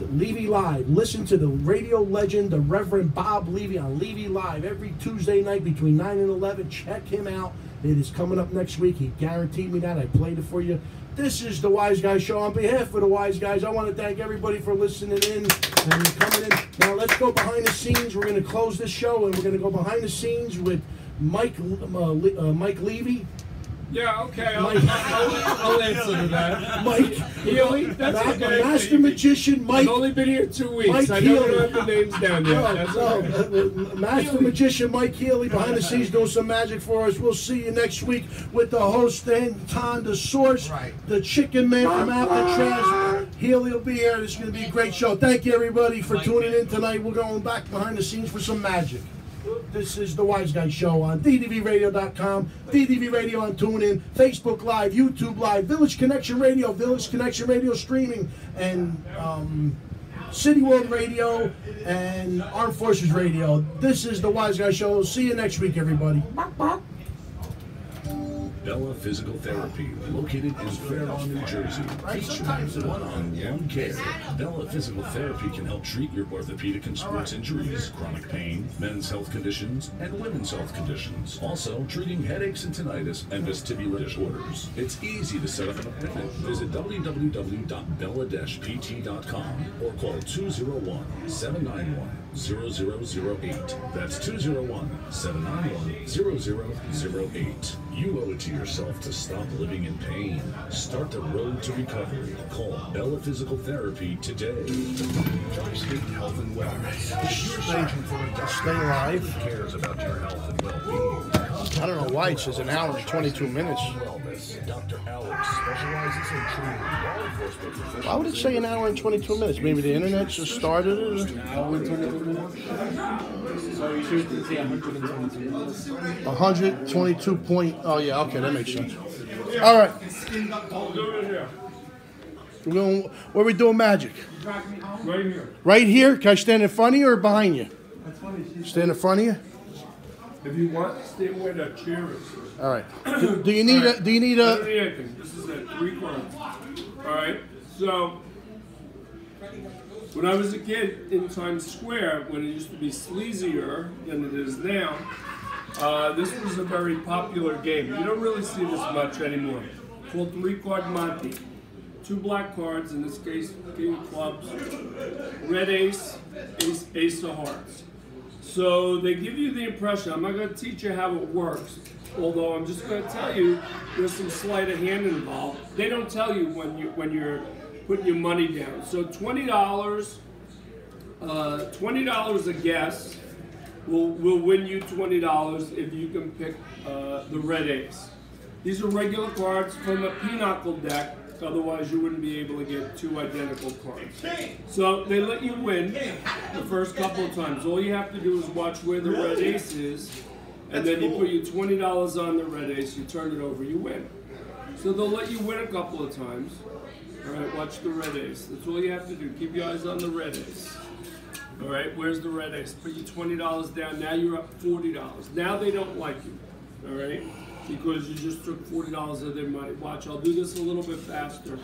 Levy Live. Listen to the radio legend, the Reverend Bob Levy on Levy Live every Tuesday night between 9 and 11. Check him out. It is coming up next week. He guaranteed me that. I played it for you. This is the Wise Guy Show. On behalf of the Wise Guys, I want to thank everybody for listening in and coming in. Now let's go behind the scenes. We're going to close this show and we're going to go behind the scenes with Mike uh, uh, Mike Levy. Yeah, okay, I'll, Mike. I'll, I'll answer to that. Mike Healy, that's Ma- okay. Master Magician Mike. I've only been here two weeks. Mike I don't Healy. have the names down yet. No, That's no, okay. uh, uh, Master Magician Mike Healy behind the scenes doing some magic for us. We'll see you next week with the host Anton, the source, the chicken man from Alcatraz. Healy will be here. Is going to be a great show. Thank you, everybody, for tuning in tonight. We're going back behind the scenes for some magic. This is the Wise Guy Show on ddvradio.com, DDV Radio on TuneIn, Facebook Live, YouTube Live, Village Connection Radio, Village Connection Radio streaming, and um, City World Radio and Armed Forces Radio. This is the Wise Guy Show. See you next week, everybody. Bella Physical Therapy, located in Fairlawn, New Jersey, featuring one-on-one care. Bella Physical Therapy can help treat your orthopedic and sports injuries, chronic pain, men's health conditions, and women's health conditions. Also, treating headaches and tinnitus and vestibular disorders. It's easy to set up an appointment. Visit www.bella-pt.com or call 201-791-0008. That's 201-791-0008. You owe it to yourself to stop living in pain. Start the road to recovery. Call Bella Physical Therapy today. Tri-State Health and Wellness. Stay, stay live. cares about your health and well-being. I don't know why it says an hour and 22 minutes. Wellness. Dr. Alex specializes in treating law enforcement professionals. Why would it say an hour and 22 minutes? Maybe the internet just started it? So you should say 122 minutes. 122 point. Oh, yeah, okay, that makes sense. All right. I'll do it here. We're going, where are we doing magic? Right here. Right here? Can I stand in front of you or behind you? Stand in front of you? If you want, stay where that chair is. All right. Do, you need a? Do you need a? This is it, three quarters. All right. So, when I was a kid in Times Square, when it used to be sleazier than it is now, uh, this was a very popular game. You don't really see this much anymore. Called three card Monte. Two black cards, in this case, king clubs, red ace, ace, ace of hearts. So they give you the impression, I'm not going to teach you how it works, although I'm just going to tell you there's some sleight of hand involved. They don't tell you when, you, when you're putting your money down. So $20, uh, $20 a guess will, will win you $20 if you can pick uh, the red ace. These are regular cards from a pinochle deck, otherwise you wouldn't be able to get two identical cards. So they let you win the first couple of times. All you have to do is watch where the red ace is, and then you put your twenty dollars on the red ace, you turn it over, you win. So they'll let you win a couple of times. All right, watch the red ace. That's all you have to do. Keep your eyes on the red ace. All right, where's the red ace? Put your twenty dollars down. Now you're up forty dollars. Now they don't like you. All right, because you just took forty dollars of their money. Watch, I'll do this a little bit faster.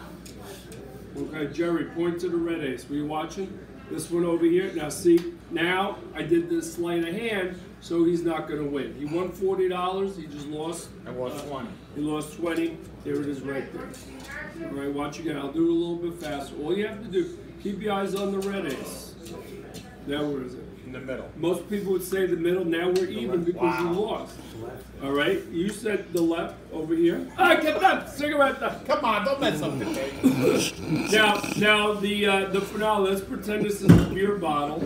Okay, Jerry, point to the red ace. Were you watching? This one over here. Now see, now I did this sleight of hand, so he's not going to win. He won forty dollars. He just lost. I lost 20. He lost twenty. There it is, right there. All right, watch again. I'll do it a little bit faster. All you have to do, keep your eyes on the red ace. Now where is it? In the middle. Most people would say the middle. Now we're even because you lost. All right. You said the left over here. Ah, get that cigarette. Come on, don't mess up the. Now, now the uh, the finale. let's pretend this is a beer bottle.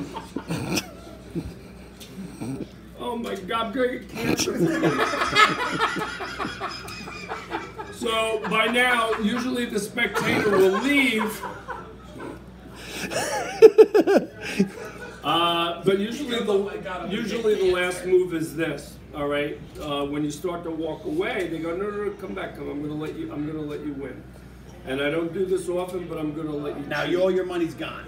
Oh my God, I'm gonna get cancer. so by now, usually the spectator will leave. Uh, but usually the usually the last move is this. All right. Uh, when you start to walk away, they go, no, no, no, come back, come. I'm gonna let you. I'm gonna let you win. And I don't do this often, but I'm gonna let you. Now you, all your money's gone.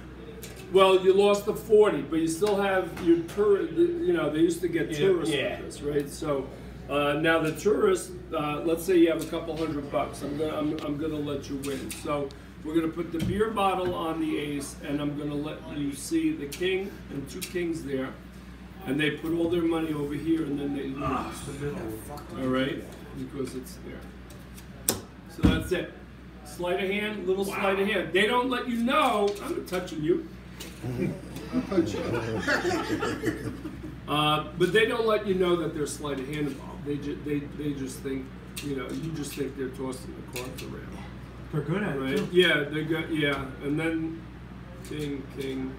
Well, you lost the 40, but you still have your tour. You know, they used to get tourists yeah. with this, right? So uh, now the tourists, uh, let's say you have a couple hundred bucks. I'm gonna, I'm, I'm gonna let you win. So we're gonna put the beer bottle on the ace, and I'm gonna let you see the king and two kings there, and they put all their money over here, and then they lose. all right, because it's there. So that's it. Sleight of hand, little sleight of hand. They don't let you know. I'm touching you. Uh, but they don't let you know that there's sleight of hand involved. They, ju- they, they just think, you know, you just think they're tossing the cards around. They're good at it, too. Yeah, they got, yeah. And then king, king.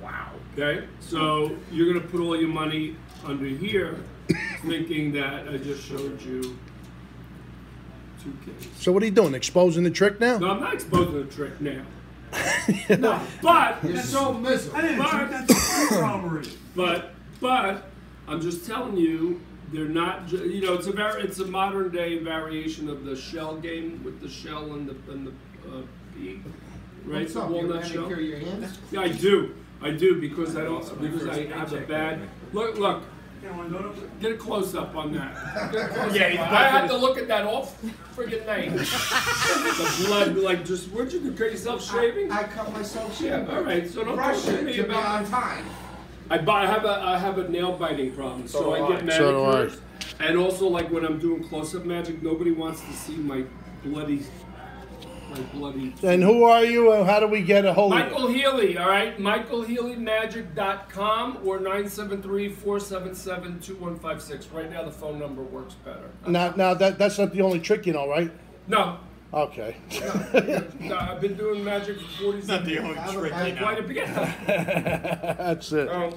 Wow. Okay? So you're going to put all your money under here, thinking that I just showed you two kings. So what are you doing? Exposing the trick now? No, I'm not exposing the trick now. no, but You're so miserable. I didn't think that's a robbery. But but I'm just telling you, they're not. You know, it's a very it's a modern day variation of the shell game with the shell and the and the uh, pea, right? What's the up? You walnut shell. your hands? Yeah, I do. I do because I don't because I have a bad look. Look, get a close up on that. Get a close Yeah, up. I have buffing to look at that all friggin' night. the blood, like, just where'd you cut yourself shaving? I cut myself Yeah, shaving. all right. So don't Brush talk to it me to be about on time. I buy. I have a. I have a nail biting problem, so, So I do get I. So do I. manicures. And also, like when I'm doing close-up magic, nobody wants to see my bloody, my bloody. And who are you and how do we get a hold of Michael Healy, all right? MichaelHealyMagic.com or 973-477-2156. Right now, the phone number works better. Now, now that, that's not the only trick you know, right? No, Okay. no, I've been doing magic for 47 Not the only Have trick you know. Quite a bit. That's it. Um,